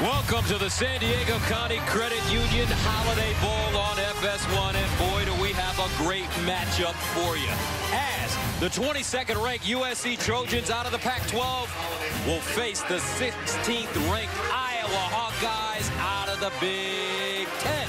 Welcome to the San Diego County Credit Union Holiday Bowl on FS1. And boy, do we have a great matchup for you. As the 22nd ranked USC Trojans out of the Pac-12 will face the 16th ranked Iowa Hawkeyes out of the Big Ten.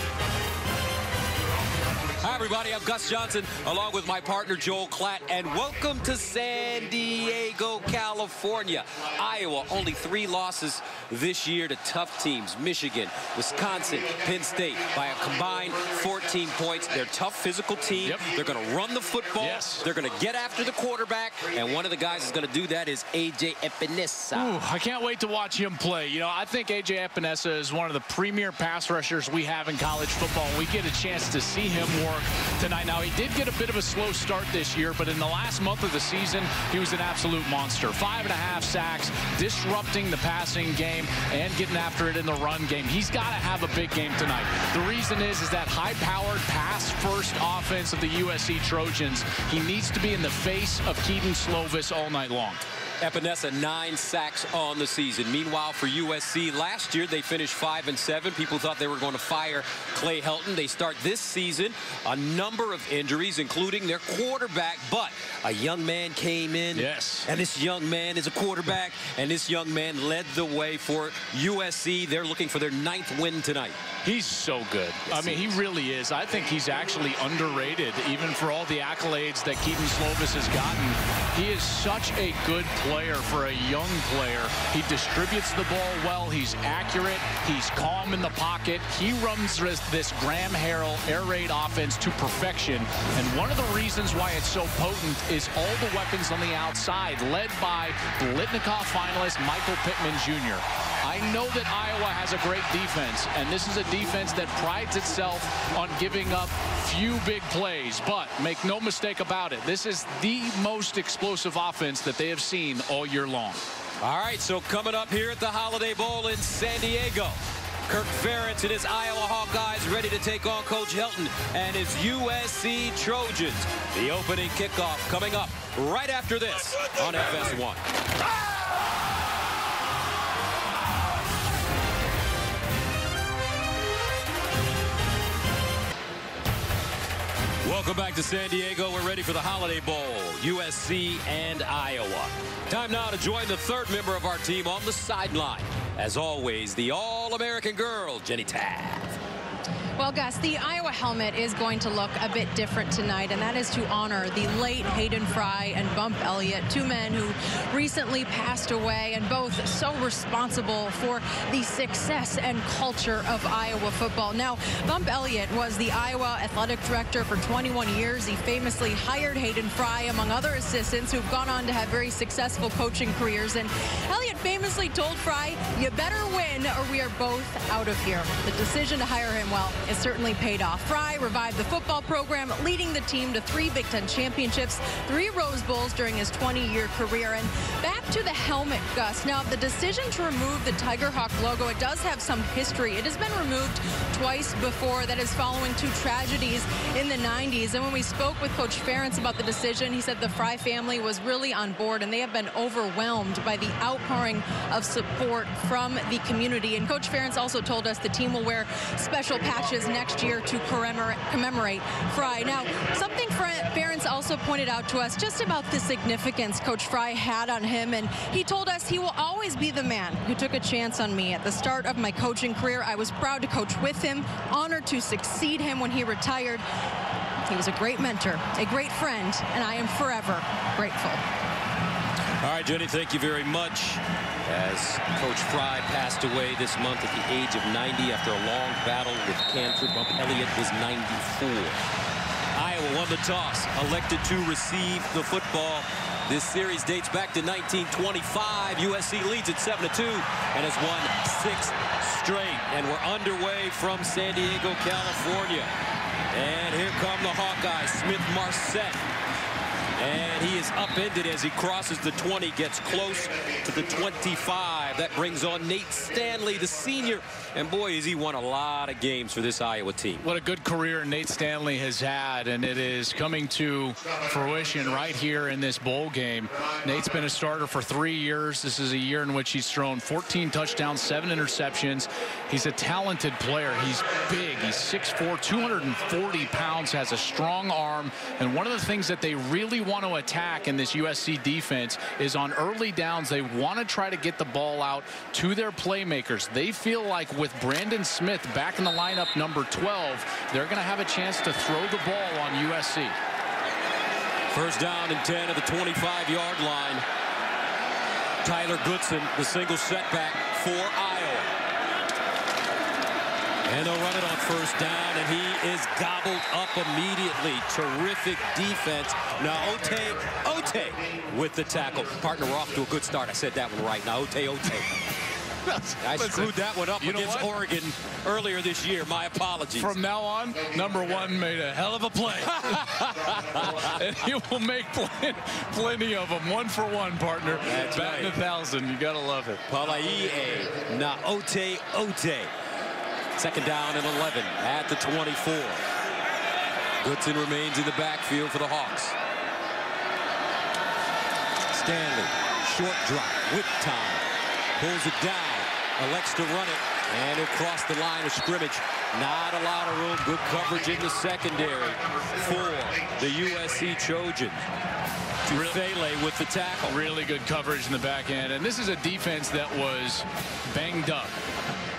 Hi, everybody. I'm Gus Johnson, along with my partner, Joel Klatt, and welcome to San Diego, California. Iowa, only three losses this year to tough teams. Michigan, Wisconsin, Penn State by a combined 14 points. They're tough physical team. Yep. They're going to run the football. Yes. They're going to get after the quarterback, and one of the guys is going to do that is A.J. Epenesa. Ooh, I can't wait to watch him play. You know, I think A.J. Epenesa is one of the premier pass rushers we have in college football. We get a chance to see him work tonight. Now, he did get a bit of a slow start this year, but in the last month of the season, he was an absolute monster. Five and a half sacks, disrupting the passing game, and getting after it in the run game. He's got to have a big game tonight. The reason is, is that high-powered pass-first offense of the USC Trojans, he needs to be in the face of Kedon Slovis all night long. Epenesa nine sacks on the season. Meanwhile, for USC, last year they finished five and seven. People thought they were going to fire Clay Helton. They start this season a number of injuries, including their quarterback. But a young man came in. Yes. And this young man is a quarterback, and this young man led the way for USC. They're looking for their ninth win tonight. He's so good. I mean, he really is. I think he's actually underrated, even for all the accolades that Kedon Slovis has gotten. He is such a good player for a young player. He distributes the ball well. He's accurate. He's calm in the pocket. He runs this, this Graham Harrell air raid offense to perfection. And one of the reasons why it's so potent is all the weapons on the outside, led by Biletnikoff finalist Michael Pittman Jr. I know that Iowa has a great defense, and this is a defense that prides itself on giving up few big plays. But make no mistake about it, this is the most explosive offense that they have seen all year long. All right, so coming up here at the Holiday Bowl in San Diego. Kirk Ferentz and his Iowa Hawkeyes ready to take on Coach Helton and his USC Trojans. The opening kickoff coming up right after this on FS1. Welcome back to San Diego. We're ready for the Holiday Bowl, USC and Iowa. Time now to join the third member of our team on the sideline. As always, the All-American girl, Jenny Taft. Well, Gus, the Iowa helmet is going to look a bit different tonight, and that is to honor the late Hayden Fry and Bump Elliott, two men who recently passed away and both so responsible for the success and culture of Iowa football. Now, Bump Elliott was the Iowa athletic director for 21 years. He famously hired Hayden Fry, among other assistants, who've gone on to have very successful coaching careers. And Elliott famously told Fry, you better win or we are both out of here. The decision to hire him, well, it certainly paid off. Fry revived the football program, leading the team to three Big Ten championships, three Rose Bowls during his 20-year career. And back to the helmet, Gus. Now, the decision to remove the Tiger Hawk logo, it does have some history. It has been removed twice before. That is following two tragedies in the 90s. And when we spoke with Coach Ferentz about the decision, he said the Fry family was really on board, and they have been overwhelmed by the outpouring of support from the community. And Coach Ferentz also told us the team will wear special patches next year to commemorate Fry. Now, something Ferentz also pointed out to us just about the significance Coach Fry had on him, and he told us he will always be the man who took a chance on me. At the start of my coaching career, I was proud to coach with him, honored to succeed him when he retired. He was a great mentor, a great friend, and I am forever grateful. All right, Jenny, thank you very much. As Coach Fry passed away this month at the age of 90 after a long battle with cancer, Bump Elliott was 94. Iowa won the toss, elected to receive the football. This series dates back to 1925. USC leads at 7-2 and has won six straight. And we're underway from San Diego, California. And here come the Hawkeyes, Smith Marsette. And he is upended as he crosses the 20, gets close to the 25. That brings on Nate Stanley, the senior. And boy, has he won a lot of games for this Iowa team. What a good career Nate Stanley has had, and it is coming to fruition right here in this bowl game. Nate's been a starter for three years. This is a year in which he's thrown 14 touchdowns, seven interceptions. He's a talented player. He's big. He's 6'4", 240 pounds, has a strong arm. And one of the things that they really want to attack in this USC defense is on early downs, they want to try to get the ball out to their playmakers. They feel like with Brandon Smith back in the lineup number 12, they're going to have a chance to throw the ball on USC. First down and 10 at the 25-yard line. Tyler Goodson, the single setback for Iowa. And they'll run it on first down, and he is gobbled up immediately. Terrific defense. Now, Ote, Ote with the tackle. Partner, off to a good start. I said that one right. Now, Ote, Ote. I screwed that one up you against Oregon earlier this year. My apologies. From now on, number one made a hell of a play. and he will make plenty, plenty of them. One for one, partner. That's Batting right. a thousand. You got to love it. Palaie Naote Ote. Second down and 11 at the 24. Goodson remains in the backfield for the Hawks. Stanley, short drop, with time, pulls it down, elects to run it, and he'll cross the line of scrimmage. Not a lot of room, good coverage in the secondary for the USC Trojans. Tufele with the tackle. Really good coverage in the back end. And this is a defense that was banged up.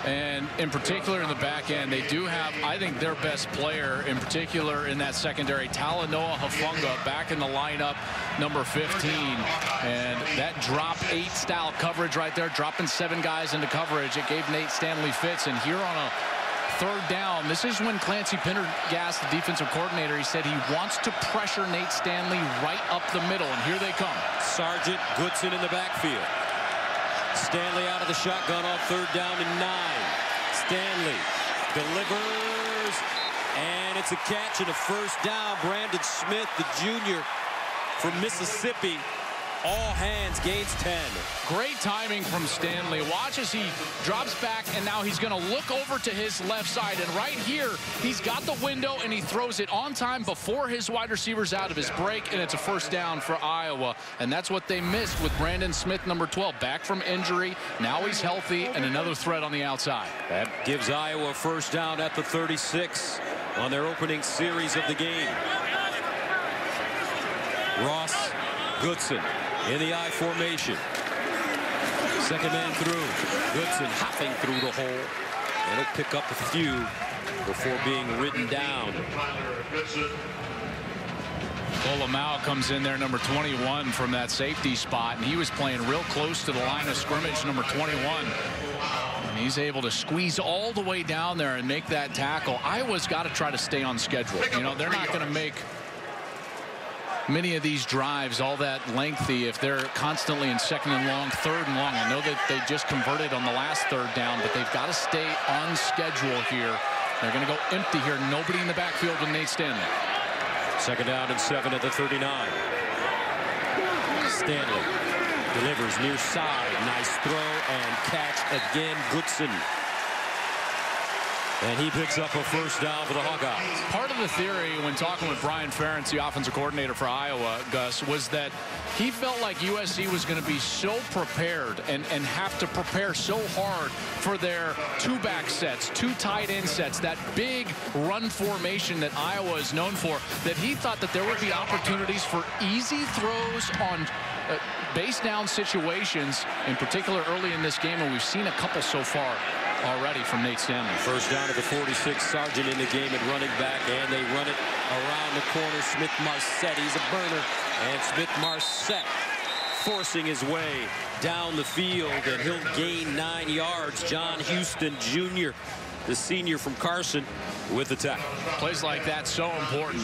And in particular in the back end, they do have, I think, their best player in particular in that secondary, Talanoa Hufanga, back in the lineup, number 15. And that drop eight style coverage right there, dropping seven guys into coverage. It gave Nate Stanley fits. And here on a third down, this is when Clancy Pendergast, the defensive coordinator, he said he wants to pressure Nate Stanley right up the middle. And here they come. Sargent Goodson in the backfield. Stanley out of the shotgun on third down and nine. Stanley delivers, and it's a catch and a first down. Brandon Smith, the junior from Mississippi, all hands gains 10. Great timing from Stanley. Watch as he drops back, and now he's going to look over to his left side. And right here, he's got the window, and he throws it on time before his wide receiver's out of his break, and it's a first down for Iowa. And that's what they missed with Brandon Smith, number 12, back from injury. Now he's healthy, and another threat on the outside. That gives Iowa first down at the 36 on their opening series of the game. Ross Goodson in the I formation. Second man through. Goodson hopping through the hole. And he'll pick up a few before being ridden down. Pola-Mao comes in there, number 21, from that safety spot, and he was playing real close to the line of scrimmage, number 21. And he's able to squeeze all the way down there and make that tackle. Iowa's got to try to stay on schedule. You know, they're not going to make many of these drives all that lengthy if they're constantly in second and long, third and long. I know that they just converted on the last third down, but they've got to stay on schedule here. They're going to go empty here. Nobody in the backfield with Nate Stanley. Second down and seven at the 39. Stanley delivers near side. Nice throw and catch again. Goodson. And he picks up a first down for the Hawkeyes. Part of the theory when talking with Brian Ferentz, the offensive coordinator for Iowa, Gus, was that he felt like USC was going to be so prepared and, and have to prepare so hard for their two back sets, two tight end sets, that big run formation that Iowa is known for, that he thought that there would be opportunities for easy throws on uh, base down situations, in particular early in this game, and we've seen a couple so far already from Nate Stanley. First down to the 46. Sargent in the game at running back, and they run it around the corner. Smith Marsette, he's a burner. And Smith Marsette forcing his way down the field, and he'll gain nine yards. John Houston Jr., the senior from Carson, with the tackle. Plays like that so important.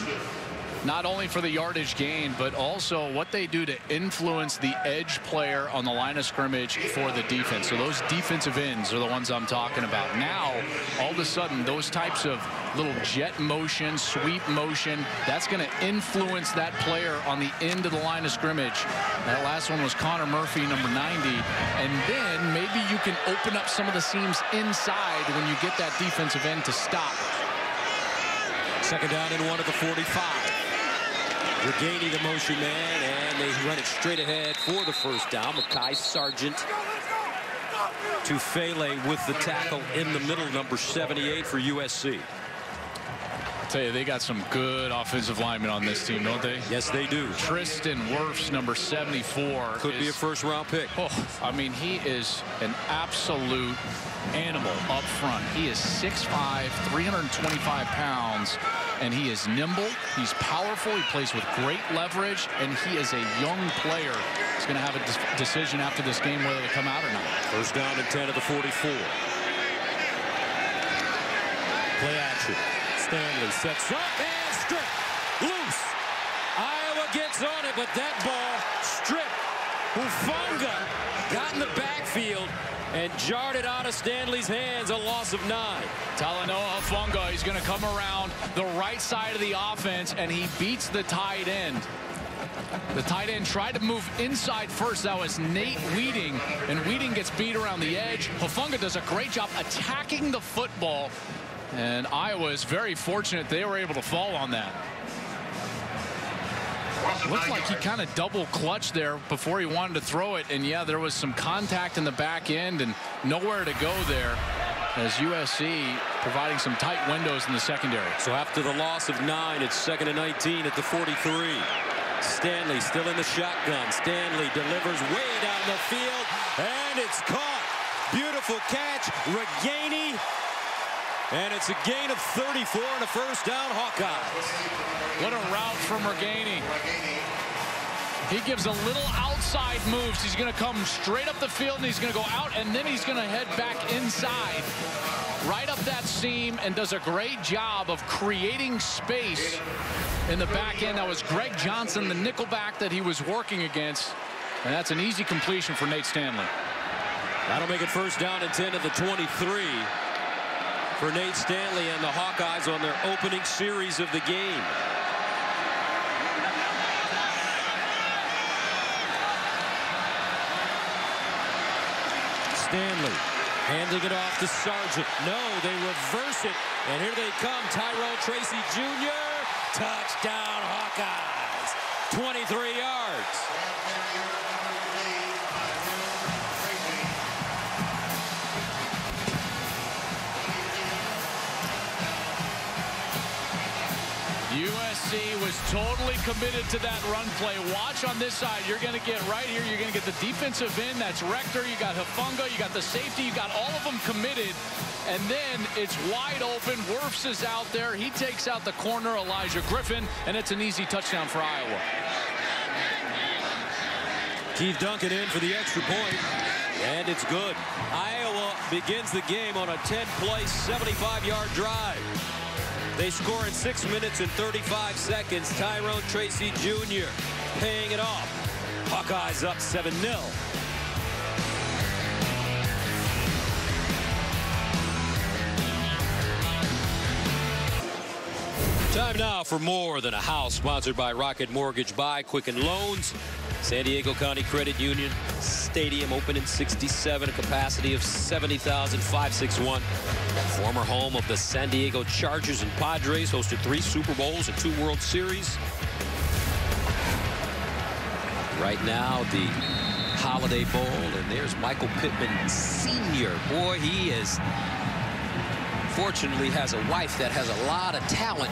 Not only for the yardage gain, but also what they do to influence the edge player on the line of scrimmage for the defense. So those defensive ends are the ones I'm talking about. Now, all of a sudden, those types of little jet motion, sweep motion, that's going to influence that player on the end of the line of scrimmage. That last one was Connor Murphy, number 90. And then maybe you can open up some of the seams inside when you get that defensive end to stop. Second down and one at the 45. Ragaini, the motion man, and they run it straight ahead for the first down. Mekhi Sargent Tufele with the tackle in the middle, number 78 for USC. I'll tell you, they got some good offensive linemen on this team, don't they? Yes, they do. Tristan Wirfs, number 74. Could is, be a first-round pick. Oh, I mean, he is an absolute animal up front. He is 6'5", 325 pounds and he is nimble. He's powerful. He plays with great leverage, and he is a young player. He's going to have a de decision after this game whether to come out or not. First down and 10 of the 44. Play action. Stanley sets up and strip. Loose. Iowa gets on it, but that ball stripped. Hufanga got in the backfield and jarred it out of Stanley's hands, a loss of nine. Talanoa Hufanga, he's going to come around the right side of the offense, and he beats the tight end. The tight end tried to move inside first. That was Nate Wieting, and Wieting gets beat around the edge. Hufanga does a great job attacking the football, and Iowa is very fortunate they were able to fall on that. Looked like he kind of double clutched there before he wanted to throw it. And yeah, there was some contact in the back end and nowhere to go there as USC providing some tight windows in the secondary. So after the loss of nine, it's second and 19 at the 43. Stanley still in the shotgun. Stanley delivers way down the field, and it's caught. Beautiful catch. Ragaini and it's a gain of 34 and a first down Hawkeyes. What a route from Ragaini. He gives a little outside moves. He's going to come straight up the field, and he's going to go out, and then he's going to head back inside, right up that seam, and does a great job of creating space in the back end. That was Greg Johnson, the nickelback that he was working against, and that's an easy completion for Nate Stanley. That'll make it first down and 10 at the 23 for Nate Stanley and the Hawkeyes on their opening series of the game. Stanley handing it off to Sargent. No, they reverse it. And here they come. Tyrone Tracy Jr. Touchdown Hawkeyes. 23 yards. USC was totally committed to that run play. Watch on this side. You're going to get right here. You're going to get the defensive end. That's Rector. You got Hufanga. You got the safety. You got all of them committed. And then it's wide open. Wirfs is out there. He takes out the corner, Olaijah Griffin, and it's an easy touchdown for Iowa. Keith Duncan in for the extra point, and it's good. Iowa begins the game on a 10-play, 75-yard drive. They score in 6 minutes and 35 seconds. Tyrone Tracy Jr. paying it off. Hawkeyes up 7-0. Time now for more than a house sponsored by Rocket Mortgage by Quicken Loans. San Diego County Credit Union Stadium open in 67, a capacity of 70,561. Former home of the San Diego Chargers and Padres, hosted three Super Bowls and two World Series. Right now, the Holiday Bowl, and there's Michael Pittman Sr. Boy, he is fortunately has a wife that has a lot of talent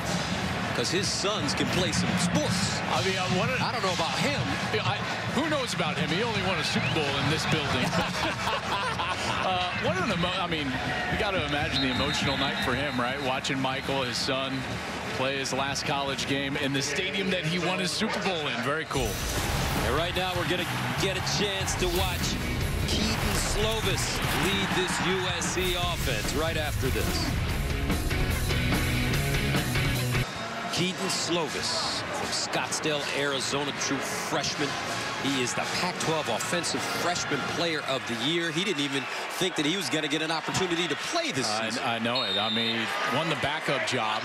because his sons can play some sports. I mean, I, I don't know about him. I, who knows about him? He only won a Super Bowl in this building. uh, what an emo I mean, you got to imagine the emotional night for him, right? Watching Michael, his son, play his last college game in the stadium that he won his Super Bowl in. Very cool. And right now, we're going to get a chance to watch Kedon Slovis lead this USC offense right after this. Kedon Slovis, Scottsdale, Arizona, true freshman. He is the Pac-12 Offensive Freshman Player of the Year. He didn't even think that he was going to get an opportunity to play this season. I, I know it. I mean, won the backup job.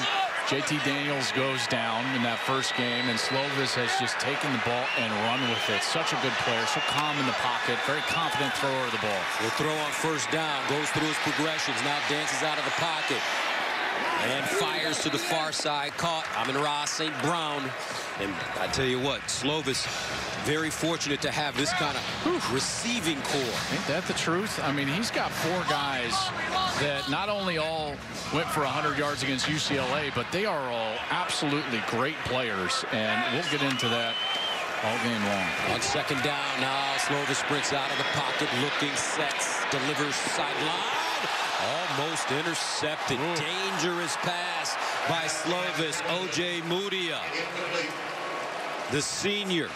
JT Daniels goes down in that first game, and Slovis has just taken the ball and run with it. Such a good player, so calm in the pocket, very confident thrower of the ball. Will throw on first down, goes through his progressions, now dances out of the pocket. And fires to the far side, caught Amon-Ra St. Brown. And I tell you what, Slovis, very fortunate to have this kind of receiving core. Ain't that the truth? I mean, he's got four guys that not only all went for 100 yards against UCLA, but they are all absolutely great players. And we'll get into that all game long. On second down now, Slovis sprints out of the pocket, looking, sets, delivers sideline. Almost intercepted. Ooh. Dangerous pass by Slovis. Ojemudia, the senior,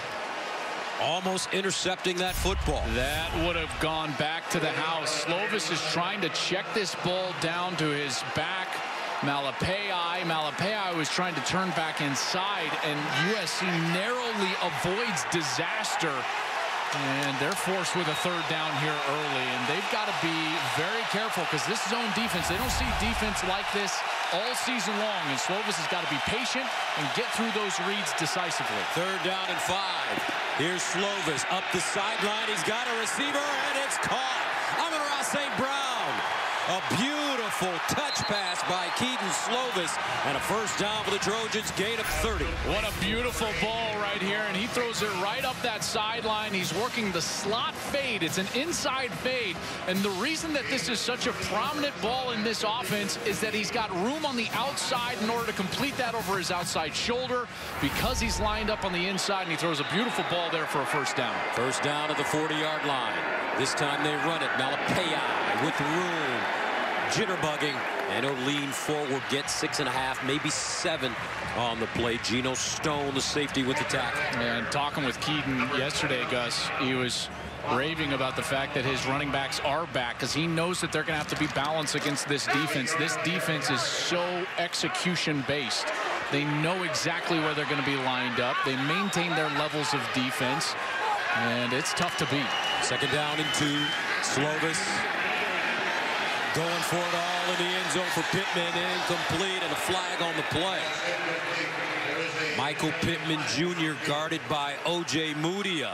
almost intercepting that football. That would have gone back to the house. Slovis is trying to check this ball down to his back. Malepeai. Malepeai was trying to turn back inside, and USC narrowly avoids disaster and they're forced with a third down here early, and they've got to be very careful because this zone defense, they don't see defense like this all season long, and Slovis has got to be patient and get through those reads decisively. Third down and five. Here's Slovis up the sideline. He's got a receiver, and it's caught. Amon-Ra St. Brown. A beautiful touch pass by Kedon Slovis and a first down for the Trojans, gain of 30. What a beautiful ball right here, and he throws it right up that sideline. He's working the slot fade. It's an inside fade, and the reason that this is such a prominent ball in this offense is that he's got room on the outside in order to complete that over his outside shoulder because he's lined up on the inside, and he throws a beautiful ball there for a first down. First down at the 40-yard line. This time they run it. Malepeai with room jitterbugging and he'll lean forward, get six and a half, maybe seven on the play. Geno Stone, the safety with the tackle. And talking with Kedon yesterday, Gus, he was raving about the fact that his running backs are back because he knows that they're going to have to be balanced against this defense. This defense is so execution based. They know exactly where they're going to be lined up. They maintain their levels of defense, and it's tough to beat. Second down and two. Slovis Going for it all in the end zone for Pittman. Incomplete and a flag on the play. Michael Pittman Jr. guarded by Ojemudia.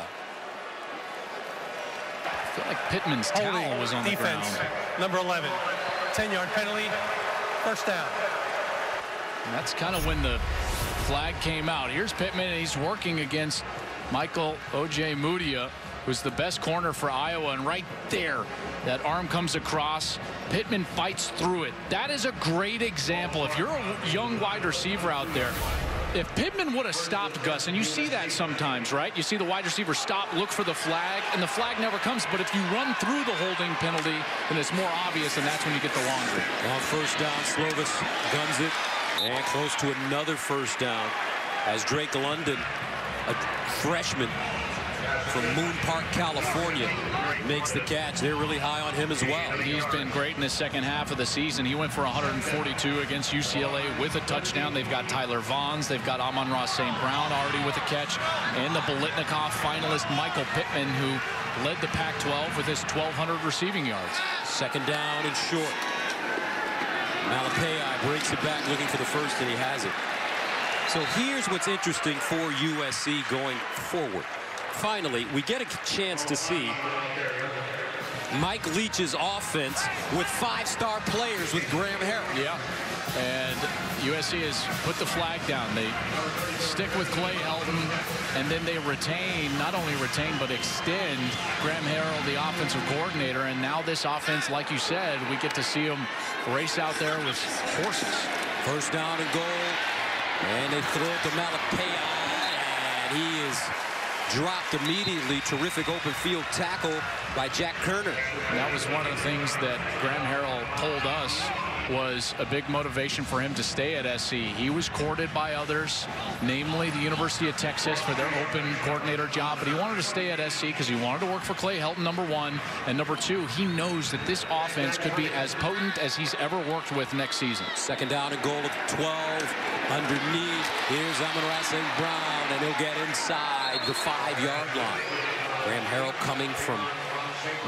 I feel like Pittman's towel was on defense, the ground. Number 11. 10-yard penalty. First down. And that's kind of when the flag came out. Here's Pittman, and he's working against Michael Ojemudia who's the best corner for Iowa. And right there, that arm comes across. Pittman fights through it. That is a great example. If you're a young wide receiver out there, if Pittman would have stopped Gus, and you see that sometimes, right? You see the wide receiver stop, look for the flag, and the flag never comes. But if you run through the holding penalty, then it's more obvious, and that's when you get the laundry. On first down, Slovis guns it, and close to another first down as Drake London, a freshman, from Moon Park, California, makes the catch. They're really high on him as well. He's been great in the second half of the season. He went for 142 against UCLA with a touchdown. They've got Tyler Vaughns. They've got Amon-Ra St. Brown already with a catch. And the Biletnikoff finalist Michael Pittman, who led the Pac-12 with his 1,200 receiving yards. Second down and short. Malepeai breaks it back looking for the first, and he has it. So here's what's interesting for USC going forward finally, we get a chance to see Mike Leach's offense with five-star players with Graham Harrell. Yeah. And USC has put the flag down. They stick with Clay Helton, and then they retain, not only retain, but extend Graham Harrell, the offensive coordinator. And now this offense, like you said, we get to see them race out there with horses. First down and goal. And they throw it to Malepeai, and he is dropped immediately. Terrific open field tackle by Jack Koerner. That was one of the things that Graham Harrell told us was a big motivation for him to stay at SC. He was courted by others, namely the University of Texas for their open coordinator job, but he wanted to stay at SC because he wanted to work for Clay Helton, number one, and number two, he knows that this offense could be as potent as he's ever worked with next season. Second down and goal of 12 underneath. Here's Amon-Ra St. Brown, and he'll get inside the five-yard line. Graham Harrell coming from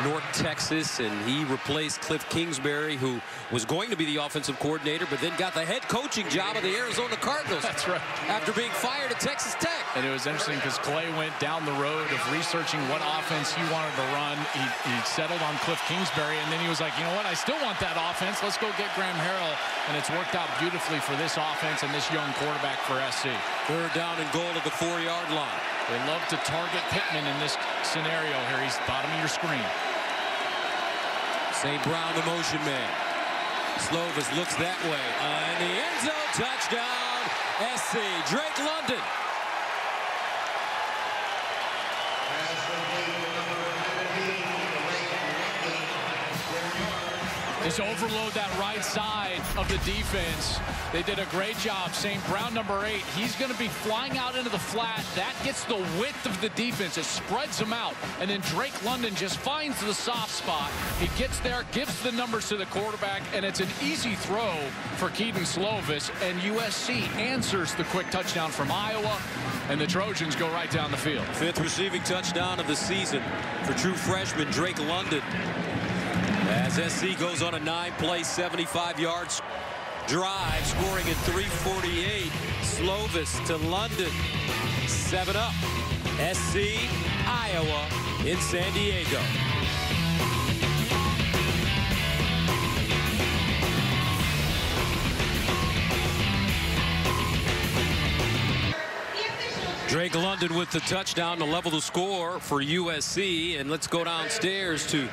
North Texas, and he replaced Cliff Kingsbury, who was going to be the offensive coordinator, but then got the head coaching job of the Arizona Cardinals. That's right. After being fired at Texas Tech. And it was interesting because Clay went down the road of researching what offense he wanted to run. He, he settled on Cliff Kingsbury, and then he was like, you know what, I still want that offense. Let's go get Graham Harrell. And it's worked out beautifully for this offense and this young quarterback for SC. Third down and goal at the four-yard line. They love to target Pittman in this scenario here. He's bottom of your screen. St. Brown, the motion man. Slovis looks that way. Uh, and the end zone touchdown, SC. Drake London. Overload that right side of the defense. They did a great job. St. Brown, number eight, he's going to be flying out into the flat. That gets the width of the defense. It spreads them out. And then Drake London just finds the soft spot. He gets there, gives the numbers to the quarterback, and it's an easy throw for Kedon Slovis. And USC answers the quick touchdown from Iowa, and the Trojans go right down the field. Fifth receiving touchdown of the season for true freshman Drake London. As SC goes on a nine-play, 75-yard drive, scoring in 348. Slovis to London. Seven up. SC, Iowa in San Diego. Drake London with the touchdown to level the score for USC. And let's go downstairs to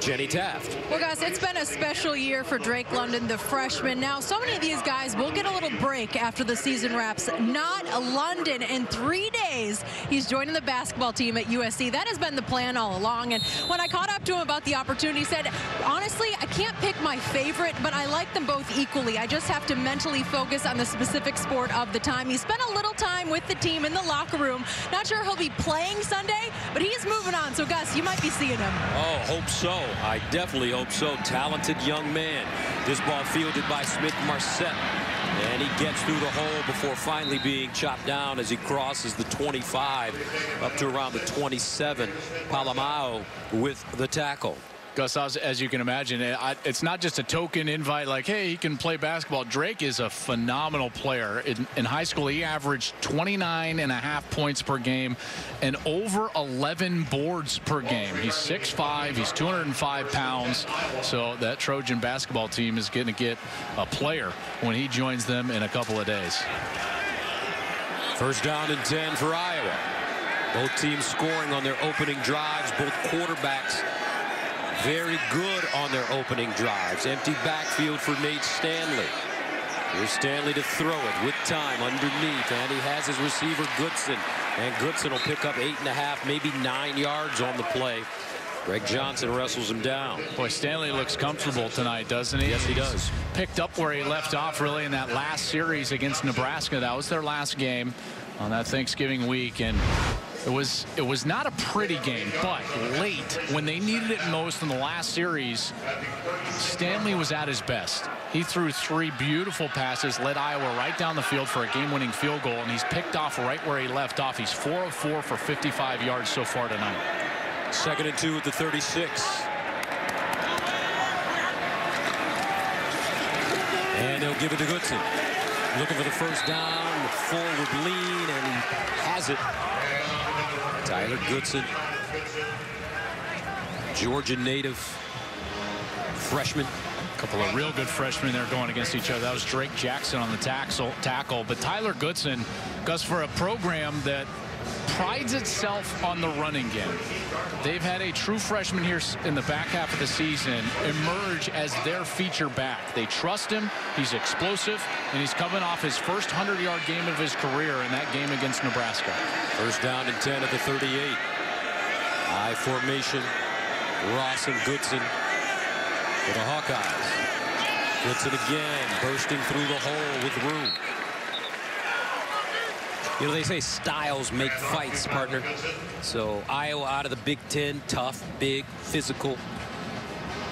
Jenny Taft. Well, guys, it's been a special year for Drake London, the freshman. Now, so many of these guys will get a little break after the season wraps. Not London. In three days, he's joining the basketball team at USC. That has been the plan all along. And when I caught up to him about the opportunity, he said, honestly, I can't pick my favorite, but I like them both equally. I just have to mentally focus on the specific sport of the time. He spent a little time with the team in the locker locker room. Not sure he'll be playing Sunday, but he's moving on. So, Gus, you might be seeing him. Oh, hope so. I definitely hope so. Talented young man. This ball fielded by Smith Marsette. And he gets through the hole before finally being chopped down as he crosses the 25 up to around the 27. Pola-Mao with the tackle. Gus, as you can imagine, it's not just a token invite like, hey, he can play basketball. Drake is a phenomenal player. In, in, high school, he averaged 29 and a half points per game and over 11 boards per game. He's 6'5", he's 205 pounds. So that Trojan basketball team is going to get a player when he joins them in a couple of days. First down and 10 for Iowa. Both teams scoring on their opening drives. Both quarterbacks very good on their opening drives. Empty backfield for Nate Stanley. Here's Stanley to throw it with time underneath, and he has his receiver Goodson. And Goodson will pick up eight and a half, maybe nine yards on the play. Greg Johnson wrestles him down. Boy, Stanley looks comfortable tonight, doesn't he? Yes, he does. Picked up where he left off, really, in that last series against Nebraska. That was their last game on that Thanksgiving week, and it was it was not a pretty game, but late when they needed it most in the last series, Stanley was at his best. He threw three beautiful passes, led Iowa right down the field for a game-winning field goal, and he's picked off right where he left off. He's 4 of 4 for 55 yards so far tonight. Second and two at the 36. And they'll give it to Goodson. Looking for the first down, forward lean, and he has it. Tyler Goodson, Georgia native freshman. A couple of real good freshmen there going against each other. That was Drake Jackson on the tackle. But Tyler Goodson, Gus, for a program that prides itself on the running game. They've had a true freshman here in the back half of the season emerge as their feature back. They trust him. He's explosive, and he's coming off his first 100-yard game of his career in that game against Nebraska. First down and 10 at the 38. High formation. Ross and Goodson for the Hawkeyes. Goodson again, bursting through the hole with room. You know, they say styles make fights, partner. So Iowa out of the Big Ten, tough, big, physical.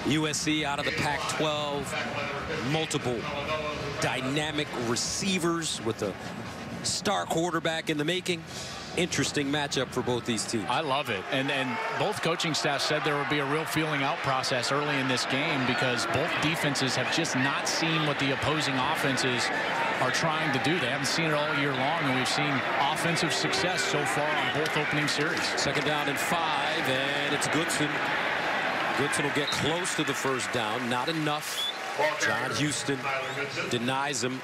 USC out of the Pac-12, multiple dynamic receivers with a star quarterback in the making interesting matchup for both these teams. I love it. And and both coaching staff said there would be a real feeling out process early in this game because both defenses have just not seen what the opposing offenses are trying to do. They haven't seen it all year long, and we've seen offensive success so far on both opening series. Second down and five, and it's Goodson. Goodson will get close to the first down. Not enough. John Houston denies him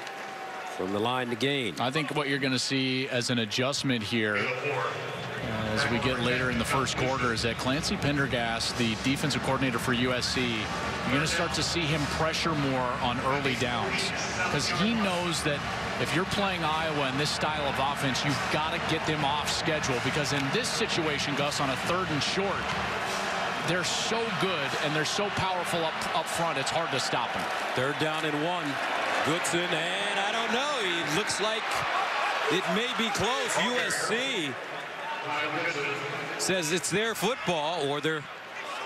from the line to gain. I think what you're going to see as an adjustment here uh, as we get later in the first quarter is that Clancy Pendergast, the defensive coordinator for USC, you're going to start to see him pressure more on early downs because he knows that if you're playing Iowa in this style of offense, you've got to get them off schedule because in this situation, Gus, on a third and short, they're so good and they're so powerful up, up front, it's hard to stop them. Third down and one. Goodson, and don't know. He looks like it may be close. USC says it's their football, or they're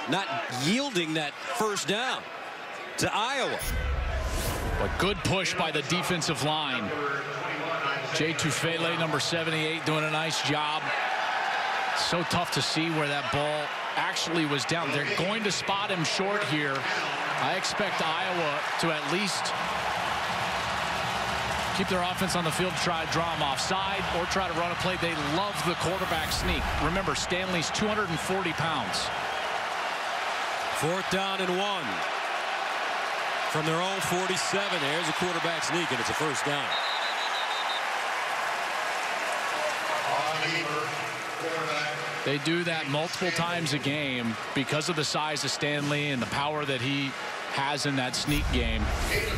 not yielding that first down to Iowa. A good push by the defensive line. Jay Tufele, number 78, doing a nice job. So tough to see where that ball actually was down. They're going to spot him short here. I expect Iowa to at least keep their offense on the field, try to draw them offside or try to run a play. They love the quarterback sneak. Remember, Stanley's 240 pounds. Fourth down and one. From their own 47, there's a quarterback sneak, and it's a first down. They do that multiple times a game because of the size of Stanley and the power that he has in that sneak game.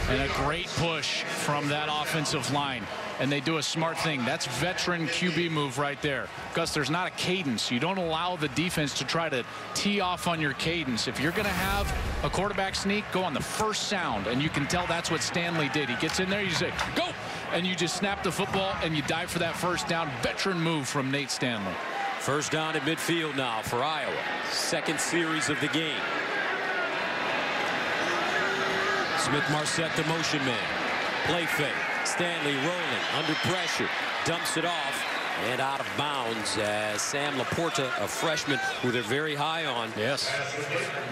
And a great push from that offensive line. And they do a smart thing. That's veteran QB move right there. Gus, there's not a cadence. You don't allow the defense to try to tee off on your cadence. If you're going to have a quarterback sneak, go on the first sound. And you can tell that's what Stanley did. He gets in there, you say, go! And you just snap the football and you dive for that first down. Veteran move from Nate Stanley. First down at midfield now for Iowa. Second series of the game. Smith-Marsette, the motion man. Play fake. Stanley rolling under pressure. Dumps it off and out of bounds as Sam LaPorta, a freshman who they're very high on, yes,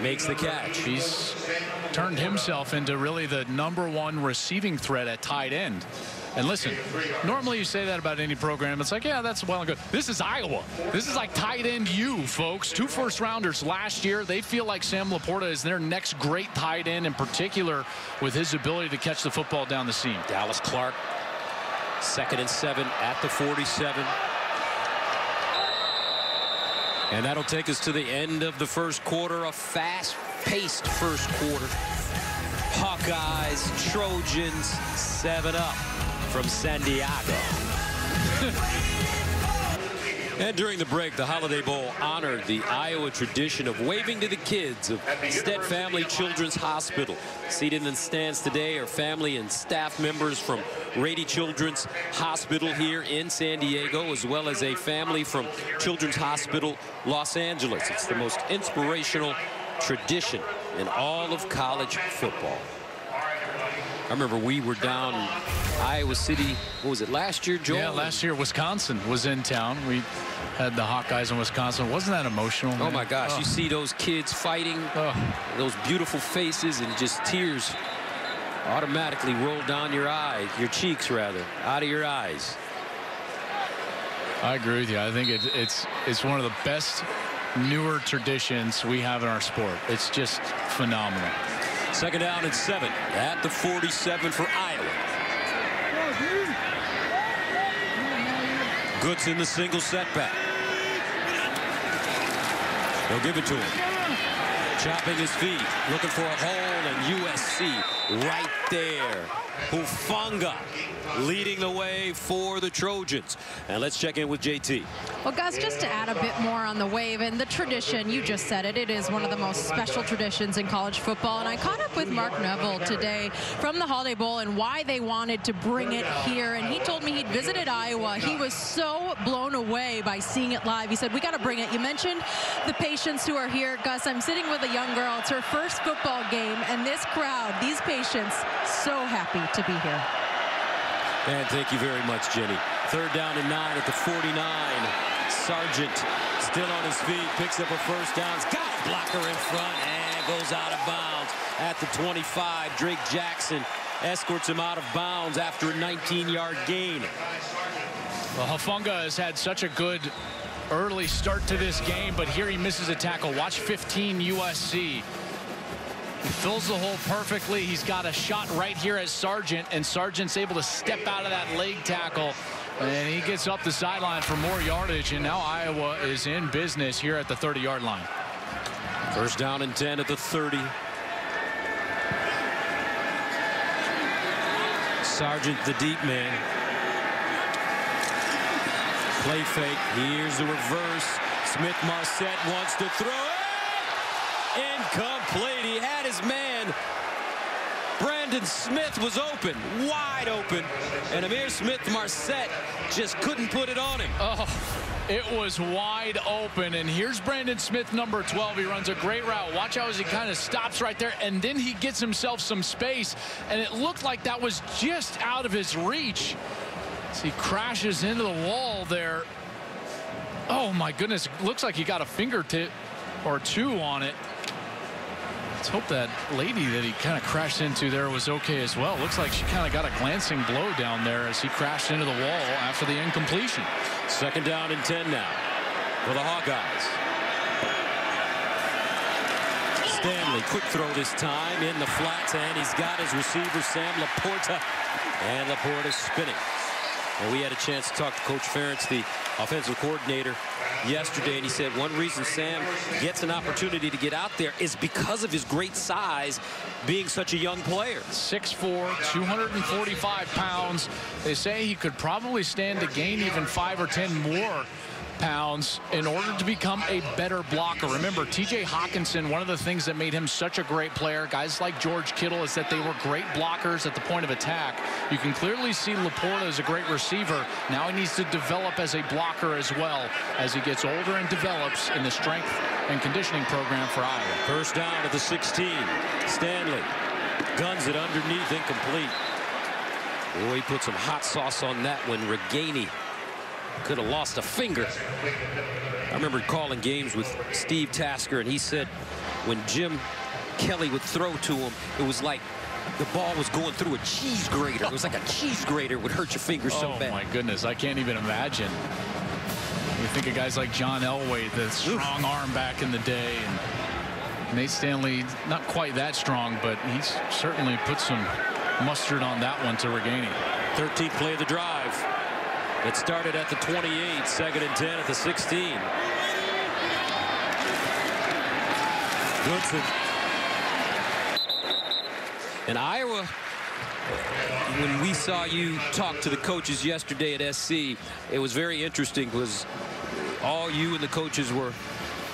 makes the catch. He's turned himself into really the number one receiving threat at tight end. And listen, normally you say that about any program. It's like, yeah, that's well and good. This is Iowa. This is like tight end you, folks. Two first rounders last year. They feel like Sam LaPorta is their next great tight end, in particular with his ability to catch the football down the seam. Dallas Clark, second and seven at the 47. And that'll take us to the end of the first quarter, a fast-paced first quarter. Hawkeyes, Trojans, 7 up from San Diego. and during the break, the Holiday Bowl honored the Iowa tradition of waving to the kids of Stead Family Children's Hospital. Seated in the stands today are family and staff members from Rady Children's Hospital here in San Diego, as well as a family from Children's Hospital Los Angeles. It's the most inspirational tradition in all of college football. I remember we were down Iowa City, what was it, last year, Joel? Yeah, last year Wisconsin was in town. We had the Hawkeyes in Wisconsin. Wasn't that emotional? Oh, man? Oh, my gosh. Oh. You see those kids fighting, oh. those beautiful faces, and just tears automatically roll down your eyes, your cheeks, rather, out of your eyes. I agree with you. I think it, it's it's one of the best newer traditions we have in our sport. It's just phenomenal. Second down and seven at the 47 for Iowa. Goodson the single setback. They'll give it to him. Chopping his feet, looking for a hole, and USC right there. Hufanga leading the way for the Trojans. And let's check in with JT. Well, guys, just to add a bit more on the wave and the tradition, you just said it, it is one of the most special traditions in college football. And I caught up with Mark Neville today from the Holiday Bowl and why they wanted to bring it here. And he told me he'd visited Iowa. He was so blown away by seeing it live. He said, we got to bring it. You mentioned the patients who are here. Gus, I'm sitting with a young girl. It's her first football game. And this crowd, these patients, so happy to be here. And thank you very much, Jenny. Third down and nine at the 49. Sargent still on his feet, picks up a first down. He's got a blocker in front and goes out of bounds at the 25. Drake Jackson escorts him out of bounds after a 19-yard gain. Well, Hufanga has had such a good early start to this game, but here he misses a tackle. Watch 15 USC. He fills the hole perfectly. He's got a shot right here at Sargent, and Sargent's able to step out of that leg tackle. And he gets up the sideline for more yardage, and now Iowa is in business here at the 30-yard line. First down and 10 at the 30. Sargent, the deep man. Play fake. Here's the reverse. Smith Marsette wants to throw it. Incomplete. He had his man. Brandon Smith was open, wide open, and Ihmir Smith Marsette just couldn't put it on him. Oh, it was wide open, and here's Brandon Smith, number 12. He runs a great route. Watch how as he kind of stops right there, and then he gets himself some space, and it looked like that was just out of his reach. He crashes into the wall there. Oh, my goodness. Looks like he got a fingertip or two on it. Let's hope that lady that he kind of crashed into there was okay as well. Looks like she kind of got a glancing blow down there as he crashed into the wall after the incompletion. Second down and 10 now for the Hawkeyes. Stanley, quick throw this time in the flats, and he's got his receiver, Sam LaPorta. And LaPorta spinning. And we had a chance to talk to Coach Ferentz, the offensive coordinator, yesterday, and he said one reason Sam gets an opportunity to get out there is because of his great size, being such a young player. 6'4", 245 pounds. They say he could probably stand to gain even five or 10 more pounds in order to become a better blocker. Remember, TJ Hockenson, one of the things that made him such a great player, guys like George Kittle, is that they were great blockers at the point of attack. You can clearly see LaPorta as a great receiver. Now he needs to develop as a blocker as well as he gets older and develops in the strength and conditioning program for Iowa. First down at the 16. Stanley guns it underneath, incomplete. Boy, he put some hot sauce on that one. Ragaini could have lost a finger. I remember calling games with Steve Tasker, and he said when Jim Kelly would throw to him, it was like the ball was going through a cheese grater. It was like a cheese grater would hurt your fingers so oh, bad. Oh, my goodness. I can't even imagine. You think of guys like John Elway, the strong Oof. arm back in the day. And Nate Stanley, not quite that strong, but he's certainly put some mustard on that one to Ragaini. 13th play of the drive. It started at the 28, second and 10 at the 16. Goodson. And Iowa, when we saw you talk to the coaches yesterday at SC, it was very interesting because all you and the coaches were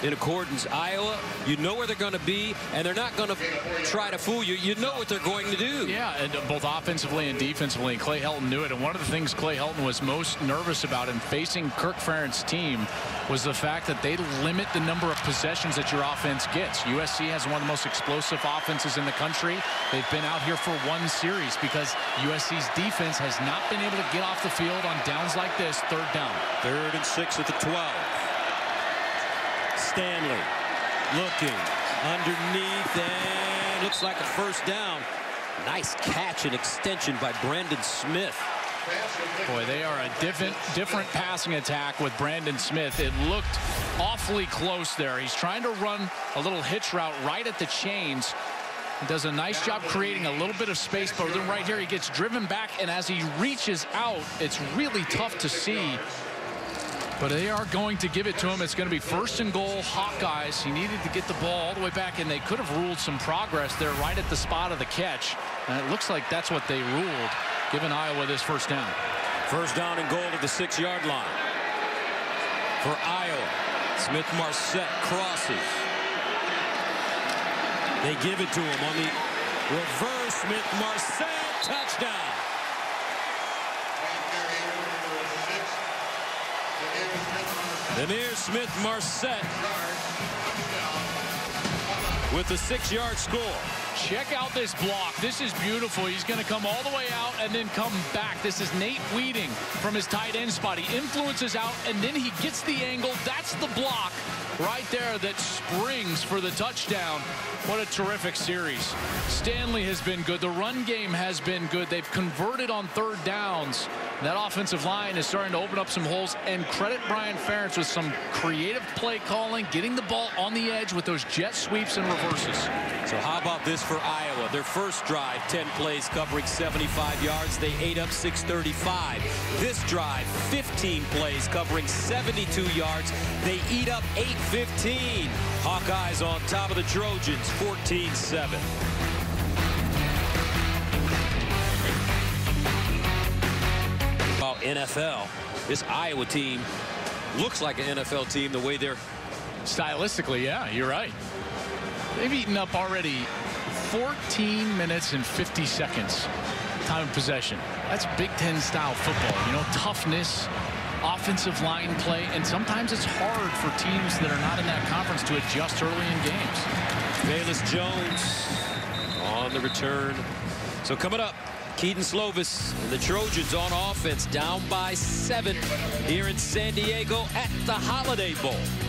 in accordance. Iowa, you know where they're going to be, and they're not going to try to fool you. You know what they're going to do. Yeah, and uh, both offensively and defensively, and Clay Helton knew it. And one of the things Clay Helton was most nervous about in facing Kirk Ferentz's team was the fact that they limit the number of possessions that your offense gets. USC has one of the most explosive offenses in the country. They've been out here for one series because USC's defense has not been able to get off the field on downs like this, third down. Third and six at the 12. Stanley looking underneath and looks like a first down. Nice catch and extension by Brandon Smith. Boy, they are a different, different passing attack with Brandon Smith. It looked awfully close there. He's trying to run a little hitch route right at the chains. Does a nice job creating a little bit of space, but then right here he gets driven back, and as he reaches out, it's really tough to see but they are going to give it to him. It's going to be first and goal, Hawkeyes. He needed to get the ball all the way back, and they could have ruled some progress there right at the spot of the catch. And it looks like that's what they ruled, giving Iowa this first down. First down and goal at the six-yard line. For Iowa, Smith-Marsette crosses. They give it to him on the reverse. Smith-Marsette touchdown. Ihmir Smith-Marsette with the six-yard score. Check out this block. This is beautiful. He's going to come all the way out and then come back. This is Nate Wieting from his tight end spot. He influences out, and then he gets the angle. That's the block right there that springs for the touchdown. What a terrific series. Stanley has been good. The run game has been good. They've converted on third downs. That offensive line is starting to open up some holes and credit Brian Ferentz with some creative play calling, getting the ball on the edge with those jet sweeps and reverses. So how about this for Iowa? Their first drive, 10 plays covering 75 yards. They ate up 635. This drive, 15 plays covering 72 yards. They eat up 815. Hawkeyes on top of the Trojans, 14-7. NFL. This Iowa team looks like an NFL team the way they're stylistically. Yeah, you're right. They've eaten up already 14 minutes and 50 seconds time of possession. That's Big Ten style football. You know, toughness, offensive line play, and sometimes it's hard for teams that are not in that conference to adjust early in games. Velus Jones on the return. So coming up, Kedon Slovis and the Trojans on offense down by seven here in San Diego at the Holiday Bowl.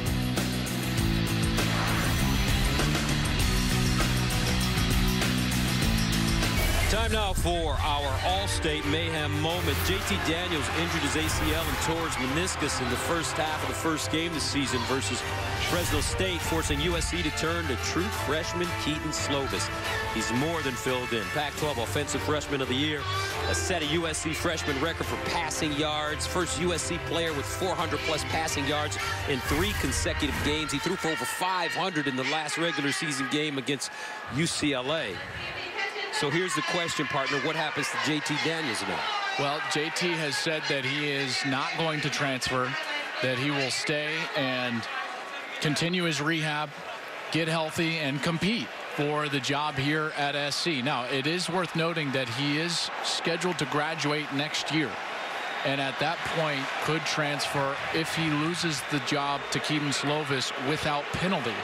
Time now for our Allstate Mayhem moment. JT Daniels injured his ACL and tore his meniscus in the first half of the first game this season versus Fresno State, forcing USC to turn to true freshman Kedon Slovis. He's more than filled in. Pac-12 Offensive Freshman of the Year, a set of USC freshman record for passing yards. First USC player with 400-plus passing yards in three consecutive games. He threw for over 500 in the last regular season game against UCLA. So here's the question, partner. What happens to JT Daniels now? Well, JT has said that he is not going to transfer, that he will stay and continue his rehab, get healthy, and compete for the job here at SC. Now, it is worth noting that he is scheduled to graduate next year. And at that point, could transfer if he loses the job to Kedon Slovis without penalty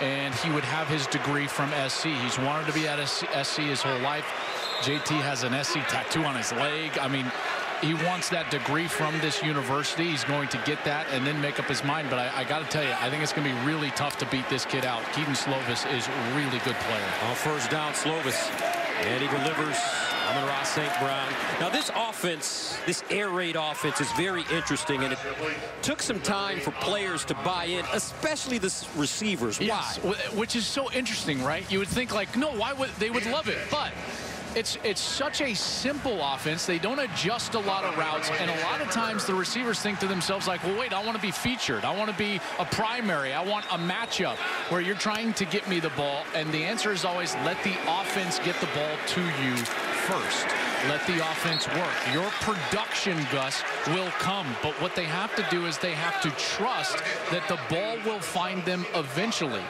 and he would have his degree from SC. He's wanted to be at SC his whole life. JT has an SC tattoo on his leg. I mean, he wants that degree from this university. He's going to get that and then make up his mind. But I, I got to tell you, I think it's going to be really tough to beat this kid out. Kedon Slovis is a really good player. On first down, Slovis. And he delivers Amon-Ra St. Brown. Now, this offense, this air raid offense is very interesting, and it took some time for players to buy in, especially the receivers. Yes, why? Which is so interesting, right? You would think, like, no, why would they would love it? But it's it's such a simple offense. They don't adjust a lot of routes, and a lot of times the receivers think to themselves like, well, wait, I want to be featured. I want to be a primary. I want a matchup where you're trying to get me the ball, and the answer is always let the offense get the ball to you first. Let the offense work. Your production, Gus, will come, but what they have to do is they have to trust that the ball will find them eventually.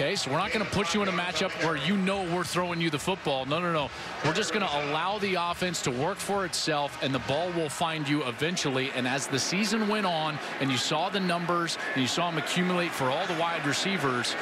Okay, so we're not going to put you in a matchup where you know we're throwing you the football. No, no, no. We're just going to allow the offense to work for itself, and the ball will find you eventually. And as the season went on, and you saw the numbers, and you saw them accumulate for all the wide receivers,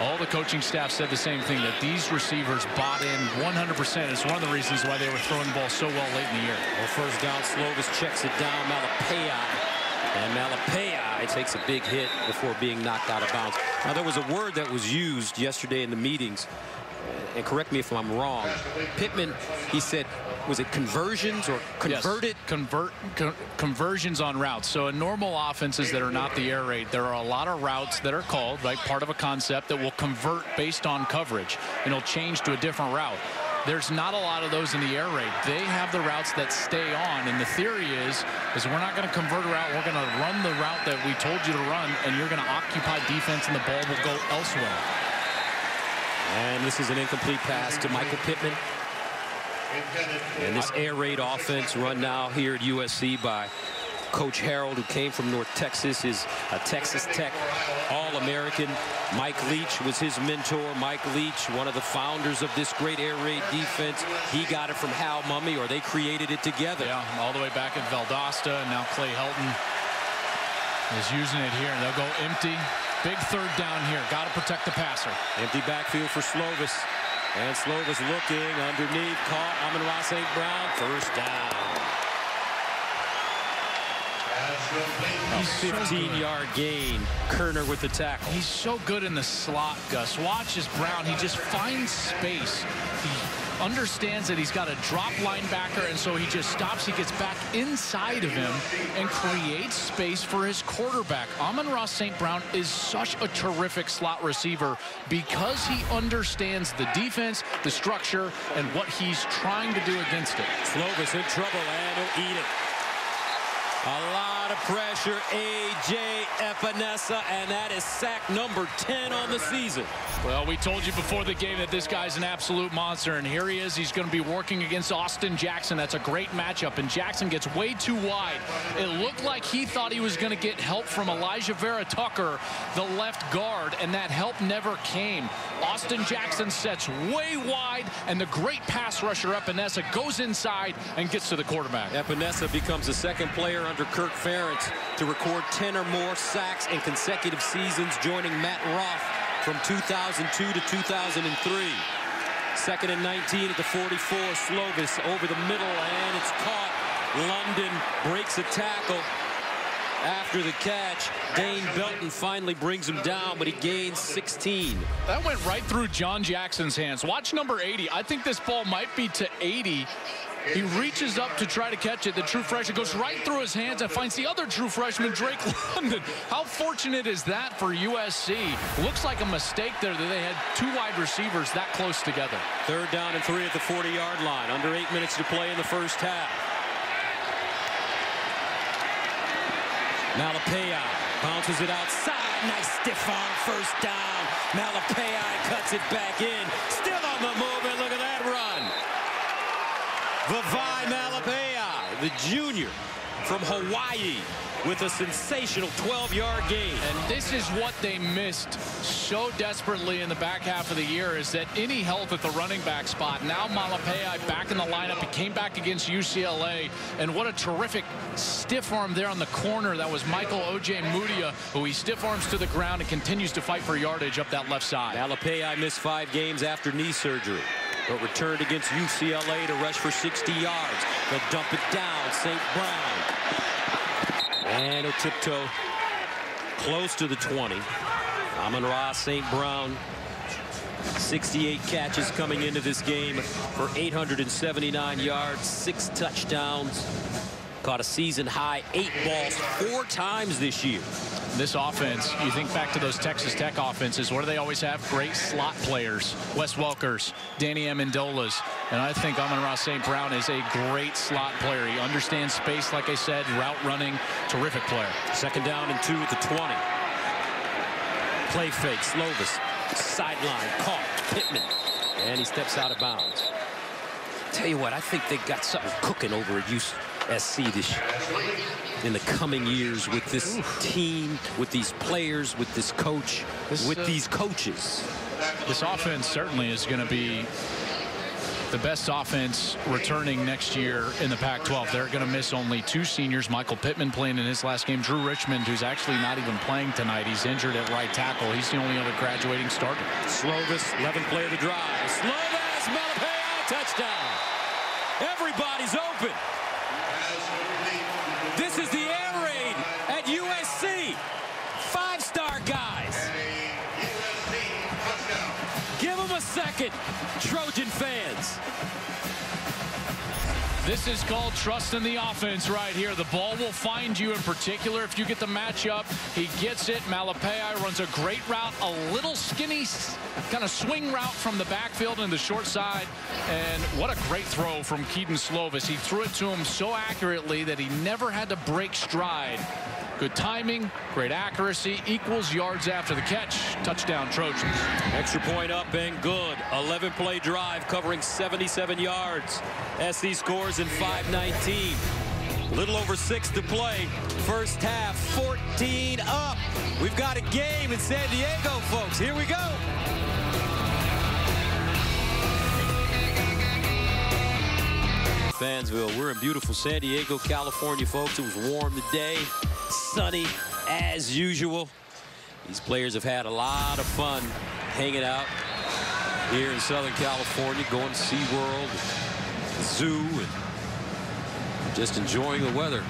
all the coaching staff said the same thing, that these receivers bought in 100%. It's one of the reasons why they were throwing the ball so well late in the year. Well, first down, Slovis checks it down. Malepeai and Malepeai takes a big hit before being knocked out of bounds. Now, there was a word that was used yesterday in the meetings, uh, and correct me if I'm wrong. Pittman, he said, was it conversions or converted? Yes, convert con conversions on routes. So in normal offenses that are not the air raid, there are a lot of routes that are called, right, part of a concept that will convert based on coverage. And it'll change to a different route. There's not a lot of those in the air raid. They have the routes that stay on, and the theory is, is we're not going to convert a route. We're going to run the route that we told you to run, and you're going to occupy defense, and the ball will go elsewhere. And this is an incomplete pass to Michael Pittman. And this air raid offense run now here at USC by Coach Harrell, who came from North Texas, is a Texas Tech All-American. Mike Leach was his mentor. Mike Leach, one of the founders of this great air raid defense. He got it from Hal Mumme, or they created it together. Yeah, all the way back in Valdosta, and now Clay Helton is using it here. They'll go empty. Big third down here. Got to protect the passer. Empty backfield for Slovis. And Slovis looking underneath. Caught Amon-Ra St. Brown. First down. 15-yard gain. Koerner with the tackle. He's so good in the slot, Gus. Watch as Brown. He just finds space. He understands that he's got a drop linebacker, and so he just stops. He gets back inside of him and creates space for his quarterback. Amon-Ra St. Brown is such a terrific slot receiver because he understands the defense, the structure, and what he's trying to do against it. Slovis in trouble, and he'll eat it. A lot of pressure, A.J. Epenesa, and that is sack number 10 on the season. Well, we told you before the game that this guy's an absolute monster, and here he is. He's going to be working against Austin Jackson. That's a great matchup, and Jackson gets way too wide. It looked like he thought he was going to get help from Alijah Vera-Tucker, the left guard, and that help never came. Austin Jackson sets way wide, and the great pass rusher Epenesa goes inside and gets to the quarterback. Epenesa becomes the second player under Kirk Ferentz to record 10 or more sacks in consecutive seasons, joining Matt Roth from 2002 to 2003. Second and 19 at the 44. Slovis over the middle, and it's caught. London breaks a tackle after the catch. Dane Belton finally brings him down, but he gains 16. That went right through John Jackson's hands. Watch number 80. I think this ball might be to 80. He reaches up to try to catch it. The true freshman goes right through his hands and finds the other true freshman, Drake London. How fortunate is that for USC? Looks like a mistake there that they had two wide receivers that close together. Third down and three at the 40-yard line. Under eight minutes to play in the first half. Malepeai bounces it outside. Nice stiff arm first down. Malepeai cuts it back in. Still on the move, and look at that run. Vavae Malepeai, the junior from Hawaii with a sensational 12-yard gain. And this is what they missed so desperately in the back half of the year is that any health at the running back spot. Now Malepeai back in the lineup. He came back against UCLA. And what a terrific stiff arm there on the corner. That was Michael Ojemudia, who he stiff arms to the ground and continues to fight for yardage up that left side. Malepeai missed five games after knee surgery but returned against UCLA to rush for 60 yards. They'll dump it down. St. Brown and a tiptoe close to the 20. Amon-Ra St. Brown 68 catches coming into this game for 879 yards, six touchdowns. Caught a season high eight balls four times this year. This offense, you think back to those Texas Tech offenses, what do they always have? Great slot players. Wes Welkers, Danny Amendolas. And I think Amon-Ra St. Brown is a great slot player. He understands space, like I said, route running. Terrific player. Second down and two at the 20. Play fake, Slovis. Sideline, caught, Pittman. And he steps out of bounds. Tell you what, I think they got something cooking over at USC this in the coming years with this Oof. team, with these players, with this coach, this, with uh, these coaches. This offense certainly is going to be the best offense returning next year in the Pac-12. They're going to miss only two seniors. Michael Pittman playing in his last game. Drew Richmond, who's actually not even playing tonight. He's injured at right tackle. He's the only other graduating starter. Slovis, 11th play of the drive. Slovis, Malepeai, touchdown. Everybody's open. This is called trust in the offense right here. The ball will find you in particular if you get the matchup. He gets it. Malepeai runs a great route, a little skinny kind of swing route from the backfield and the short side. And what a great throw from Kedon Slovis. He threw it to him so accurately that he never had to break stride. Good timing, great accuracy, equals yards after the catch. Touchdown Trojans. Extra point up and good. 11 play drive covering 77 yards. SC scores in 519. Little over six to play. First half, 14 up. We've got a game in San Diego, folks. Here we go. Fansville, we're in beautiful San Diego, California, folks. It was warm today, sunny as usual. These players have had a lot of fun hanging out here in Southern California, going to SeaWorld, the zoo, and just enjoying the weather.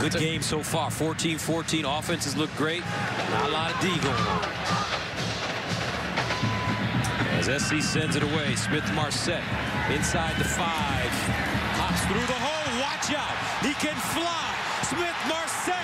Good game so far, 14-14. Offenses look great. Not a lot of D going on. As SC sends it away, Smith-Marsette inside the five. Hops through the hole. Watch out. He can fly. Smith-Marsette down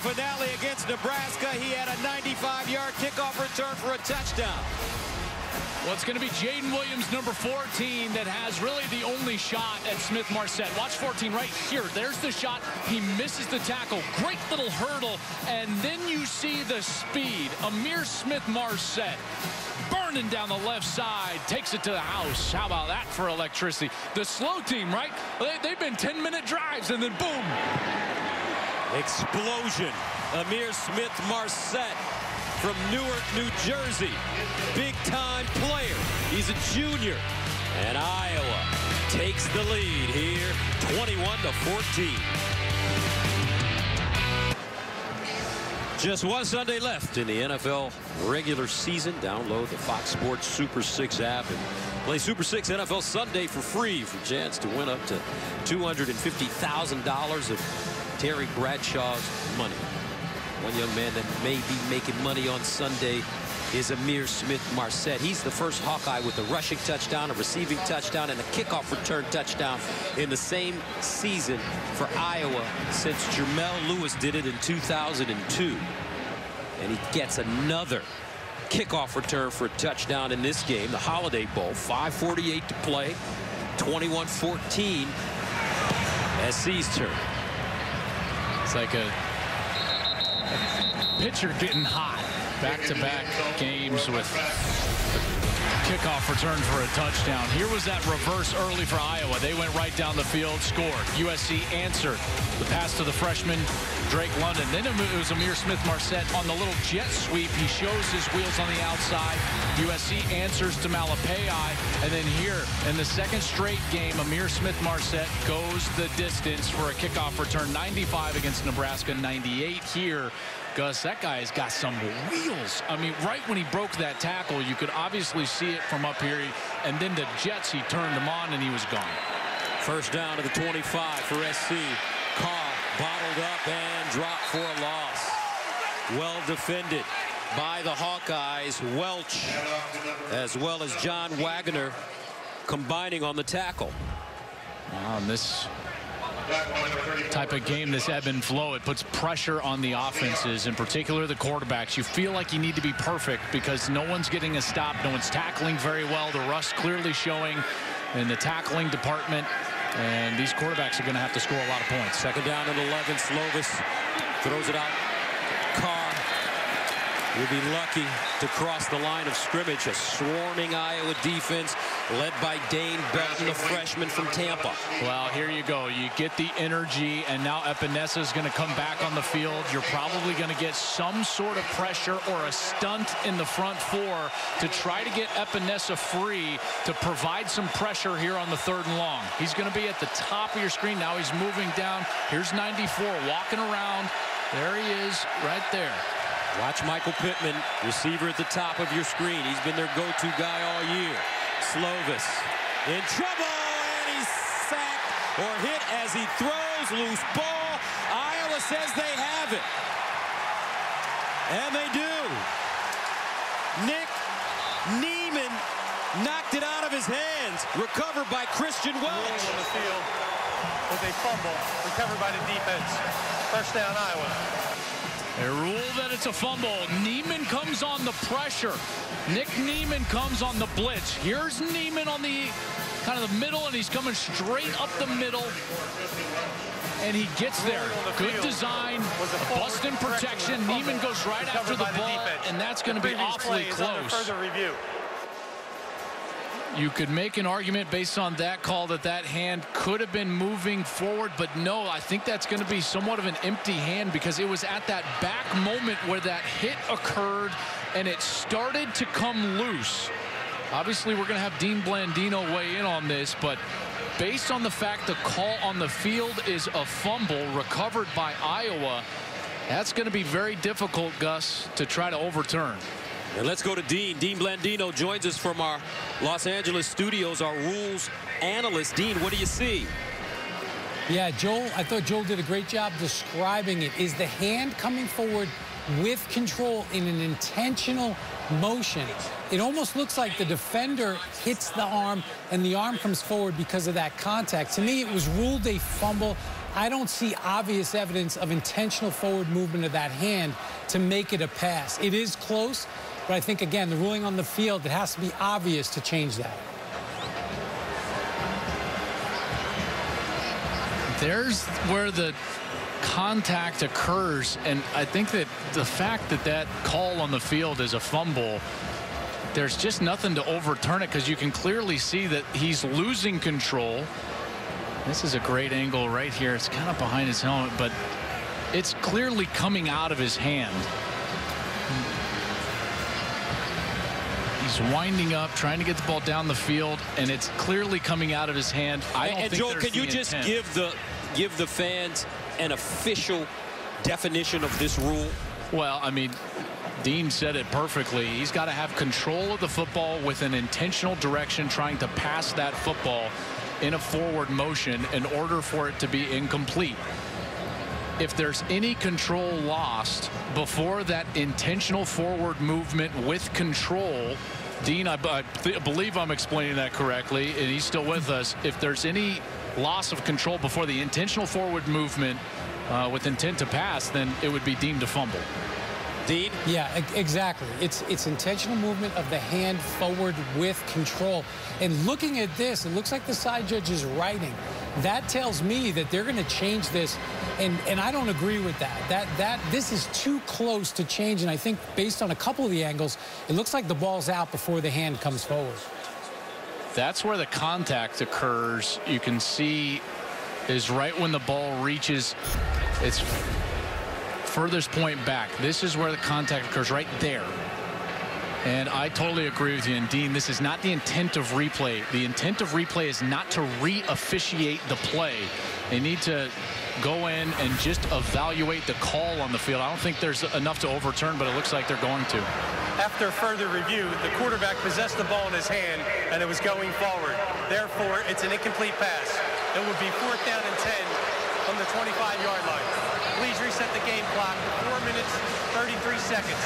season finale against Nebraska, he had a 95-yard kickoff return for a touchdown. Well, it's going to be Jaden Williams, number 14, that has really the only shot at Smith-Marsette. Watch 14 right here. There's the shot. He misses the tackle. Great little hurdle. And then you see the speed. Ihmir Smith-Marsette burning down the left side. Takes it to the house. How about that for electricity? The slow team, right? They, have been 10-minute drives, and then boom. Explosion. Ihmir Smith-Marsette from Newark, New Jersey. Big-time player. He's a junior. And Iowa takes the lead here, 21 to 14. Just one Sunday left in the NFL regular season. Download the Fox Sports Super 6 app and play Super 6 NFL Sunday for free for a chance to win up to $250,000 of Terry Bradshaw's money. One young man that may be making money on Sunday is Ihmir Smith-Marsette. He's the first Hawkeye with a rushing touchdown, a receiving touchdown, and a kickoff return touchdown in the same season for Iowa since Jermelle Lewis did it in 2002. And he gets another kickoff return for a touchdown in this game, the Holiday Bowl. 5.48 to play, 21-14. SC's turn. It's like a, pitcher getting hot. Back-to-back -back games with kickoff return for a touchdown. Here was that reverse early for Iowa. They went right down the field, scored. USC answered the pass to the freshman, Drake London. Then it was Ihmir Smith-Marsette on the little jet sweep. He shows his wheels on the outside. USC answers to Malepeai. And then here in the second straight game, Ihmir Smith-Marsette goes the distance for a kickoff return. 95 against Nebraska, 98 here Gus, that guy's got some wheels. I mean, right when he broke that tackle, you could obviously see it from up here. And then the Jets, he turned them on and he was gone. First down to the 25 for SC. Carr bottled up and dropped for a loss. Well defended by the Hawkeyes. Welch as well as John Waggoner combining on the tackle. On this type of game, this ebb and flow, it puts pressure on the offenses, in particular the quarterbacks. You feel like you need to be perfect because no one's getting a stop. No one's tackling very well. The rust clearly showing in the tackling department. And these quarterbacks are going to have to score a lot of points. Second down and 11. Slovis throws it out. Carr will be lucky to cross the line of scrimmage. A swarming Iowa defense led by Dane Belton, the freshman from Tampa. Well, here you go. You get the energy, and now Epenesa is going to come back on the field. You're probably going to get some sort of pressure or a stunt in the front four to try to get Epenesa free to provide some pressure here on the third and long. He's going to be at the top of your screen. Now he's moving down. Here's 94 walking around. There he is right there. Watch Michael Pittman, receiver at the top of your screen. He's been their go-to guy all year. Slovis in trouble, and he's sacked or hit as he throws loose ball. Iowa says they have it. And they do. Nick Niemann knocked it out of his his hands. Recovered by Christian Welch. on the field with a fumble recovered by the defense. First down, Iowa. They rule that it's a fumble. Niemann comes on the pressure. Nick Niemann comes on the blitz. Here's Niemann on the kind of the middle, and he's coming straight up the middle. And he gets there. Good design, bust in protection. Niemann goes right after the ball, and that's going to be awfully close. Further review. You could make an argument based on that call that that hand could have been moving forward, but no, I think that's going to be somewhat of an empty hand because it was at that back moment where that hit occurred and it started to come loose. Obviously, we're going to have Dean Blandino weigh in on this, but based on the fact the call on the field is a fumble recovered by Iowa, that's going to be very difficult, Gus, to try to overturn. And let's go to Dean. Dean Blandino joins us from our Los Angeles studios, our rules analyst. Dean, what do you see? Yeah, Joel, I thought Joel did a great job describing it. Is the hand coming forward with control in an intentional motion? It almost looks like the defender hits the arm and the arm comes forward because of that contact. To me, it was ruled a fumble. I don't see obvious evidence of intentional forward movement of that hand to make it a pass. It is close, but I think, again, the ruling on the field, it has to be obvious to change that. There's where the contact occurs, and I think that the fact that that call on the field is a fumble, there's just nothing to overturn it because you can clearly see that he's losing control. This is a great angle right here. It's kind of behind his helmet, but it's clearly coming out of his hand. He's winding up, trying to get the ball down the field, and it's clearly coming out of his hand. I don't and think Joel, can you just intent. give the give the fans an official definition of this rule? Well, I mean, Dean said it perfectly. He's got to have control of the football with an intentional direction, trying to pass that football in a forward motion in order for it to be incomplete. If there's any control lost before that intentional forward movement with control, Dean, I, I th- believe I'm explaining that correctly, and he's still with us. If there's any loss of control before the intentional forward movement uh, with intent to pass, then it would be deemed a fumble. Dean? Yeah, e- exactly. It's it's intentional movement of the hand forward with control. And looking at this, it looks like the side judge is writing. That tells me that they're going to change this, and and I don't agree with that. That that this is too close to change. And I think based on a couple of the angles, it looks like the ball's out before the hand comes forward. That's where the contact occurs. You can see is right when the ball reaches its furthest point back. This is where the contact occurs right there. And I totally agree with you. And Dean, this is not the intent of replay. The intent of replay is not to re-officiate the play. They need to go in and just evaluate the call on the field. I don't think there's enough to overturn, but it looks like they're going to. After further review, the quarterback possessed the ball in his hand and it was going forward. Therefore, it's an incomplete pass. It would be fourth down and 10 from the 25-yard line. Please reset the game clock to 4 minutes, 33 seconds.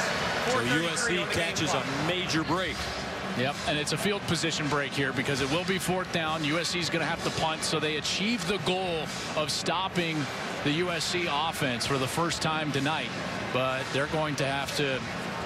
So 4:33 USC on the game catches a major break. Yep, and it's a field position break here because it will be fourth down. USC is going to have to punt, so they achieve the goal of stopping the USC offense for the first time tonight. But they're going to have to,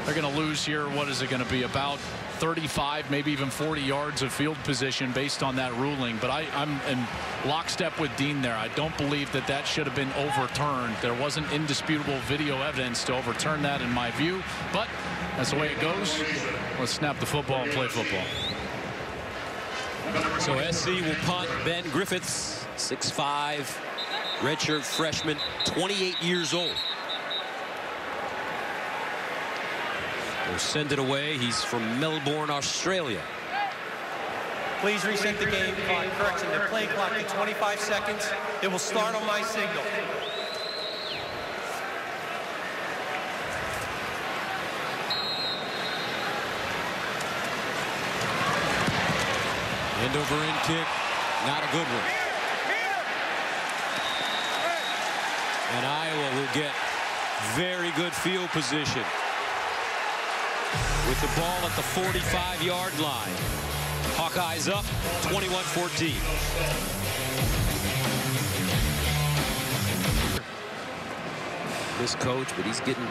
they're going to lose here. What is it going to be? About 35, maybe even 40 yards of field position based on that ruling. But I, I'm in lockstep with Dean there. I don't believe that that should have been overturned. There wasn't indisputable video evidence to overturn that in my view. But that's the way it goes. Let's snap the football and play football. So SC will punt Ben Griffiths, 6'5", redshirt freshman, 28 years old. They'll send it away. He's from Melbourne, Australia. Please reset the game clock. Correction, the play clock to 25 seconds. It will start on my signal. End over end kick, not a good one. And Iowa will get very good field position with the ball at the 45-yard line. Hawkeyes up 21-14. This coach, but he's getting,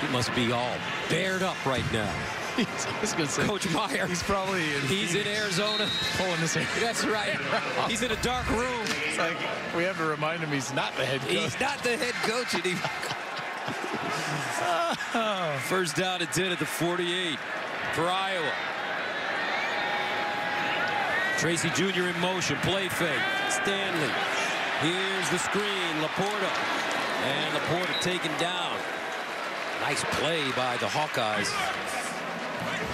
he must be all bared up right now. I gonna say, Coach Meyer. He's probably in He's in Arizona. pulling this hair. That's right. He's in a dark room. It's like we have to remind him he's not the head coach. He's not the head coach anymore. First down and 10 at the 48 for Iowa. Tracy Jr. in motion, play fake. Stanley. Here's the screen, LaPorta. And LaPorta taken down. Nice play by the Hawkeyes.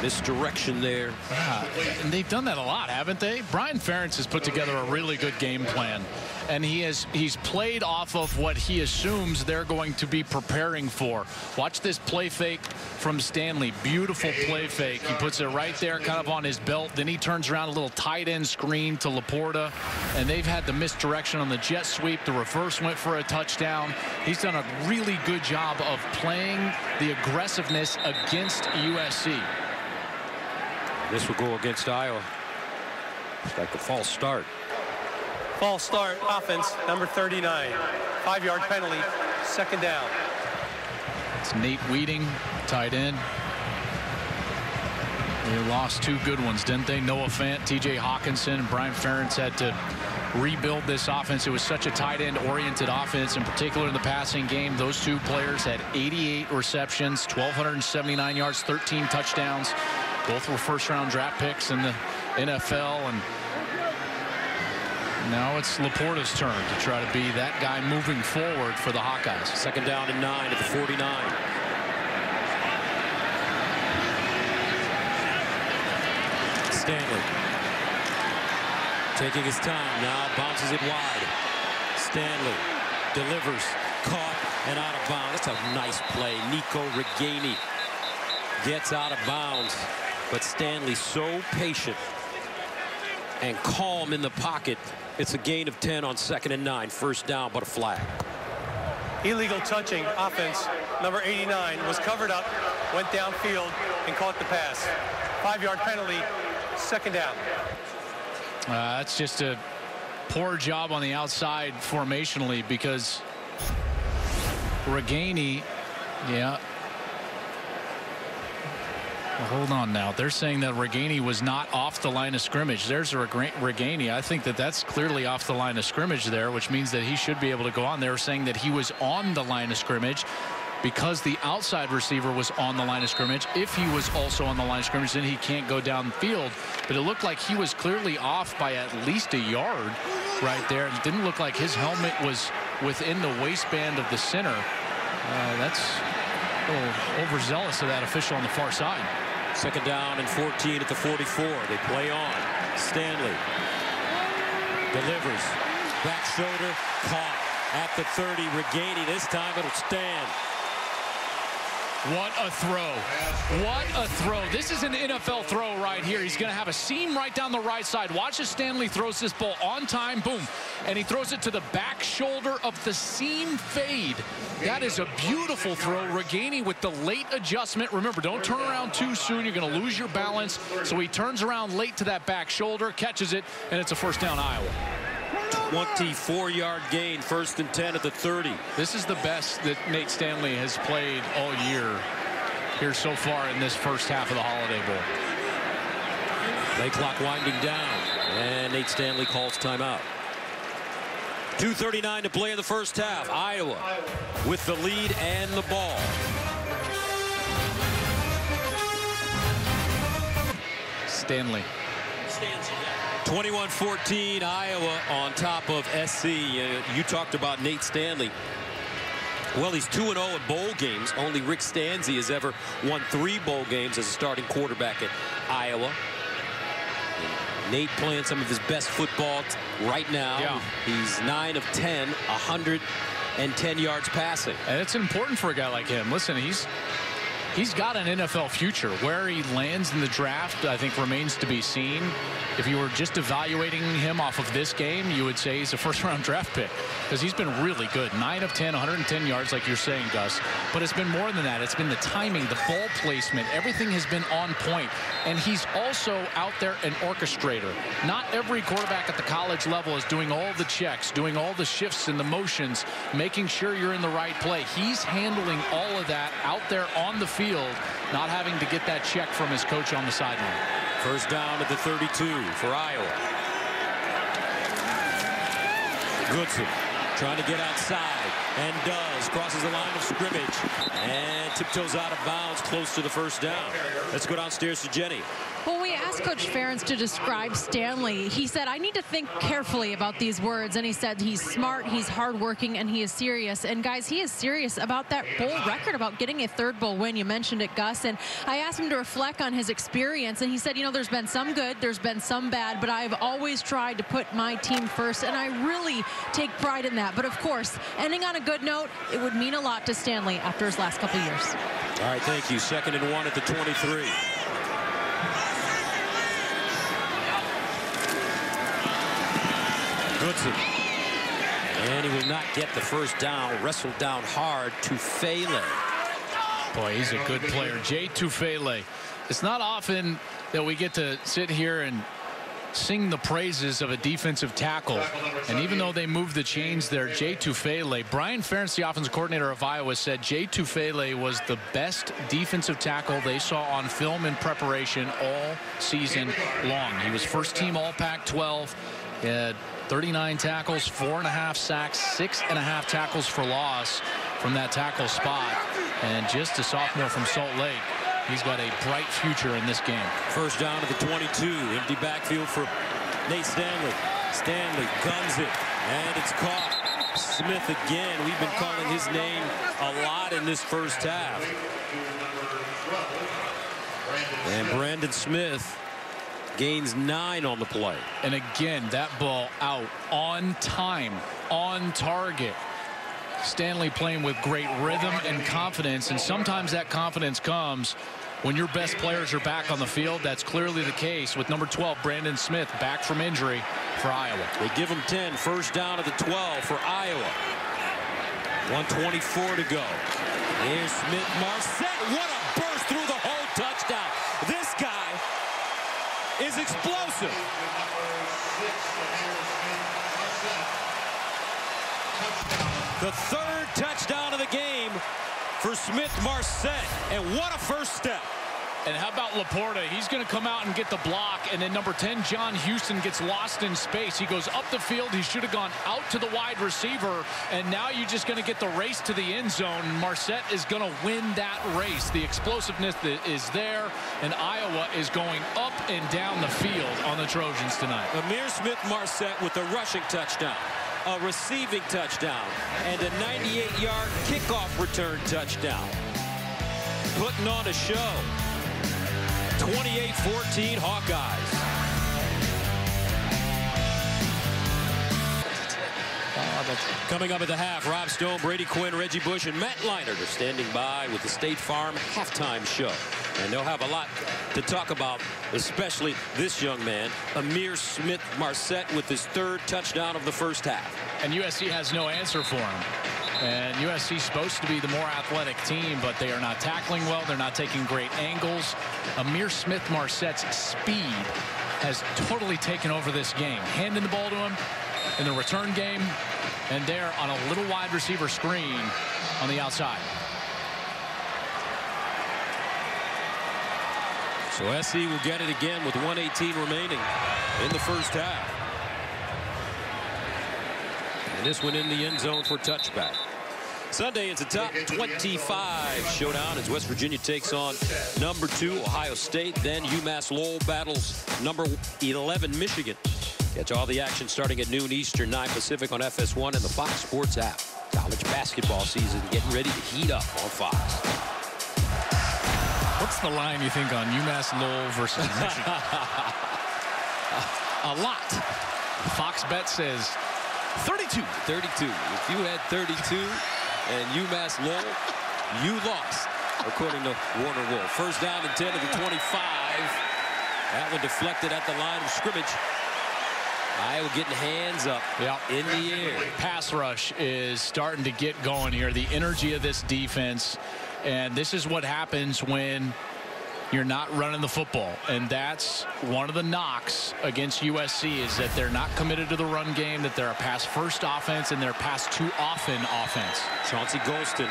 Misdirection there. Yeah, and they've done that a lot, haven't they? Brian Ferentz has put together a really good game plan, and he has he's played off of what he assumes they're going to be preparing for. Watch this play fake from Stanley. Beautiful play fake. He puts it right there, kind of on his belt. Then he turns around a little tight end screen to LaPorta, and they've had the misdirection on the jet sweep. The reverse went for a touchdown. He's done a really good job of playing the aggressiveness against USC. This will go against Iowa. It's like a false start. False start, offense, number 39. Five-yard penalty, second down. It's Nate Wieting, tight end. They lost two good ones, didn't they? Noah Fant, TJ Hockenson, and Brian Ferentz had to rebuild this offense. It was such a tight end oriented offense, in particular in the passing game. Those two players had 88 receptions, 1,279 yards, 13 touchdowns. Both were first round draft picks in the NFL. And now it's LaPorta's turn to try to be that guy moving forward for the Hawkeyes. Second down and nine at the 49. Stanley. Taking his time now, bounces it wide. Stanley delivers, caught, and out of bounds. That's a nice play. Nico Ragaini gets out of bounds, but Stanley so patient and calm in the pocket. It's a gain of 10 on second and nine. First down, but a flag. Illegal touching, offense, number 89, was covered up, went downfield, and caught the pass. Five-yard penalty, second down. Uh, that's just a poor job on the outside formationally because Ragaini, yeah. Well, hold on now. They're saying that Ragaini was not off the line of scrimmage. There's a Ragaini. I think that that's clearly off the line of scrimmage there, which means that he should be able to go on. They're saying that he was on the line of scrimmage because the outside receiver was on the line of scrimmage. If he was also on the line of scrimmage, then he can't go downfield. But it looked like he was clearly off by at least a yard right there. It didn't look like his helmet was within the waistband of the center. Uh, that's a little overzealous of that official on the far side. Second down and 14 at the 44. They play on. Stanley delivers. Back shoulder caught at the 30. Ragaini. This time it'll stand. What a throw. What a throw. This is an NFL throw right here. He's going to have a seam right down the right side. Watch as Stanley throws this ball on time. Boom. And he throws it to the back shoulder of the seam fade. That is a beautiful throw. Ragaini with the late adjustment. Remember, don't turn around too soon. You're going to lose your balance. So he turns around late to that back shoulder, catches it, and it's a first down Iowa. 24-yard gain, first and 10 at the 30. This is the best that Nate Stanley has played all year here so far in this first half of the Holiday Bowl. Play clock winding down, and Nate Stanley calls timeout. 2.39 to play in the first half. Iowa with the lead and the ball. Stanley. 21-14 Iowa on top of SC. Uh, you talked about Nate Stanley. Well, he's 2-0 in bowl games. Only Rick Stanzi has ever won three bowl games as a starting quarterback at Iowa. Nate playing some of his best football right now. Yeah. He's 9 of 10, 110 yards passing. And it's important for a guy like him. Listen, he's he's got an NFL future. Where he lands in the draft, I think, remains to be seen. If you were just evaluating him off of this game, you would say he's a first-round draft pick because he's been really good. 9 of 10, 110 yards, like you're saying, Gus. But it's been more than that. It's been the timing, the ball placement. Everything has been on point. And he's also out there an orchestrator. Not every quarterback at the college level is doing all the checks, doing all the shifts and the motions, making sure you're in the right play. He's handling all of that out there on the field, not having to get that check from his coach on the sideline. First down at the 32 for Iowa. Goodson trying to get outside and does crosses the line of scrimmage and tiptoes out of bounds close to the first down let's go downstairs to Jenny well we asked coach Ferentz to describe Stanley he said I need to think carefully about these words and he said he's smart he's hardworking and he is serious and guys he is serious about that bowl record about getting a third bowl win you mentioned it Gus and I asked him to reflect on his experience and he said you know there's been some good there's been some bad but I've always tried to put my team first and I really take pride in that but of course ending on a good note, it would mean a lot to Stanley after his last couple years. All right, thank you. Second and one at the 23. Goodson. And he will not get the first down. Wrestled down hard to Tufele. Boy, he's a good player. Jay Tufele. It's not often that we get to sit here and sing the praises of a defensive tackle. And even though they moved the chains there, Jay Tufele, Brian Ferentz, the offensive coordinator of Iowa, said Jay Tufele was the best defensive tackle they saw on film in preparation all season long. He was first team All Pac-12. Had 39 tackles, four and a half sacks, six and a half tackles for loss from that tackle spot. And just a sophomore from Salt Lake. He's got a bright future in this game. First down to the 22. Empty backfield for Nate Stanley. Stanley guns it, and it's caught. Smith again. We've been calling his name a lot in this first half. And Brandon Smith gains nine on the play. And again, that ball out on time, on target. Stanley playing with great rhythm and confidence, and sometimes that confidence comes when your best players are back on the field. That's clearly the case with number 12, Brandon Smith, back from injury for Iowa. They give him 10. First down at the 12 for Iowa. 124 to go. Here's Smith Marsette. What a burst through the whole touchdown. This guy is explosive. The third touchdown of the game for Smith Marsette. And what a first step. And how about LaPorta? He's going to come out and get the block. And then number 10, John Houston, gets lost in space. He goes up the field. He should have gone out to the wide receiver. And now you're just going to get the race to the end zone. Marsette is going to win that race. The explosiveness that is there. And Iowa is going up and down the field on the Trojans tonight. Ihmir Smith Marsette with a rushing touchdown a receiving touchdown, and a 98-yard kickoff return touchdown. Putting on a show. 28-14 Hawkeyes. Oh, Coming up at the half, Rob Stone, Brady Quinn, Reggie Bush, and Matt Leinart are standing by with the State Farm halftime show. And they'll have a lot to talk about, especially this young man, Ihmir Smith Marsette, with his third touchdown of the first half. And USC has no answer for him. And USC is supposed to be the more athletic team, but they are not tackling well. They're not taking great angles. Ihmir Smith Marsette's speed has totally taken over this game. Handing the ball to him in the return game, and there on a little wide receiver screen on the outside. So SC will get it again with 118 remaining in the first half. And this one in the end zone for touchback. Sunday, it's a top 25 showdown as West Virginia takes on number two Ohio State. Then UMass Lowell battles number 11 Michigan. Catch all the action starting at noon Eastern, 9 Pacific on FS1 and the Fox Sports app. College basketball season getting ready to heat up on Fox. What's the line you think on UMass Lowell versus Michigan? a lot. Fox Bet says 32. 32. If you had 32 and UMass Lowell, you lost. according to Warner Wolf. First down and 10 to the 25. That one deflected at the line of scrimmage. Iowa getting hands up yep. in the air. Pass rush is starting to get going here. The energy of this defense. And this is what happens when you're not running the football. And that's one of the knocks against USC is that they're not committed to the run game, that they're a pass first offense, and they're pass too often offense. Chauncey Golston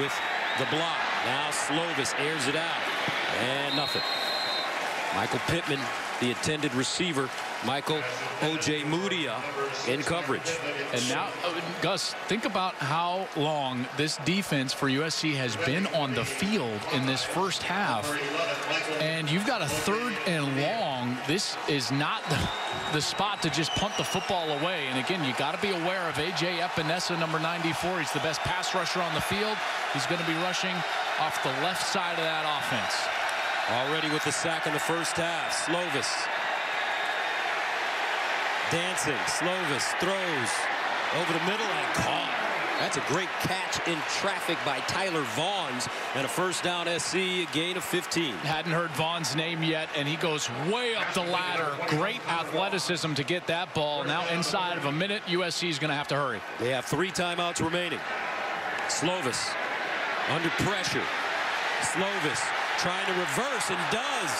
with the block. Now Slovis airs it out. And nothing. Michael Pittman, the intended receiver, Michael Ojemudia in coverage. And now, Gus, think about how long this defense for USC has been on the field in this first half. And you've got a third and long. This is not the, spot to just punt the football away. And again, you got to be aware of A.J. Epenesa, number 94. He's the best pass rusher on the field. He's going to be rushing off the left side of that offense. Already with the sack in the first half. Slovis dancing. Slovis throws over the middle and caught. That's a great catch in traffic by Tyler Vaughns and a first down SC, a gain of 15. Hadn't heard Vaughn's name yet, and he goes way up the ladder. Great athleticism to get that ball. Now inside of a minute, USC is going to have to hurry. They have three timeouts remaining. Slovis under pressure. Slovis trying to reverse and does.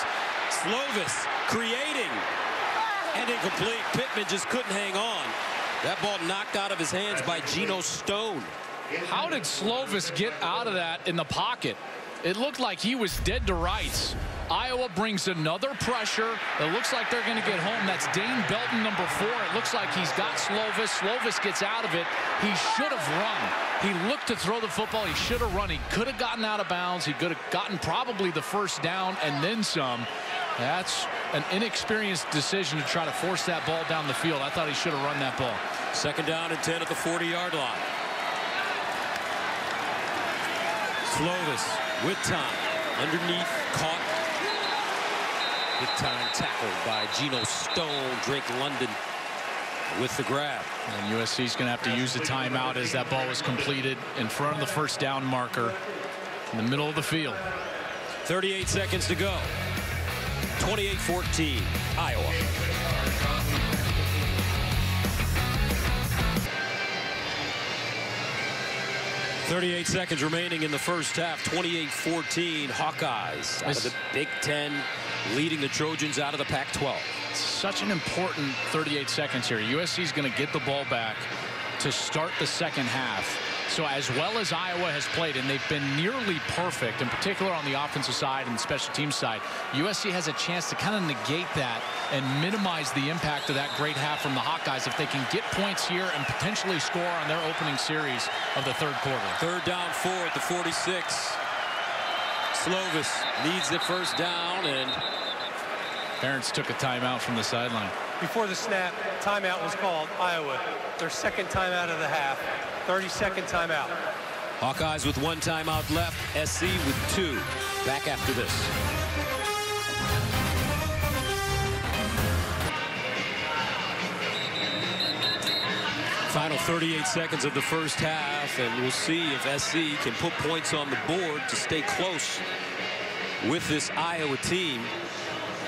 Slovis creating and incomplete. Pittman just couldn't hang on. That ball knocked out of his hands by Geno Stone. How did Slovis get out of that in the pocket? It looked like he was dead to rights. Iowa brings another pressure. It looks like they're going to get home. That's Dane Belton, number four. It looks like he's got Slovis. Slovis gets out of it. He should have run. He looked to throw the football. He should have run. He could have gotten out of bounds. He could have gotten probably the first down and then some. That's an inexperienced decision to try to force that ball down the field. I thought he should have run that ball. Second down and 10 at the 40-yard line. Slovis with time. Underneath, caught. Big time tackle by Geno Stone. Drake London with the grab. And USC is going to have to use the timeout as that ball was completed in front of the first down marker in the middle of the field. 38 seconds to go. 28-14, Iowa. Thirty-eight seconds remaining in the first half. 28-14, Hawkeyes out of the Big Ten, leading the Trojans out of the Pac-12. Such an important 38 seconds here. USC is going to get the ball back to start the second half. So as well as Iowa has played, and they've been nearly perfect, in particular on the offensive side and the special team side, USC has a chance to kind of negate that and minimize the impact of that great half from the Hawkeyes if they can get points here and potentially score on their opening series of the third quarter. Third down four at the 46. Slovis needs the first down, and Ferentz took a timeout from the sideline. Before the snap, timeout was called. Iowa, their second timeout of the half. 30-second timeout. Hawkeyes with one timeout left. SC with two. Back after this. Final 38 seconds of the first half, and we'll see if SC can put points on the board to stay close with this Iowa team.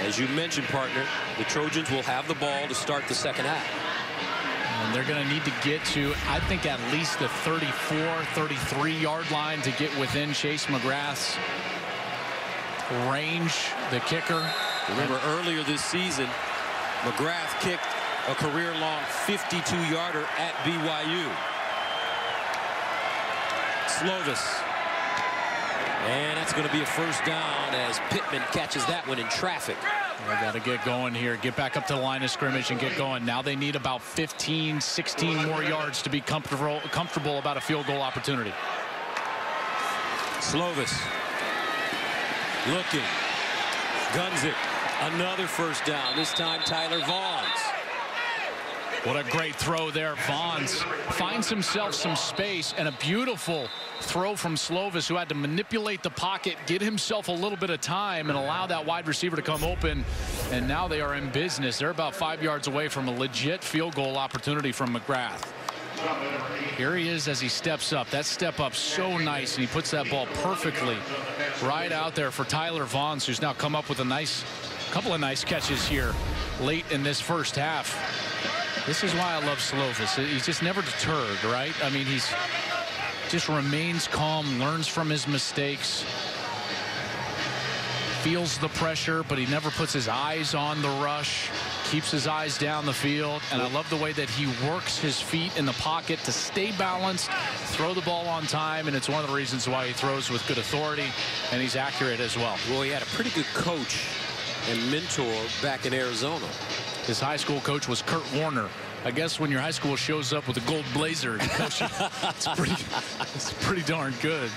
As you mentioned, partner, the Trojans will have the ball to start the second half. And they're going to need to get to, I think, at least the 34, 33-yard line to get within Chase McGrath's range, the kicker. Remember, earlier this season, McGrath kicked a career-long 52-yarder at BYU. Slovis. And that's going to be a first down as Pittman catches that one in traffic. They got to get going here, get back up to the line of scrimmage and get going. Now they need about 15, 16 more yards to be comfortable, comfortable about a field goal opportunity. Slovis looking, guns it. Another first down. This time Tyler Vaughns. What a great throw there. Vaughns finds himself some space and a beautiful throw from Slovis who had to manipulate the pocket, get himself a little bit of time and allow that wide receiver to come open. And now they are in business. They're about five yards away from a legit field goal opportunity from McGrath. Here he is as he steps up. That step up so nice, and he puts that ball perfectly right out there for Tyler Vaughns, who's now come up with a nice couple of nice catches here late in this first half. This is why I love Slovis. He's just never deterred, right? I mean, he's just remains calm, learns from his mistakes, feels the pressure, but he never puts his eyes on the rush, keeps his eyes down the field. And I love the way that he works his feet in the pocket to stay balanced, throw the ball on time. And it's one of the reasons why he throws with good authority and he's accurate as well. Well, he had a pretty good coach and mentor back in Arizona. His high school coach was Kurt Warner. I guess when your high school shows up with a gold blazer, it's pretty, it's pretty darn good.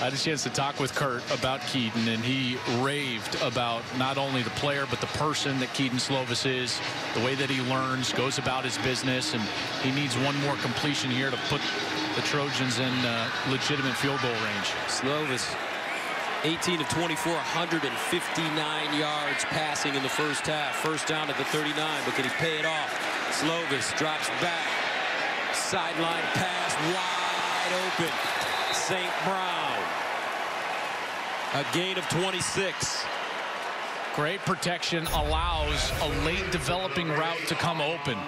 I had a chance to talk with Kurt about Kedon, and he raved about not only the player, but the person that Kedon Slovis is, the way that he learns, goes about his business, and he needs one more completion here to put the Trojans in uh, legitimate field goal range. Slovis 18 of 24, 159 yards passing in the first half. First down at the 39, but can he pay it off? Slovis drops back. Sideline pass wide open. St. Brown. A gain of 26. Great protection allows a late developing route to come open.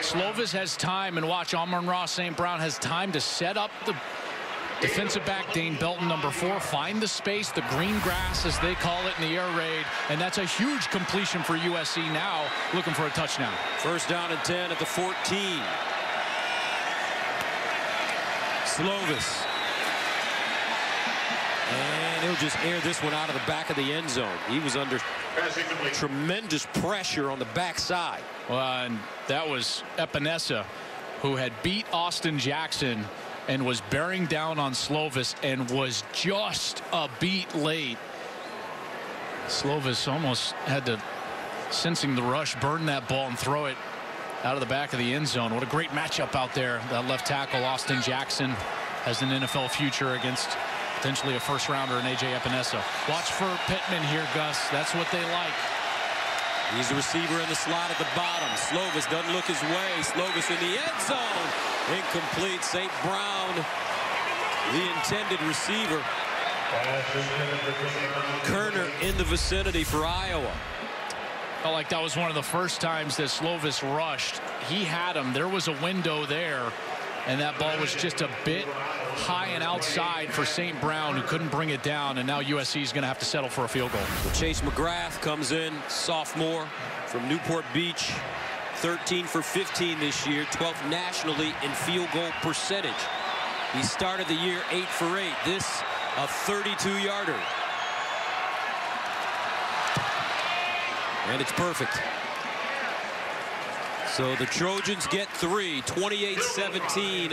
Slovis has time, and watch Amon-Ra St. Brown has time to set up the Defensive back Dane Belton, number four, find the space, the green grass, as they call it in the air raid. And that's a huge completion for USC now, looking for a touchdown. First down and 10 at the 14. Slovis. And he'll just air this one out of the back of the end zone. He was under tremendous pressure on the backside. Well, and that was Epenesa, who had beat Austin Jackson and was bearing down on Slovis and was just a beat late. Slovis almost had to, sensing the rush, burn that ball and throw it out of the back of the end zone. What a great matchup out there. That left tackle, Austin Jackson, has an NFL future against potentially a first rounder in A.J. Epenesa. Watch for Pittman here, Gus. That's what they like. He's the receiver in the slot at the bottom. Slovis doesn't look his way. Slovis in the end zone. Incomplete. St. Brown, the intended receiver. Koerner in the vicinity for Iowa. Felt like that was one of the first times that Slovis rushed. He had him. There was a window there. And that ball was just a bit high and outside for St. Brown, who couldn't bring it down. And now USC is going to have to settle for a field goal. Chase McGrath comes in, sophomore from Newport Beach. 13 for 15 this year, 12th nationally in field goal percentage. He started the year 8 for 8. This a 32-yarder. And it's perfect. So the Trojans get three, 28-17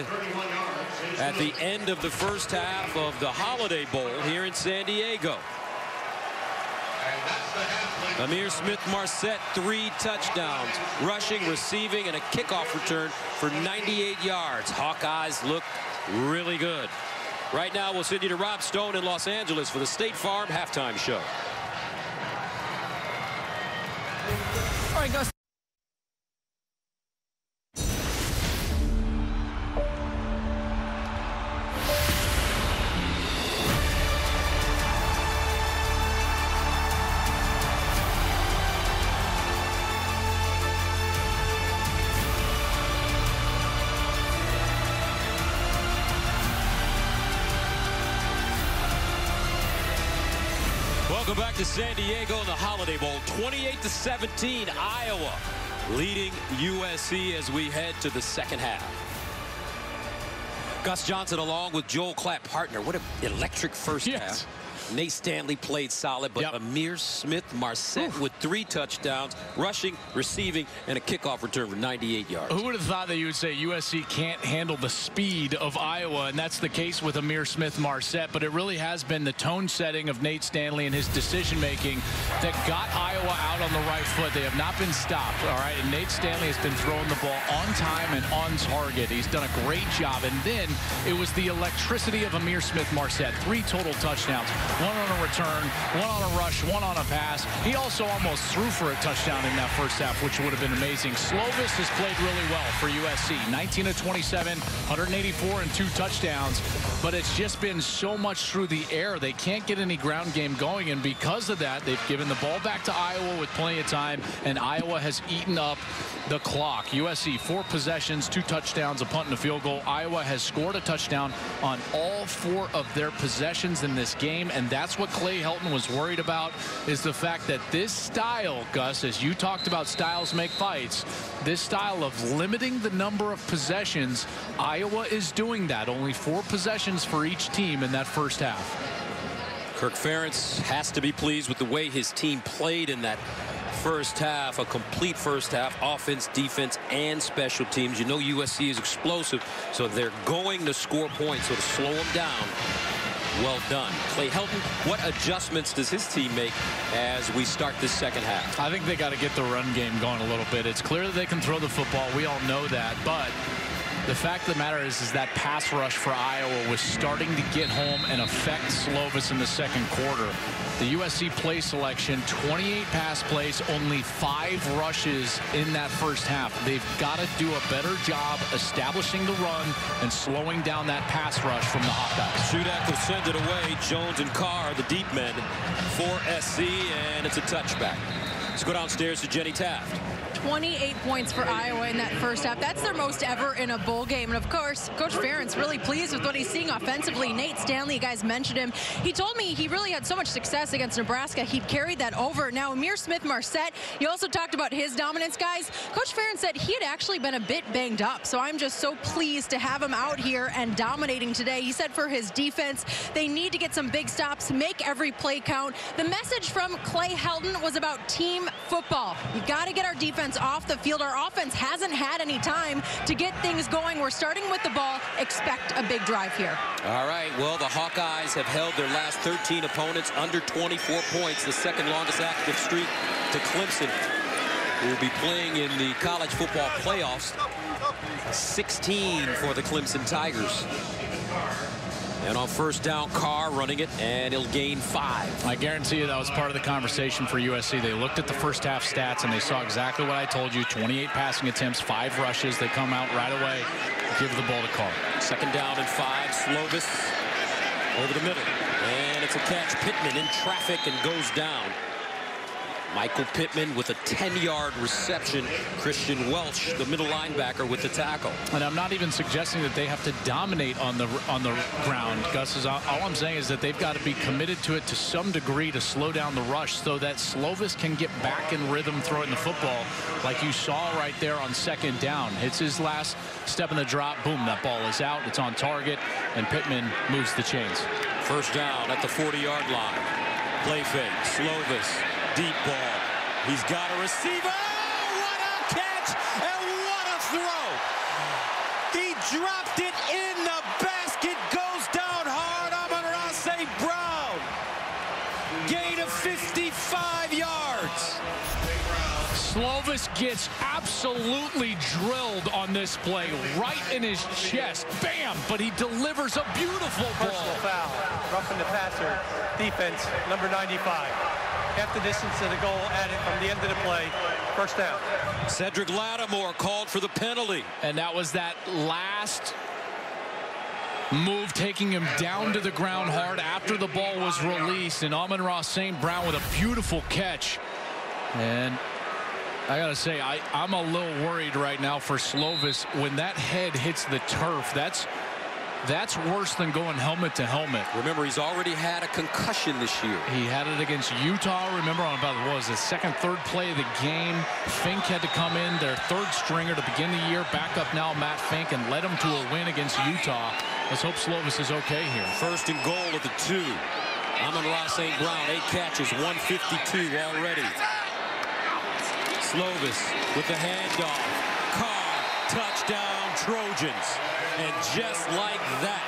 at the end of the first half of the Holiday Bowl here in San Diego. Ihmir Smith-Marsette, three touchdowns, rushing, receiving, and a kickoff return for 98 yards. Hawkeyes look really good. Right now, we'll send you to Rob Stone in Los Angeles for the State Farm halftime show. All right, Gus. Diego in the Holiday Bowl. 28 to 17, Iowa leading USC as we head to the second half. Gus Johnson along with Joel Klatt partner. What an electric first yes. half. Nate Stanley played solid, but yep. Ihmir Smith-Marsette with three touchdowns, rushing, receiving, and a kickoff return for 98 yards. Who would have thought that you would say USC can't handle the speed of Iowa, and that's the case with Ihmir Smith-Marsette, but it really has been the tone setting of Nate Stanley and his decision-making that got Iowa out on the right foot. They have not been stopped, all right, and Nate Stanley has been throwing the ball on time and on target. He's done a great job, and then it was the electricity of Ihmir Smith-Marsette. Three total touchdowns, one on a return, one on a rush, one on a pass. He also almost threw for a touchdown in that first half, which would have been amazing. Slovis has played really well for USC. 19 of 27, 184 and two touchdowns. But it's just been so much through the air. They can't get any ground game going. And because of that, they've given the ball back to Iowa with plenty of time. And Iowa has eaten up the clock. USC, four possessions, two touchdowns, a punt and a field goal. Iowa has scored a touchdown on all four of their possessions in this game. And that's what Clay Helton was worried about is the fact that this style, Gus, as you talked about styles make fights, this style of limiting the number of possessions, Iowa is doing that. Only four possessions for each team in that first half. Kirk Ferentz has to be pleased with the way his team played in that first half, a complete first half, offense, defense, and special teams. You know USC is explosive, so they're going to score points, so to slow them down. Well done. Clay Helton, what adjustments does his team make as we start this second half? I think they got to get the run game going a little bit. It's clear that they can throw the football. We all know that, but the fact of the matter is, is that pass rush for Iowa was starting to get home and affect Slovis in the second quarter. The USC play selection, 28 pass plays, only five rushes in that first half. They've got to do a better job establishing the run and slowing down that pass rush from the Hawkeyes. Shudak will send it away. Jones and Carr, the deep men for SC, and it's a touchback. Let's go downstairs to Jenny Taft. 28 points for Iowa in that first half. That's their most ever in a bowl game. And of course, Coach Ferentz really pleased with what he's seeing offensively. Nate Stanley, you guys mentioned him. He told me he really had so much success against Nebraska. He carried that over. Now, Ihmir Smith-Marsette, you also talked about his dominance, guys. Coach Ferentz said he had actually been a bit banged up. So I'm just so pleased to have him out here and dominating today. He said for his defense, they need to get some big stops, make every play count. The message from Clay Helton was about team football. You got to get our defense off the field. Our offense hasn't had any time to get things going. We're starting with the ball. Expect a big drive here. All right. Well, the Hawkeyes have held their last 13 opponents under 24 points, the second longest active streak to Clemson who will be playing in the college football playoffs. 16 for the Clemson Tigers. And on first down, Carr running it, and he'll gain five. I guarantee you that was part of the conversation for USC. They looked at the first half stats, and they saw exactly what I told you. 28 passing attempts, five rushes. They come out right away, give the ball to Carr. Second down and five. Slovis over the middle. And it's a catch. Pittman in traffic and goes down. Michael Pittman with a 10-yard reception. Kristian Welch, the middle linebacker, with the tackle. And I'm not even suggesting that they have to dominate on the on the ground. Gus is all, all I'm saying is that they've got to be committed to it to some degree to slow down the rush so that Slovis can get back in rhythm throwing the football like you saw right there on second down. It's his last step in the drop. Boom, that ball is out. It's on target, and Pittman moves the chains. First down at the 40-yard line. Play fake. Slovis Deep ball. He's got a receiver. what a catch and what a throw. He dropped it in the basket. Goes down hard. Amon-Ra St. Brown. Gain of 55 yards. Slovis gets absolutely drilled on this play right in his chest. Bam! But he delivers a beautiful ball. Personal foul. Roughing the passer. Defense, number 95 half the distance to the goal added from the end of the play. First down. Cedric Lattimore called for the penalty. And that was that last move taking him down to the ground hard after the ball was released. And Amon-Ra St. Brown with a beautiful catch. And I got to say, I, I'm a little worried right now for Slovis. When that head hits the turf, that's that's worse than going helmet to helmet. Remember, he's already had a concussion this year. He had it against Utah. Remember on about what was the second, third play of the game. Fink had to come in, their third stringer to begin the year. Back up now, Matt Fink, and led him to a win against Utah. Let's hope Slovis is okay here. First and goal at the two. Amon-Ra St. Brown, eight catches, 152 already. Slovis with the handoff. Carr, touchdown, Trojans. And just like that,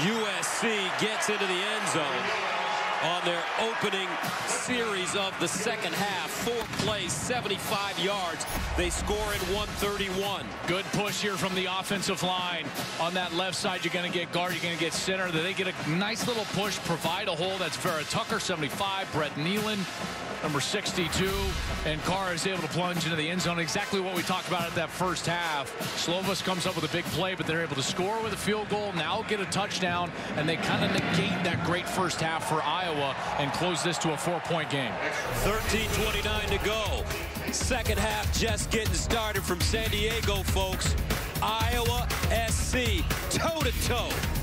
USC gets into the end zone. On their opening series of the second half. Four plays, 75 yards. They score in 131. Good push here from the offensive line. On that left side, you're going to get guard, you're going to get center. They get a nice little push, provide a hole. That's Vera Tucker, 75. Brett Neilon, number 62. And Carr is able to plunge into the end zone. Exactly what we talked about at that first half. Slovis comes up with a big play, but they're able to score with a field goal, now get a touchdown, and they kind of negate that great first half for Iowa and close this to a four-point game. 13-29 to go. Second half just getting started from San Diego, folks. Iowa SC toe-to-toe. -to -toe.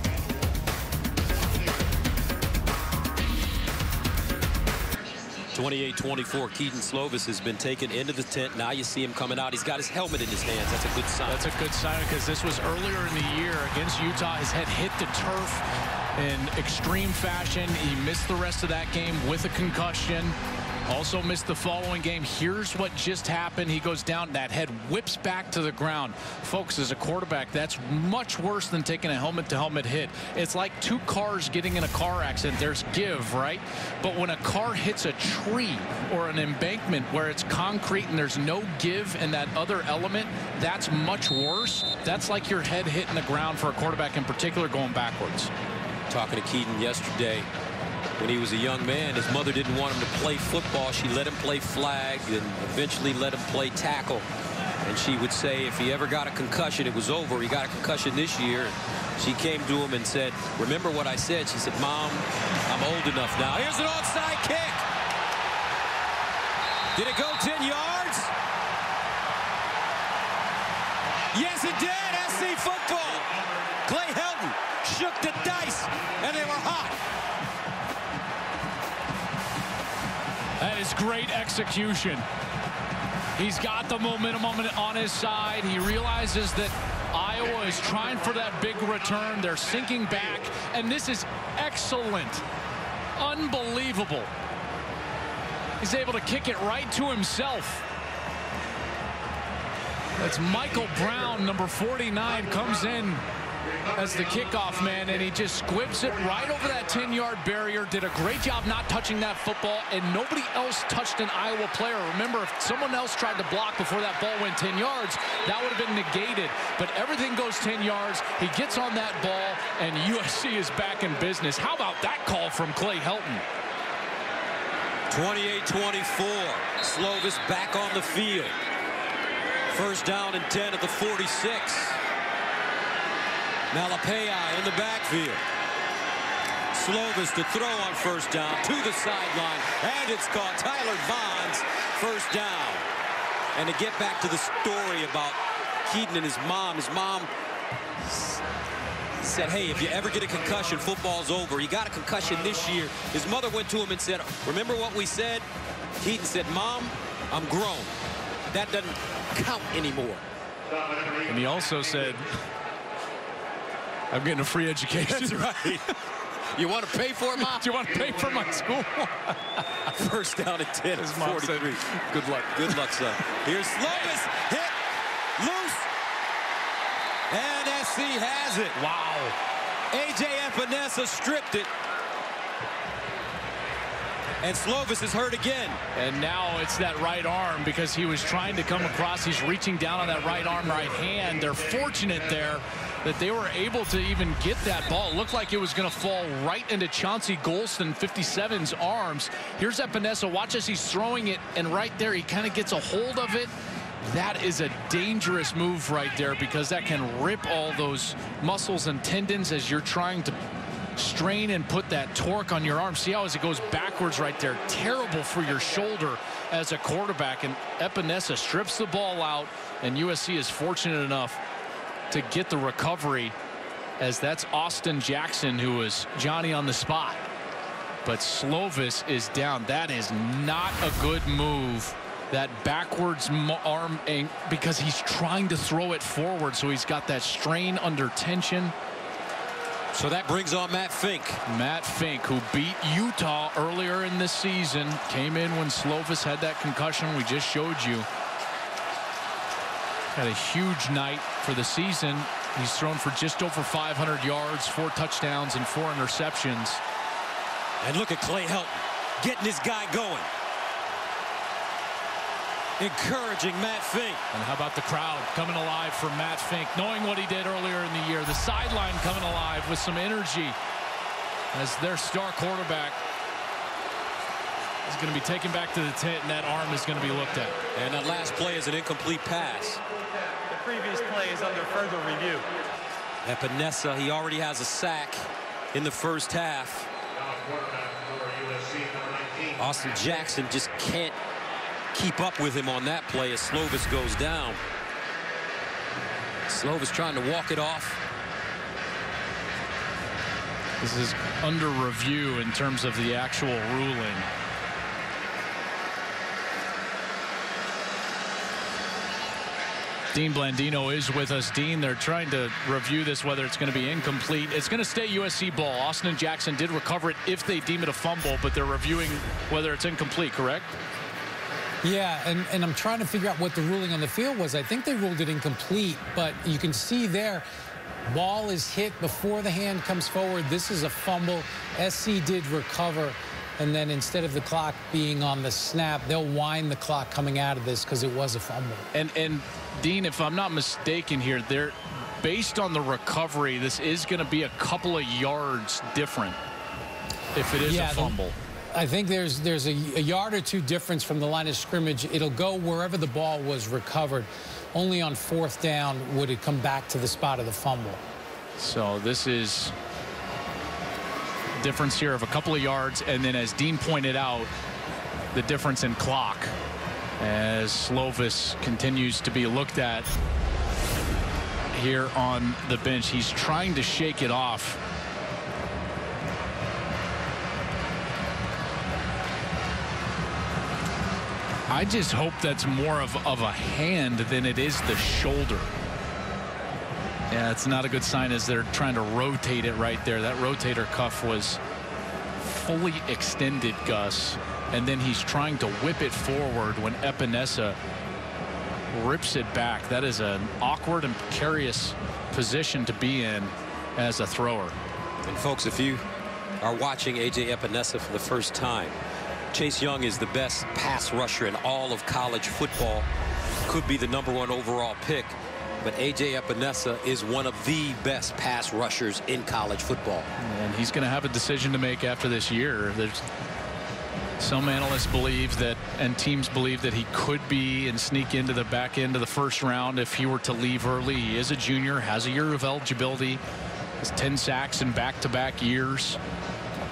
28-24, Kedon Slovis has been taken into the tent. Now you see him coming out. He's got his helmet in his hands. That's a good sign. That's a good sign because this was earlier in the year against Utah. His head hit the turf in extreme fashion. He missed the rest of that game with a concussion. Also missed the following game. Here's what just happened. He goes down. That head whips back to the ground. Folks, as a quarterback, that's much worse than taking a helmet-to-helmet -helmet hit. It's like two cars getting in a car accident. There's give, right? But when a car hits a tree or an embankment where it's concrete and there's no give in that other element, that's much worse. That's like your head hitting the ground for a quarterback in particular going backwards. Talking to Kedon yesterday, when he was a young man. His mother didn't want him to play football. She let him play flag and eventually let him play tackle. And she would say if he ever got a concussion, it was over. He got a concussion this year. She came to him and said, remember what I said? She said, Mom, I'm old enough now. Here's an onside kick. Did it go 10 yards? Yes, it did. SC football. Clay Helton shook the dice, and they were hot. That is great execution. He's got the momentum on his side. He realizes that Iowa is trying for that big return. They're sinking back, and this is excellent. Unbelievable. He's able to kick it right to himself. That's Michael Brown, number 49, comes in as the kickoff man, and he just squibs it right over that 10-yard barrier. Did a great job not touching that football, and nobody else touched an Iowa player. Remember, if someone else tried to block before that ball went 10 yards, that would have been negated. But everything goes 10 yards. He gets on that ball, and USC is back in business. How about that call from Clay Helton? 28-24. Slovis back on the field. First down and 10 at the 46. Malepeai in the backfield. Slovis to throw on first down to the sideline. And it's caught. Tyler Vaughns first down. And to get back to the story about Kedon and his mom. His mom said, hey, if you ever get a concussion, football's over. He got a concussion this year. His mother went to him and said, remember what we said? Kedon said, Mom, I'm grown. That doesn't count anymore. And he also said, I'm getting a free education. That's right. You want to pay for it, Mom? Do you want to pay for my school? First down at 10. His 43. Said, good luck. Good luck, son. Here's Slovis. Hit. Loose. And SC has it. Wow. A.J. Epenesa stripped it. And Slovis is hurt again. And now it's that right arm because he was trying to come across. He's reaching down on that right arm, right hand. They're fortunate there that they were able to even get that ball. It looked like it was going to fall right into Chauncey Golston, 57's arms. Here's Epenesa. Watch as he's throwing it, and right there he kind of gets a hold of it. That is a dangerous move right there because that can rip all those muscles and tendons as you're trying to strain and put that torque on your arm. See how as it goes backwards right there. Terrible for your shoulder as a quarterback. And Epenesa strips the ball out, and USC is fortunate enough to get the recovery as that's Austin Jackson who was Johnny on the spot. But Slovis is down. That is not a good move. That backwards arm because he's trying to throw it forward. So he's got that strain under tension. So that brings on Matt Fink. Matt Fink, who beat Utah earlier in the season, came in when Slovis had that concussion we just showed you. Had a huge night for the season. He's thrown for just over 500 yards, four touchdowns, and four interceptions. And look at Clay Helton getting this guy going. Encouraging Matt Fink. And how about the crowd coming alive for Matt Fink, knowing what he did earlier in the year. The sideline coming alive with some energy as their star quarterback is going to be taken back to the tent, and that arm is going to be looked at. And that last play is an incomplete pass. The previous play is under further review. Epenesa, he already has a sack in the first half. Austin Jackson just can't keep up with him on that play as Slovis goes down. Slovis trying to walk it off. This is under review in terms of the actual ruling. Dean Blandino is with us. Dean, they're trying to review this, whether it's going to be incomplete. It's going to stay USC ball. Austin and Jackson did recover it if they deem it a fumble, but they're reviewing whether it's incomplete, correct? Yeah, and, and I'm trying to figure out what the ruling on the field was. I think they ruled it incomplete, but you can see there, ball is hit before the hand comes forward. This is a fumble. SC did recover. And then instead of the clock being on the snap, they'll wind the clock coming out of this because it was a fumble. And and Dean, if I'm not mistaken here, they're based on the recovery, this is going to be a couple of yards different if it is yeah, a fumble. I think there's there's a, a, yard or two difference from the line of scrimmage. It'll go wherever the ball was recovered. Only on fourth down would it come back to the spot of the fumble. So this is difference here of a couple of yards. And then as Dean pointed out, the difference in clock as Slovis continues to be looked at here on the bench. He's trying to shake it off. I just hope that's more of, of a hand than it is the shoulder. Yeah, it's not a good sign as they're trying to rotate it right there. That rotator cuff was fully extended, Gus. And then he's trying to whip it forward when Epenesa rips it back. That is an awkward and precarious position to be in as a thrower. And folks, if you are watching A.J. Epenesa for the first time, Chase Young is the best pass rusher in all of college football. Could be the number one overall pick. But A.J. Epenesa is one of the best pass rushers in college football. And he's going to have a decision to make after this year. There's some analysts believe that and teams believe that he could be and sneak into the back end of the first round if he were to leave early. He is a junior, has a year of eligibility, has 10 sacks in back-to-back -back years.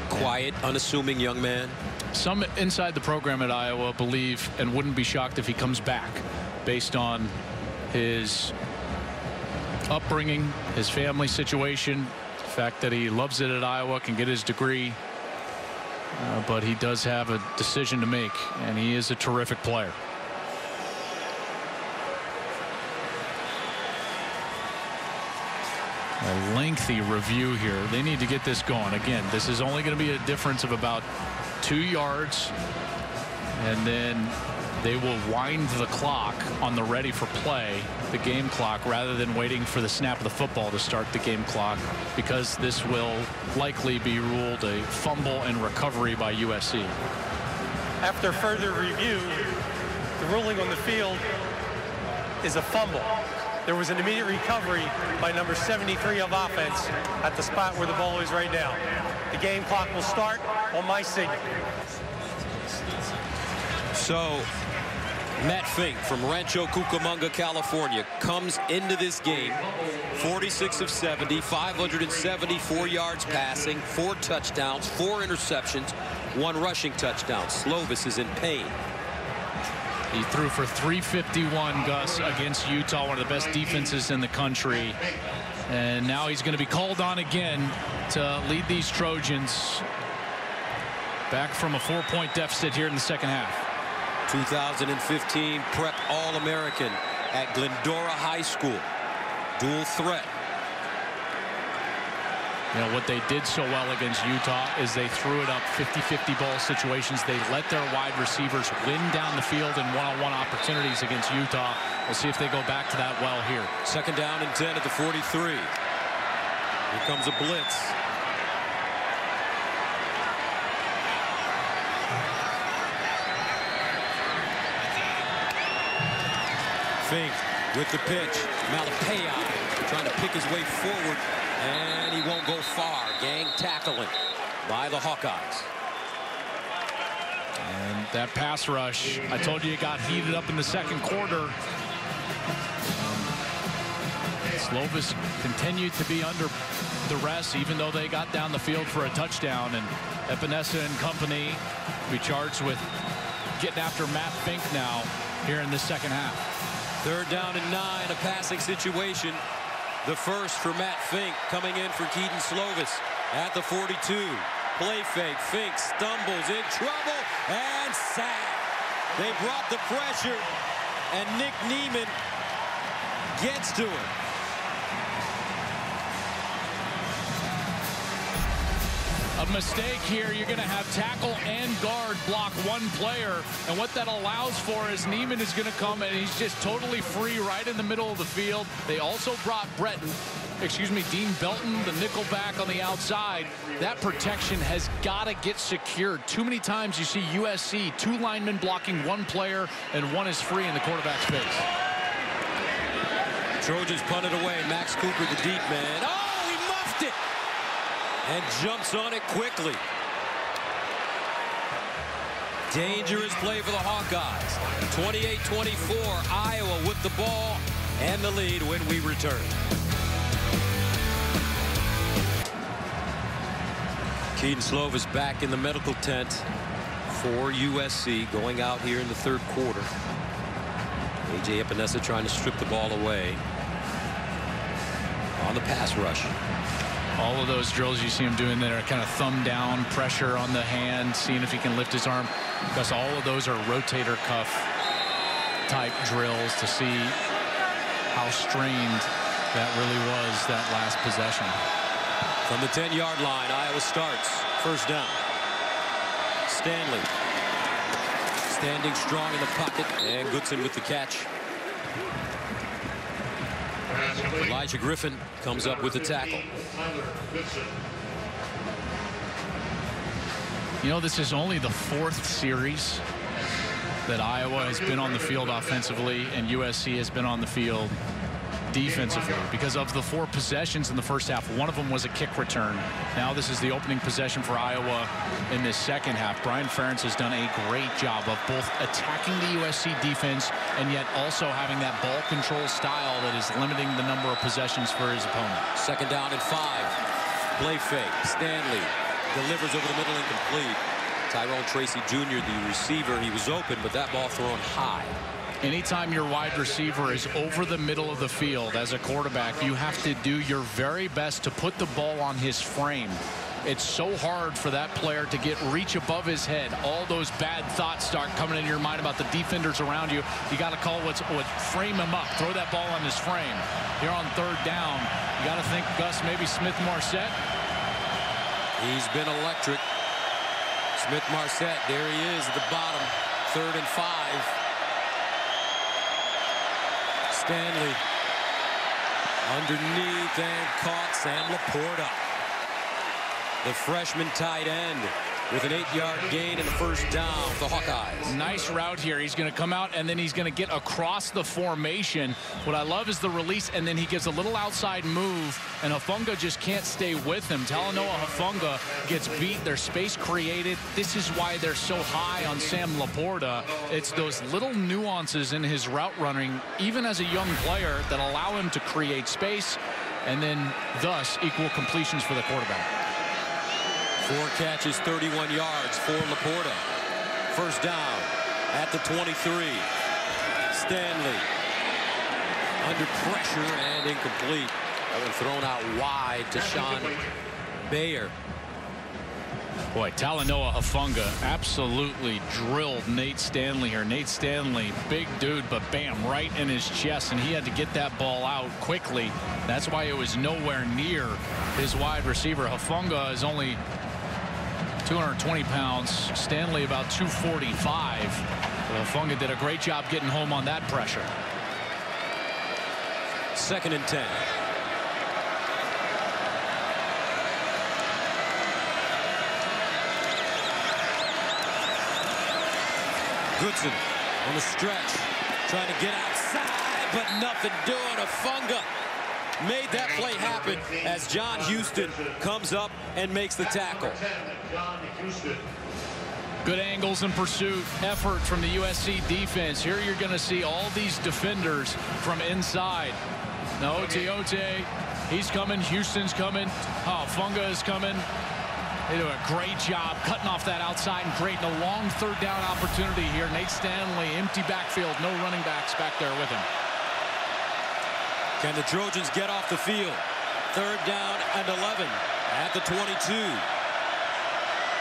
Quiet, unassuming young man. Some inside the program at Iowa believe and wouldn't be shocked if he comes back based on his upbringing, his family situation, the fact that he loves it at Iowa, can get his degree. Uh, but he does have a decision to make, and he is a terrific player. A lengthy review here. They need to get this going. Again, this is only going to be a difference of about two yards. And then they will wind the clock on the ready for play, the game clock, rather than waiting for the snap of the football to start the game clock, because this will likely be ruled a fumble and recovery by USC. After further review, the ruling on the field is a fumble. There was an immediate recovery by number 73 of offense at the spot where the ball is right now. The game clock will start on my signal. So Matt Fink from Rancho Cucamonga, California, comes into this game 46 of 70, 574 yards passing, four touchdowns, four interceptions, one rushing touchdown. Slovis is in pain. He threw for 351, Gus, against Utah, one of the best defenses in the country. And now he's going to be called on again to lead these Trojans back from a four-point deficit here in the second half. 2015 prep All-American at Glendora High School. Dual threat. You know, what they did so well against Utah is they threw it up 50-50 ball situations. They let their wide receivers win down the field in one-on-one opportunities against Utah. We'll see if they go back to that well here. Second down and 10 at the 43. Here comes a blitz. Fink with the pitch. Malepeai trying to pick his way forward and he won't go far. Gang tackling by the Hawkeyes. And that pass rush, I told you it got heated up in the second quarter. Slovis continued to be under the rest, even though they got down the field for a touchdown. And Epenesa and company be charged with getting after Matt Fink now here in the second half. Third down and nine, a passing situation. The first for Matt Fink coming in for Kedon Slovis at the 42. Play fake. Fink stumbles in trouble and sack. They brought the pressure and Nick Niemann gets to him. A mistake here, you're going to have tackle and guard block one player. And what that allows for is Niemann is going to come and he's just totally free right in the middle of the field. They also brought Breton, excuse me, Dean Belton, the nickel back on the outside. That protection has got to get secured. Too many times you see USC, two linemen blocking one player and one is free in the quarterback space. Trojans punted away. Max Cooper, the deep man. Oh! And jumps on it quickly. Dangerous play for the Hawkeyes. 28-24, Iowa with the ball and the lead when we return. Kedon Slovis back in the medical tent for USC going out here in the third quarter. A.J. Epenesa trying to strip the ball away on the pass rush. All of those drills you see him doing that are kind of thumb down, pressure on the hand, seeing if he can lift his arm. Because all of those are rotator cuff type drills to see how strained that really was that last possession. From the 10-yard line, Iowa starts. First down. Stanley standing strong in the pocket, and Goodson with the catch. Olaijah Griffin comes up with the tackle. You know, this is only the fourth series that Iowa has been on the field offensively and USC has been on the field defensively because of the four possessions in the first half. One of them was a kick return. Now this is the opening possession for Iowa in this second half. Brian Ferentz has done a great job of both attacking the USC defense and yet also having that ball control style that is limiting the number of possessions for his opponent. Second down and five. Play fake. Stanley delivers over the middle incomplete. Tyrone Tracy Jr., the receiver, he was open, but that ball thrown high. Anytime your wide receiver is over the middle of the field as a quarterback, you have to do your very best to put the ball on his frame. It's so hard for that player to get reach above his head. All those bad thoughts start coming into your mind about the defenders around you. You got to call what's what frame him up. Throw that ball on his frame. Here on third down, you got to think Gus maybe Smith Marsette. He's been electric. Smith Marsette, there he is at the bottom. Third and five. Stanley underneath and caught Sam LaPorta. The freshman tight end with an eight-yard gain and a first down for the Hawkeyes. Nice route here. He's going to come out, and then he's going to get across the formation. What I love is the release, and then he gives a little outside move, and Hufanga just can't stay with him. Talanoa Hufanga gets beat. There's space created. This is why they're so high on Sam LaPorta. It's those little nuances in his route running, even as a young player, that allow him to create space and then thus equal completions for the quarterback. Four catches, 31 yards for LaPorta. First down at the 23. Stanley under pressure and incomplete. That one thrown out wide to Shaun Beyer. Boy, Talanoa Hufanga absolutely drilled Nate Stanley here. Nate Stanley, big dude, but bam, right in his chest, and he had to get that ball out quickly. That's why it was nowhere near his wide receiver. Hufanga is only 220 pounds. Stanley about 245. Uh, Funga did a great job getting home on that pressure. Second and 10. Goodson on the stretch, trying to get outside. but nothing doing. Hufanga made that play happen as John Houston comes up and makes the tackle. Good angles in pursuit, effort from the USC defense. Here you're going to see all these defenders from inside. Gaoteote, he's coming. Houston's coming. Oh, Funga is coming. They do a great job cutting off that outside and creating a long third down opportunity here. Nate Stanley, empty backfield, no running backs back there with him. Can the Trojans get off the field? Third down and 11 at the 22.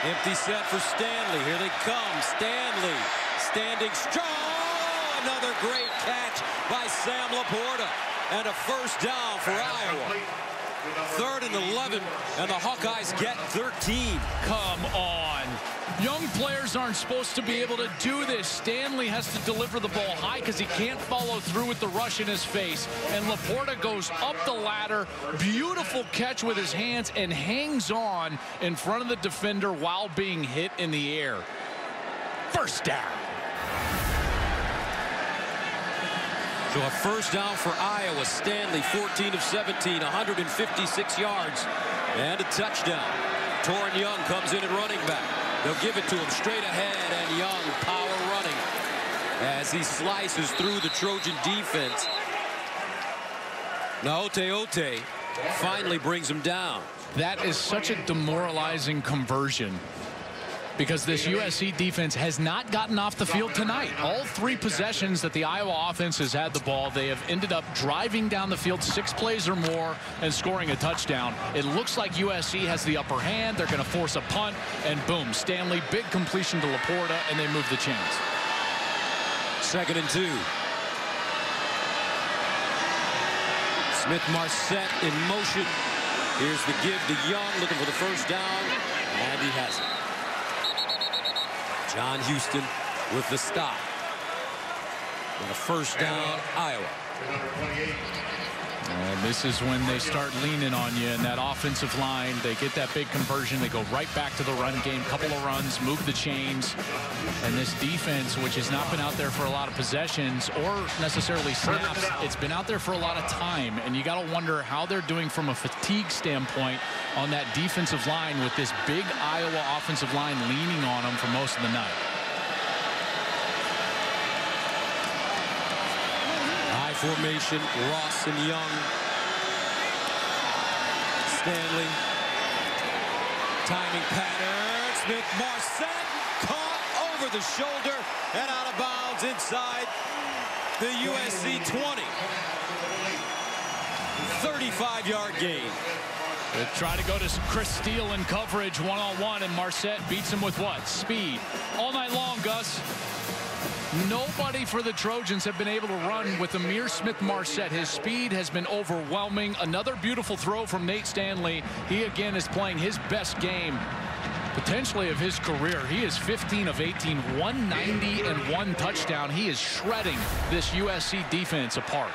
Empty set for Stanley. Here they come. Stanley standing strong. Another great catch by Sam LaPorta. And a first down for Iowa. Third and 11, and the Hawkeyes get 13. Come on. Young players aren't supposed to be able to do this. Stanley has to deliver the ball high because he can't follow through with the rush in his face. And LaPorta goes up the ladder. Beautiful catch with his hands and hangs on in front of the defender while being hit in the air. First down. So a first down for Iowa. Stanley, 14 of 17, 156 yards, and a touchdown. Toren Young comes in at running back. They'll give it to him straight ahead, and Young power running as he slices through the Trojan defense. Gaoteote finally brings him down. That is such a demoralizing conversion because this USC defense has not gotten off the field tonight. All three possessions that the Iowa offense has had the ball, they have ended up driving down the field six plays or more and scoring a touchdown. It looks like USC has the upper hand. They're going to force a punt, and boom, Stanley, big completion to LaPorta, and they move the chains. Second and two. Smith-Marsette in motion. Here's the give to Young, looking for the first down, and he has it. John Houston with the stop. And a first down, Iowa. And this is when they start leaning on you in that offensive line. They get that big conversion. They go right back to the run game. Couple of runs, move the chains. And this defense, which has not been out there for a lot of possessions or necessarily snaps, it's been out there for a lot of time. And you got to wonder how they're doing from a fatigue standpoint on that defensive line with this big Iowa offensive line leaning on them for most of the night. Formation. Ross and Young. Stanley. Timing pattern. Smith Marsette caught over the shoulder and out of bounds inside the USC 20. 35-yard gain. They try to go to Chris Steele in coverage one-on-one, -on -one, and Marsette beats him with what? Speed. All night long, Gus. Nobody for the Trojans have been able to run with Ihmir Smith-Marsette. His speed has been overwhelming. Another beautiful throw from Nate Stanley. He again is playing his best game potentially of his career. He is 15 of 18, 190 and one touchdown. He is shredding this USC defense apart.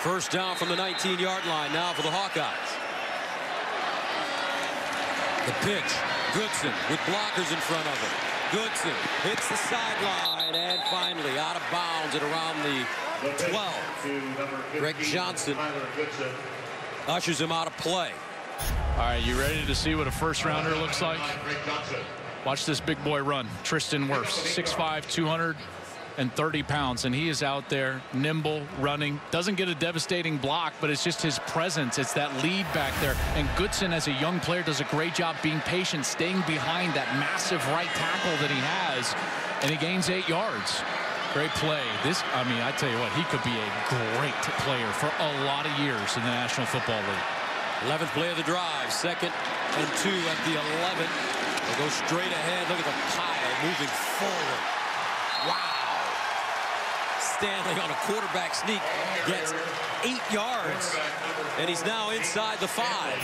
First down from the 19-yard line now for the Hawkeyes. The pitch. Goodson with blockers in front of him. Goodson hits the sideline and finally out of bounds at around the 12. Greg Johnson ushers him out of play. All right, you ready to see what a first rounder looks like? Watch this big boy run. Tristan Wirfs, 6'5", 200 and 30 pounds and he is out there nimble running. Doesn't get a devastating block but it's just his presence. It's that lead back there. And Goodson as a young player does a great job being patient staying behind that massive right tackle that he has and he gains eight yards. Great play. This I mean I tell you what he could be a great player for a lot of years in the National Football League. 11th play of the drive second and two at the 11 they go straight ahead. Look at the pile moving forward. Wow Stanley on a quarterback sneak gets eight yards, and he's now inside the five.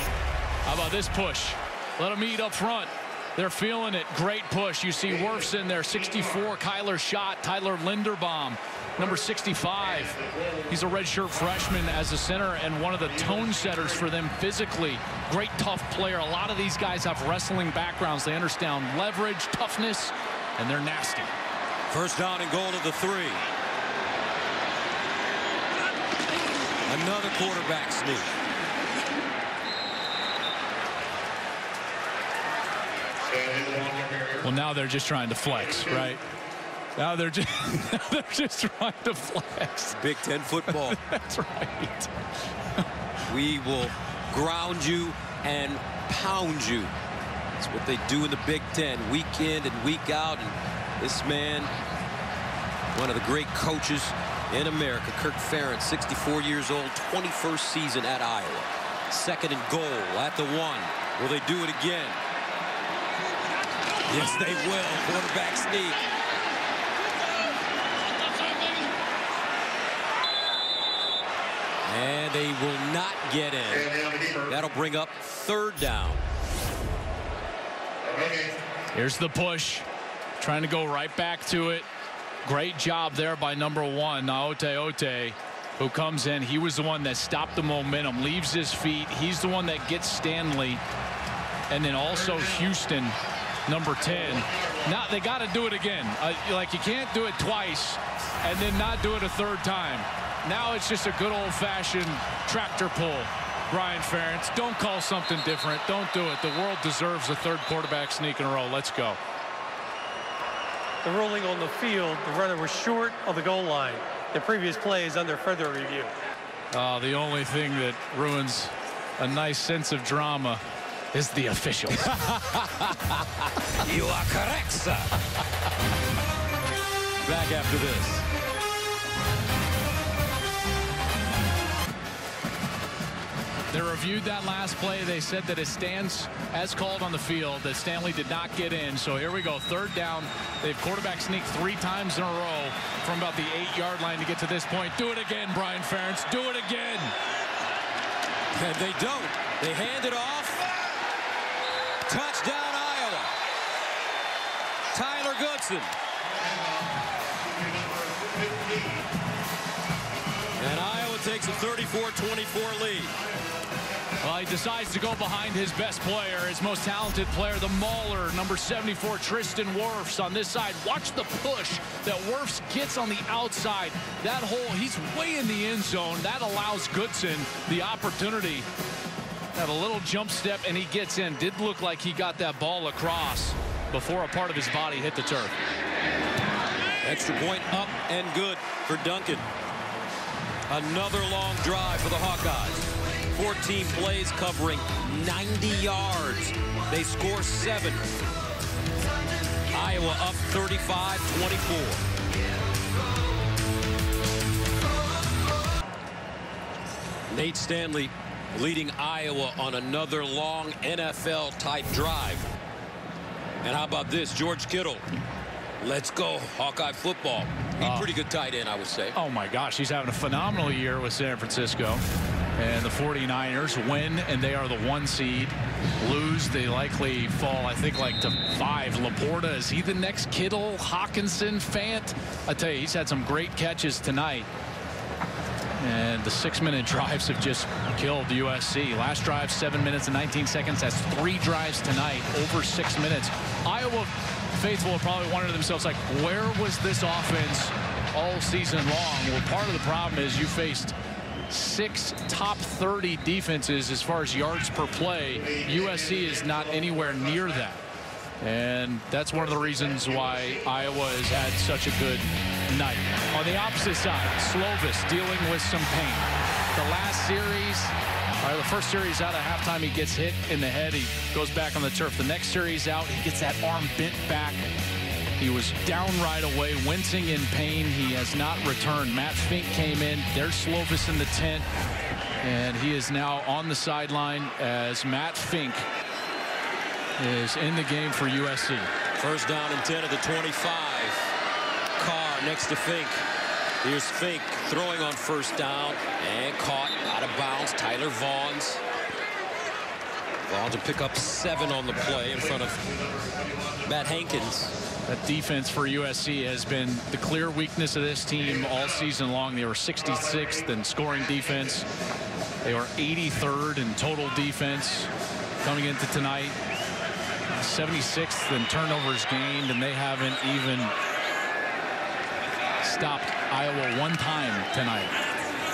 How about this push? Let him eat up front. They're feeling it. Great push. You see Wirfs in there, 64. Kyler Schott, Tyler Linderbaum, number 65. He's a redshirt freshman as a center and one of the tone setters for them physically. Great tough player. A lot of these guys have wrestling backgrounds. They understand leverage, toughness, and they're nasty. First down and goal to the three. Another quarterback sneak. Well, now they're just trying to flex, right? Now they're just they're just trying to flex. Big Ten football. That's right. we will ground you and pound you. That's what they do in the Big Ten, week in and week out. And this man, one of the great coaches in America, Kirk Ferentz, 64 years old, 21st season at Iowa. Second and goal at the one. Will they do it again? Yes, they will. Quarterback sneak. And they will not get in. That'll bring up third down. Here's the push. Trying to go right back to it. Great job there by number one, Gaoteote, who comes in. He was the one that stopped the momentum, leaves his feet. He's the one that gets Stanley. And then also Houston, number 10. Now they got to do it again. Uh, like you can't do it twice and then not do it a third time. Now it's just a good old-fashioned tractor pull. Brian Ferentz, don't call something different. Don't do it. The world deserves a third quarterback sneak in a row. Let's go. The ruling on the field, the runner was short of the goal line. The previous play is under further review. Uh, the only thing that ruins a nice sense of drama is the official. you are correct, sir. Back after this. They reviewed that last play. They said that it stands as called on the field, that Stanley did not get in. So here we go. Third down. They've quarterback sneak three times in a row from about the eight-yard line to get to this point. Do it again, Brian Ferentz. Do it again. And they don't. They hand it off. Touchdown, Iowa. Tyler Goodson. Takes a 34-24 lead. Well, he decides to go behind his best player, his most talented player, the Mauler, number 74, Tristan Wirfs on this side. Watch the push that Wirfs gets on the outside. That hole, he's way in the end zone. That allows Goodson the opportunity. Have a little jump step, and he gets in. Did look like he got that ball across before a part of his body hit the turf. Extra point up and good for Duncan. Another long drive for the Hawkeyes. 14 plays covering 90 yards. They score seven. Iowa up 35-24. Nate Stanley leading Iowa on another long NFL-type drive. And how about this, George Kittle? Let's go, Hawkeye football. He's uh, pretty good tight end, I would say. Oh, my gosh. He's having a phenomenal year with San Francisco. And the 49ers win, and they are the one seed. Lose, they likely fall, I think, like to five. LaPorta, is he the next Kittle, Hockenson, Fant? I tell you, he's had some great catches tonight. And the six-minute drives have just killed USC. Last drive, seven minutes and 19 seconds. That's three drives tonight, over six minutes. Iowa faithful have probably wondered to themselves, like, where was this offense all season long? Well, part of the problem is you faced six top 30 defenses as far as yards per play. USC is not anywhere near that. And that's one of the reasons why Iowa has had such a good night. On the opposite side, Slovis dealing with some pain. The last series, or the first series out of halftime, he gets hit in the head. He goes back on the turf. The next series out, he gets that arm bent back. He was down right away, wincing in pain. He has not returned. Matt Fink came in. There's Slovis in the tent. And he is now on the sideline as Matt Fink is in the game for USC. First down and 10 of the 25. Carr next to Fink. Here's Fink throwing on first down and caught out of bounds. Tyler Vaughns. Vaughns will pick up seven on the play in front of Matt Hankins. That defense for USC has been the clear weakness of this team all season long. They were 66th in scoring defense. They were 83rd in total defense coming into tonight. 76th in turnovers gained, and they haven't even stopped Iowa one time tonight.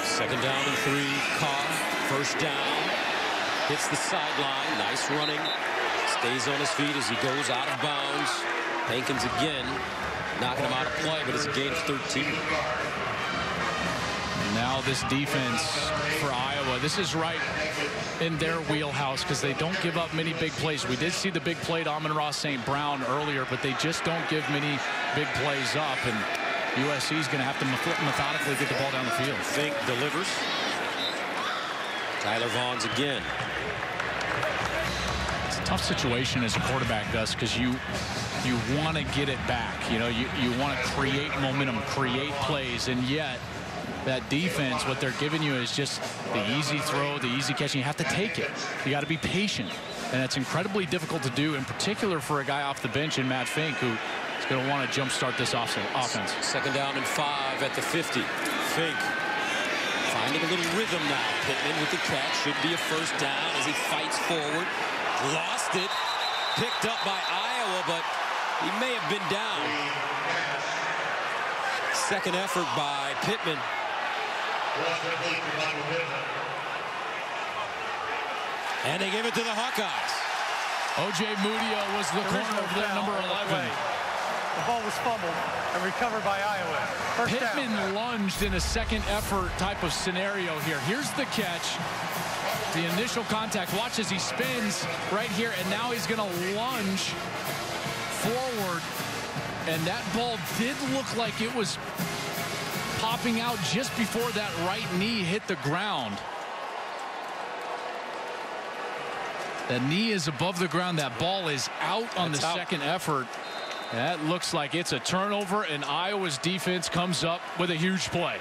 Second down and three. Carr, first down. Hits the sideline. Nice running. Stays on his feet as he goes out of bounds. Hankins again knocking him out of play, but it's a gain of 13. Now this defense for Iowa, this is right in their wheelhouse because they don't give up many big plays. We did see the big play to Amon-Ra St. Brown earlier, but they just don't give many big plays up. And USC is going to have to methodically get the ball down the field. Fink delivers. Tyler Vaughns again. It's a tough situation as a quarterback, Gus, because you you want to get it back. You know, you, you want to create momentum, create plays, and yet – that defense, what they're giving you is just the easy throw, the easy catch. And you have to take it. You got to be patient. And that's incredibly difficult to do, in particular for a guy off the bench in Matt Fink, who is going to want to jumpstart this offense. Second down and five at the 50. Fink finding a little rhythm now. Pittman with the catch. Should be a first down as he fights forward. Lost it. Picked up by Iowa, but he may have been down. Second effort by Pittman. And they gave it to the Hawkeyes. O.J. Mudia uh, was the corner of their number 11. The ball was fumbled and recovered by Iowa. First Pittman down. lunged in a second effort type of scenario here. Here's the catch. The initial contact. Watch as he spins right here, and now he's going to lunge forward. And that ball did look like it was popping out just before that right knee hit the ground. The knee is above the ground. That ball is out on That's the out. second effort. That looks like it's a turnover, and Iowa's defense comes up with a huge play.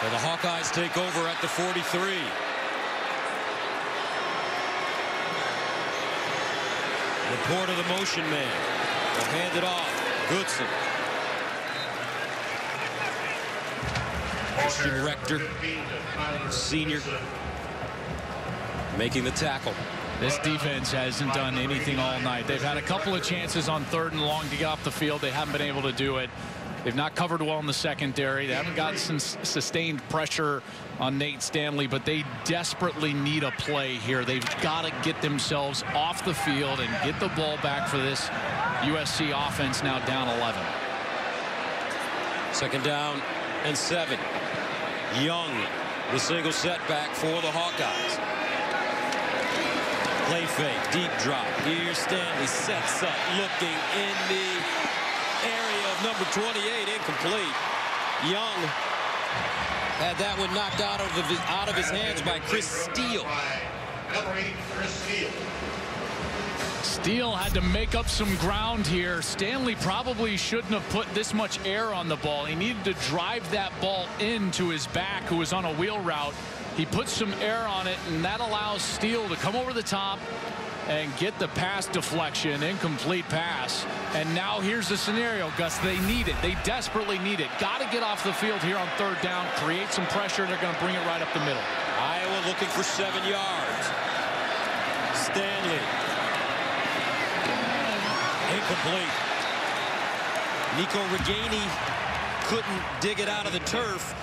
So the Hawkeyes take over at the 43. Report of the motion man. Will hand it off. Goodson. Christian Rector, senior, making the tackle. This defense hasn't done anything all night. They've had a couple of chances on third and long to get off the field. They haven't been able to do it. They've not covered well in the secondary. They haven't gotten some sustained pressure on Nate Stanley, but they desperately need a play here. They've got to get themselves off the field and get the ball back for this USC offense now down 11. Second down and seven. Young, the single setback for the Hawkeyes. Play fake, deep drop. Here Stanley sets up, looking in the area of number 28 incomplete. Young had that one knocked out of his, out of his hands by Chris Steele. Steele had to make up some ground here. Stanley probably shouldn't have put this much air on the ball. He needed to drive that ball into his back, who was on a wheel route. He puts some air on it, and that allows Steele to come over the top and get the pass deflection, incomplete pass. And now here's the scenario, Gus. They need it. They desperately need it. Got to get off the field here on third down, create some pressure. They're going to bring it right up the middle. Iowa looking for seven yards. Stanley. Incomplete. Nico Ragaini couldn't dig it out of the turf.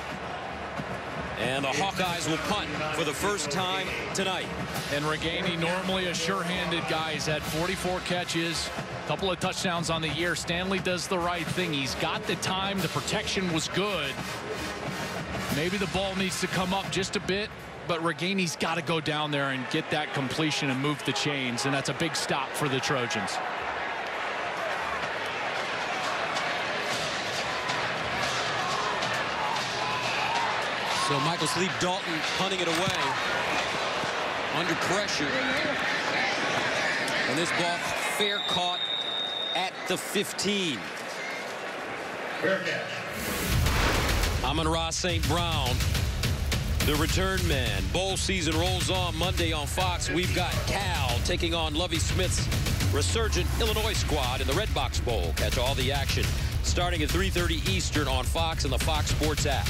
And the Hawkeyes will punt for the first time tonight. And Ragaini, normally a sure-handed guy. He's had 44 catches, a couple of touchdowns on the year. Stanley does the right thing. He's got the time. The protection was good. Maybe the ball needs to come up just a bit, but Ragaini's got to go down there and get that completion and move the chains, and that's a big stop for the Trojans. So Michael Sleep Dalton punting it away under pressure. And this ball fair caught at the 15. Fair catch. I'm Amon-Ra St. Brown, the return man. Bowl season rolls on Monday on Fox. We've got Cal taking on Lovie Smith's resurgent Illinois squad in the Redbox Bowl. Catch all the action starting at 3.30 Eastern on Fox and the Fox Sports app.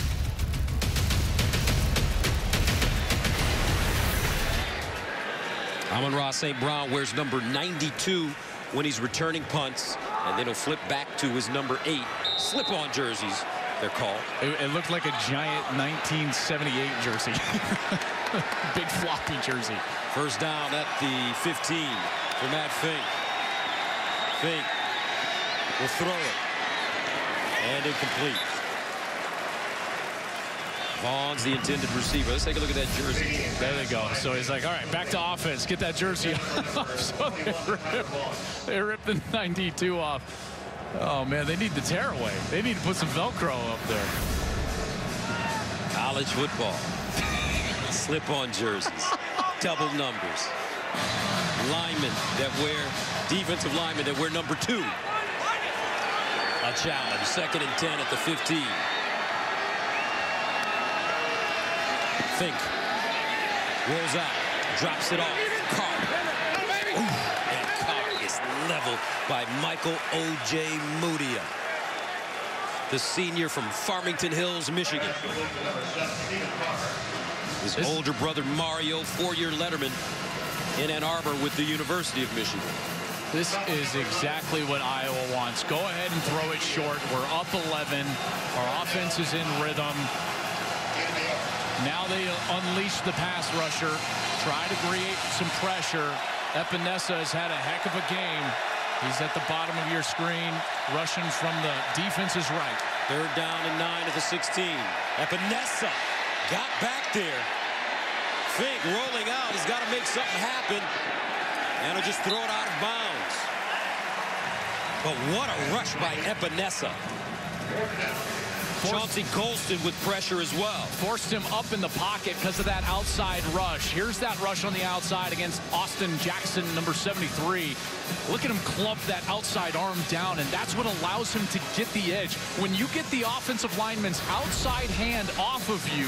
Amon-Ra St. Brown wears number 92 when he's returning punts. And then he'll flip back to his number eight slip-on jerseys, they're called. It, it, looked like a giant 1978 jersey. Big floppy jersey. First down at the 15 for Matt Fink. Fink will throw it. And incomplete. Vaughn's the intended receiver. Let's take a look at that jersey. There they go. So he's like, all right, back to offense. Get that jersey off. so they ripped, they ripped the 92 off. Oh, man, they need the tearaway. They need to put some Velcro up there. College football. Slip-on jerseys. Double numbers. Linemen that wear, defensive linemen that wear number two. A challenge. Second and 10 at the 15. Fink. Rolls out. Drops it off. Carr. And Carr is leveled by Michael O.J. Mudia. The senior from Farmington Hills, Michigan. His older brother Mario, four-year letterman in Ann Arbor with the University of Michigan. This is exactly what Iowa wants. Go ahead and throw it short. We're up 11. Our offense is in rhythm. Now they unleash the pass rusher, try to create some pressure. Epenesa has had a heck of a game. He's at the bottom of your screen, rushing from the defense's right. Third down and nine at the 16. Epenesa got back there. Fink rolling out. He's got to make something happen. And he'll just throw it out of bounds. But what a rush by Epenesa. Chauncey Golston with pressure as well. Forced him up in the pocket because of that outside rush. Here's that rush on the outside against Austin Jackson, number 73. Look at him club that outside arm down, and that's what allows him to get the edge. When you get the offensive lineman's outside hand off of you,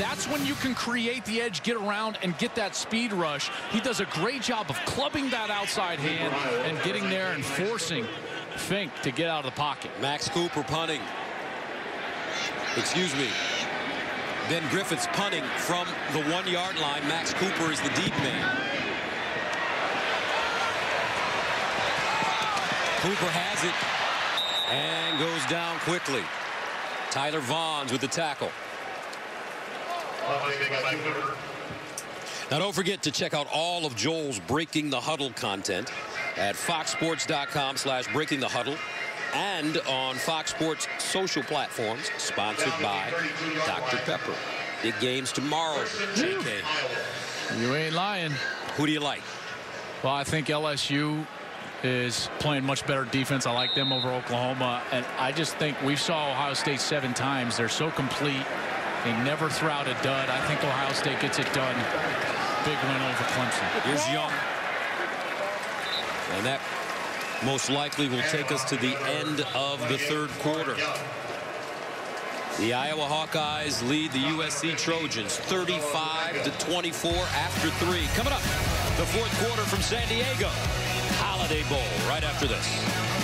that's when you can create the edge, get around, and get that speed rush. He does a great job of clubbing that outside hand and getting there and forcing Fink to get out of the pocket. Max Cooper punting. Excuse me. Ben Griffiths punting from the one-yard line. Max Cooper is the deep man. Cooper has it and goes down quickly. Tyler Vaughns with the tackle. Now don't forget to check out all of Joel's Breaking the Huddle content at foxsports.com slash breaking the huddle and on Fox Sports social platforms, sponsored by Dr. Pepper. Big games tomorrow, JK. You ain't lying. Who do you like? Well, I think LSU is playing much better defense. I like them over Oklahoma. And I just think we saw Ohio State seven times. They're so complete. They never throw out a dud. I think Ohio State gets it done. Big win over Clemson. Here's Young. And that most likely will take us to the end of the third quarter. The Iowa Hawkeyes lead the USC Trojans 35 to 24 after three. Coming up, the fourth quarter from San Diego. Holiday Bowl right after this.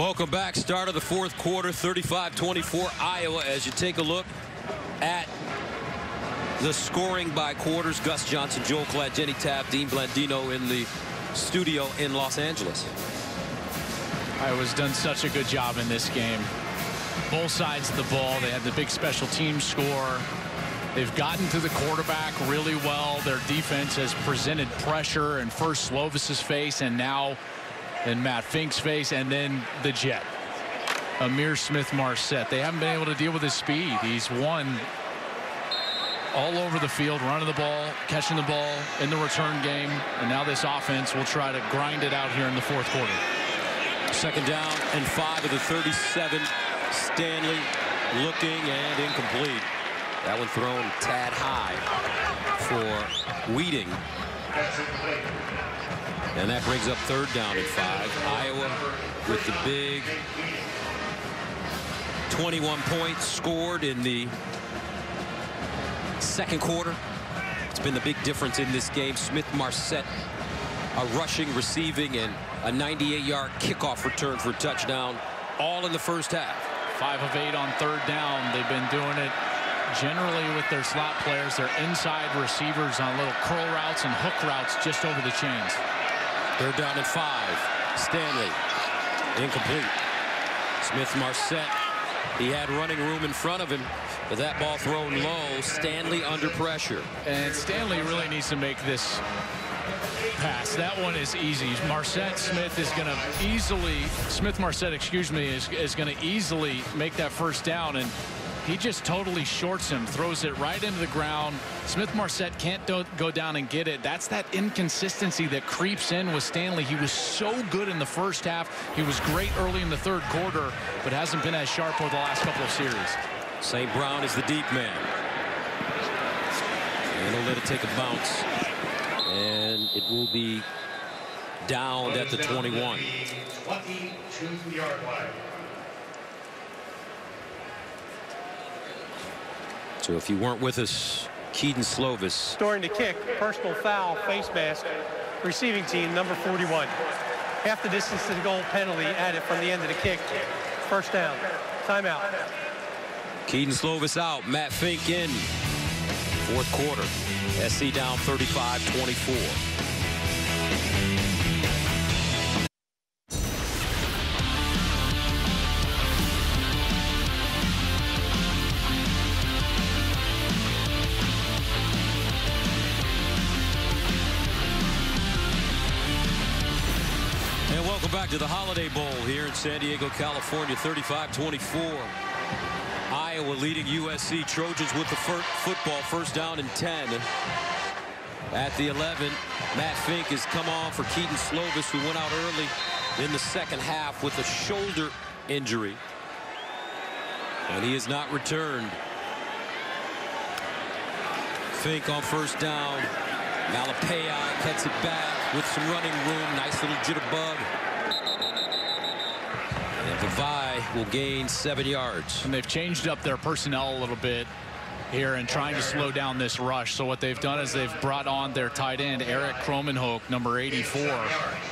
Welcome back. Start of the fourth quarter, 35-24 Iowa as you take a look at the scoring by quarters. Gus Johnson, Joel Klatt, Jenny Taft, Dean Blandino in the studio in Los Angeles. Iowa's done such a good job in this game. Both sides of the ball. They had the big special team score. They've gotten to the quarterback really well. Their defense has presented pressure in first Slovis's face and now in Matt Fink's face, and then the jet. Ihmir Smith-Marsette. They haven't been able to deal with his speed. He's won all over the field, running the ball, catching the ball in the return game. And now this offense will try to grind it out here in the fourth quarter. Second down and five of the 37. Stanley looking and incomplete. That one thrown tad high for Wieting. And that brings up third down and five. Iowa with the big 21 points scored in the second quarter. It's been the big difference in this game. Smith-Marsette, a rushing, receiving, and a 98-yard kickoff return for a touchdown, all in the first half. Five of eight on third down. They've been doing it generally with their slot players, they're inside receivers on little curl routes and hook routes just over the chains. They're down at five. Stanley, incomplete. Smith-Marsette, he had running room in front of him, but that ball thrown low. Stanley under pressure. And Stanley really needs to make this pass. That one is easy. Marsette Smith is going to easily, Smith Marsette, excuse me, is, is going to easily make that first down. And he just totally shorts him, throws it right into the ground. Smith Marsette can't do, go down and get it. That's that inconsistency that creeps in with Stanley. He was so good in the first half. He was great early in the third quarter, but hasn't been as sharp over the last couple of series. St. Brown is the deep man. And he'll let it take a bounce. And it will be down at the 21. 22-yard line. So if you weren't with us, Kedon Slovis. During the kick, personal foul, face mask, receiving team, number 41. Half the distance to the goal penalty added from the end of the kick. First down. Timeout. Kedon Slovis out. Matt Fink in. Fourth quarter. SC down 35-24. To the Holiday Bowl here in San Diego, California, 35-24. Iowa leading USC Trojans with the football first down and 10. At the 11, Matt Fink has come on for Kedon Slovis, who went out early in the second half with a shoulder injury. And he has not returned. Fink on first down. Malepeai cuts it back with some running room. Nice little jitterbug. Vavae will gain seven yards. And they've changed up their personnel a little bit here and trying to slow down this rush. So what they've done is they've brought on their tight end, Eric Krommenhoek, number 84.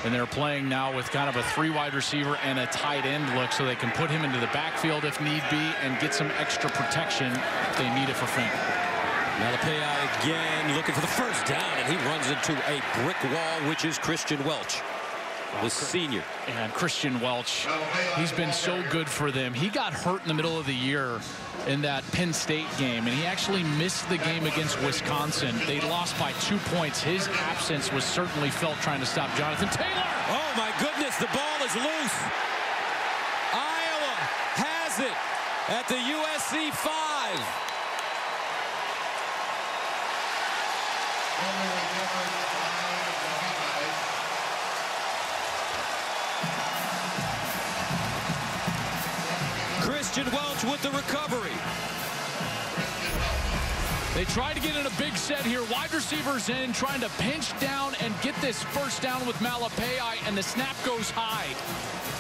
And they're playing now with kind of a three wide receiver and a tight end look so they can put him into the backfield if need be and get some extra protection if they need it for Fink. Malepeai again looking for the first down and he runs into a brick wall which is Kristian Welch the senior. And Kristian Welch, he's been so good for them. He got hurt in the middle of the year in that Penn State game, and he actually missed the game against Wisconsin. They lost by two points. His absence was certainly felt trying to stop Jonathan Taylor. Oh, my goodness, the ball is loose. Iowa has it at the USC 5. Welch with the recovery. They try to get in a big set here. Wide receivers in, trying to pinch down and get this first down with Malepeai, and the snap goes high.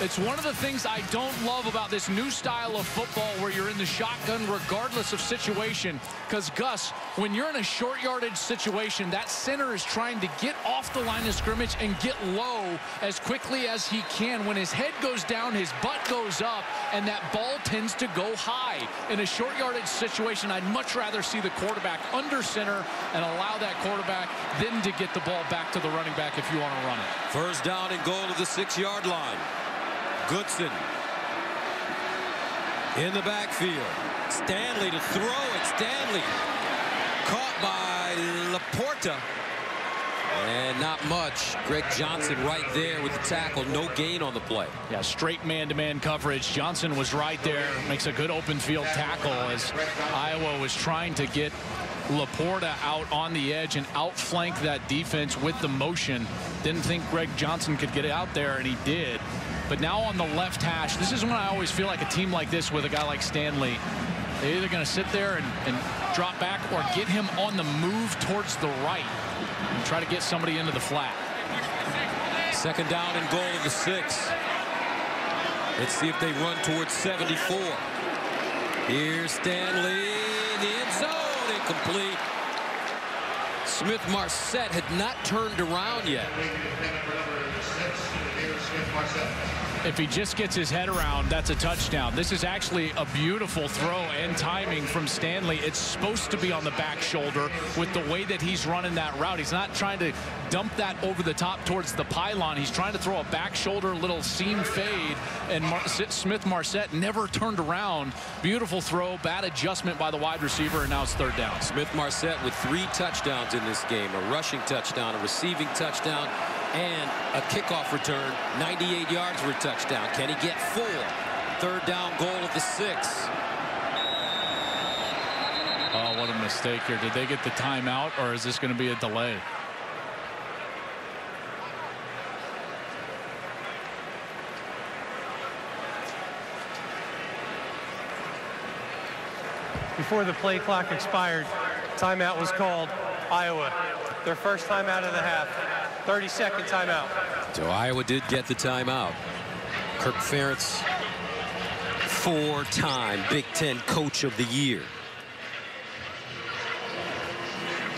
It's one of the things I don't love about this new style of football where you're in the shotgun regardless of situation. Because, Gus, when you're in a short yardage situation, that center is trying to get off the line of scrimmage and get low as quickly as he can. When his head goes down, his butt goes up, and that ball tends to go high. In a short yardage situation, I'd much rather see the quarterback under center and allow that quarterback then to get the ball back to the running back if you want to run it. First down and goal to the six-yard line. Goodson in the backfield. Stanley to throw it. Stanley caught by LaPorta. And not much. Greg Johnson right there with the tackle. No gain on the play. Yeah, straight man-to-man -man coverage. Johnson was right there. Makes a good open field tackle as Iowa was trying to get LaPorta out on the edge and outflank that defense with the motion. Didn't think Greg Johnson could get out there, and he did. But now on the left hash, this is when I always feel like a team like this with a guy like Stanley, they're either going to sit there and, and drop back or get him on the move towards the right and try to get somebody into the flat. Second down and goal of the six. Let's see if they run towards 74. Here's Stanley in the end zone. Incomplete. Smith Marsette had not turned around yet. If he just gets his head around, that's a touchdown. This is actually a beautiful throw and timing from Stanley. It's supposed to be on the back shoulder with the way that he's running that route. He's not trying to dump that over the top towards the pylon. He's trying to throw a back shoulder little seam fade, and Mar Smith Marsette never turned around. Beautiful throw, bad adjustment by the wide receiver, and now it's third down. Smith Marsette with three touchdowns in this game, a rushing touchdown, a receiving touchdown, and a kickoff return. 98 yards for a touchdown. Can he get four? Third down goal of the six. Oh, what a mistake here. Did they get the timeout, or is this going to be a delay? Before the play clock expired, timeout was called. Iowa, their first timeout of the half. 30-second timeout. So Iowa did get the timeout. Kirk Ferentz, four-time Big Ten Coach of the Year.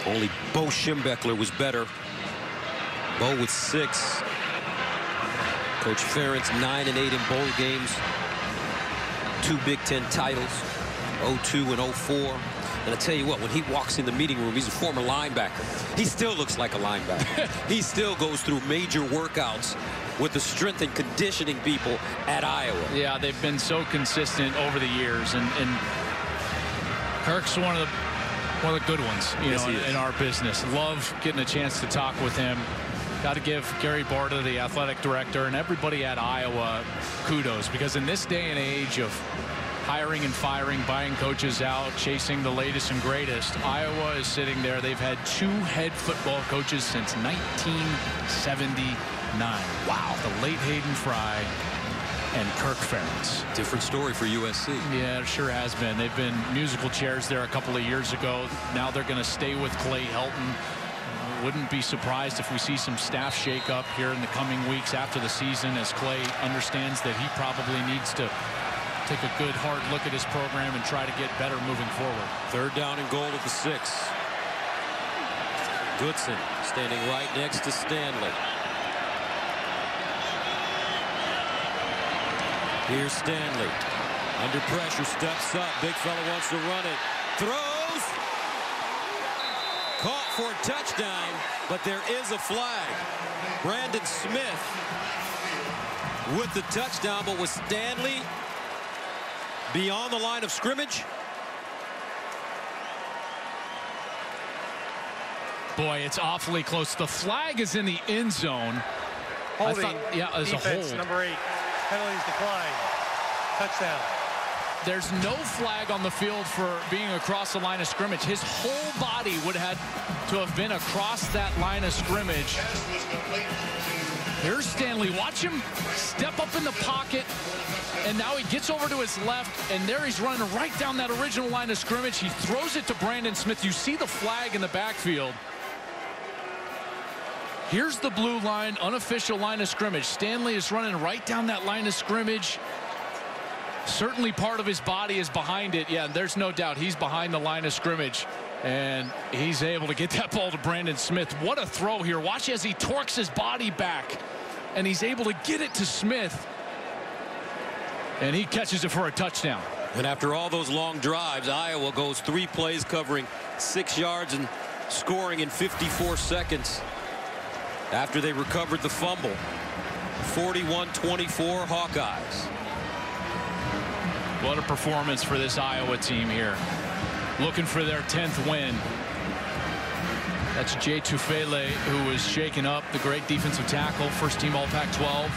Only Bo Schembechler was better. Bo with six. Coach Ferentz, nine and eight in bowl games. Two Big Ten titles, 02 and 04. And I tell you what, when he walks in the meeting room, he's a former linebacker. He still looks like a linebacker. he still goes through major workouts with the strength and conditioning people at Iowa. Yeah, they've been so consistent over the years, and, and Kirk's one of the one of the good ones, you yes, know, in, in, our business. Love getting a chance to talk with him. Got to give Gary Barta, the athletic director, and everybody at Iowa kudos because in this day and age of hiring and firing, buying coaches out, chasing the latest and greatest. Iowa is sitting there. They've had two head football coaches since 1979. Wow. The late Hayden Fry and Kirk Ferentz. Different story for USC. Yeah, it sure has been. They've been musical chairs there a couple of years ago. Now they're going to stay with Clay Helton. Wouldn't be surprised if we see some staff shakeup here in the coming weeks after the season as Clay understands that he probably needs to take a good hard look at his program and try to get better moving forward. Third down and goal at the six. Goodson standing right next to Stanley. Here's Stanley. Under pressure, steps up. Big fella wants to run it. Throws. Caught for a touchdown, but there is a flag. Brandon Smith with the touchdown, but with Stanley beyond the line of scrimmage. Boy, it's awfully close. The flag is in the end zone. Holding. I thought, yeah, as a hold. Number eight. Penalties decline. Touchdown. There's no flag on the field for being across the line of scrimmage. His whole body would have had to have been across that line of scrimmage. Here's Stanley. Watch him step up in the pocket. And now he gets over to his left. And there he's running right down that original line of scrimmage. He throws it to Brandon Smith. You see the flag in the backfield. Here's the blue line, unofficial line of scrimmage. Stanley is running right down that line of scrimmage. Certainly part of his body is behind it. Yeah, there's no doubt he's behind the line of scrimmage. And he's able to get that ball to Brandon Smith. What a throw here. Watch as he torques his body back. And he's able to get it to Smith. And he catches it for a touchdown. And after all those long drives, Iowa goes three plays covering six yards and scoring in 54 seconds after they recovered the fumble. 41-24 Hawkeyes. What a performance for this Iowa team here looking for their 10th win. That's Jay Tufele, who was shaken up, the great defensive tackle, first team All Pac-12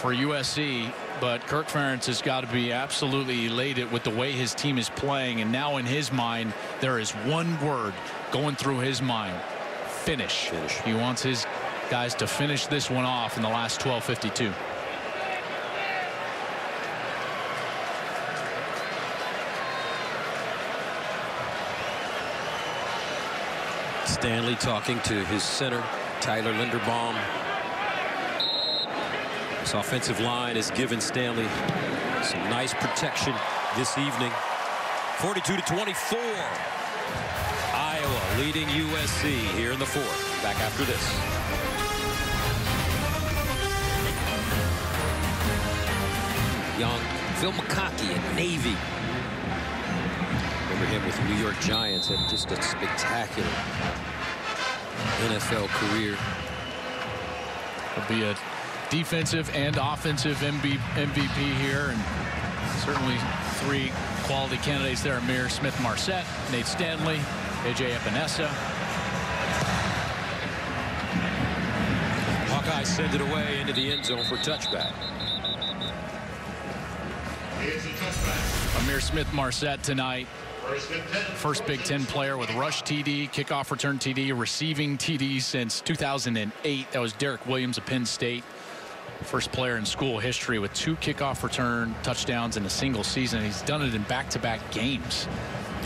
for USC. But Kirk Ferentz has got to be absolutely elated with the way his team is playing. And now in his mind, there is one word going through his mind. Finish. finish. He wants his guys to finish this one off in the last 12.52. Stanley talking to his center, Tyler Linderbaum. This offensive line has given Stanley some nice protection this evening. 42 to 24. Iowa leading USC here in the fourth. Back after this. Young Phil McConkey at Navy. Remember him with the New York Giants. Had just a spectacular NFL career. Will be a defensive and offensive MVP here, and certainly three quality candidates there: Ihmir Smith-Marsette, Nate Stanley, AJ Epenesa. Hawkeye send it away into the end zone for touchback. Ihmir Smith-Marsette tonight. First Big Ten player with rush TD, kickoff return TD, receiving TD since 2008. That was Derrick Williams of Penn State. First player in school history with two kickoff return touchdowns in a single season. He's done it in back-to-back -back games.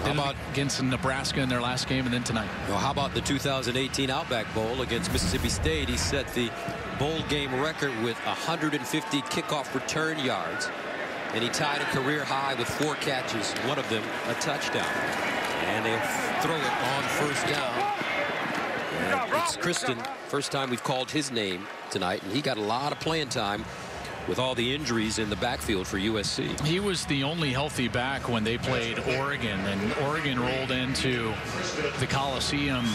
How about against Nebraska in their last game and then tonight? Well, how about the 2018 Outback Bowl against Mississippi State? He set the bowl game record with 150 kickoff return yards and he tied a career high with four catches, one of them a touchdown. And they'll throw it on first down. And it's Christon, first time we've called his name tonight, and he got a lot of playing time with all the injuries in the backfield for USC. He was the only healthy back when they played Oregon, and Oregon rolled into the Coliseum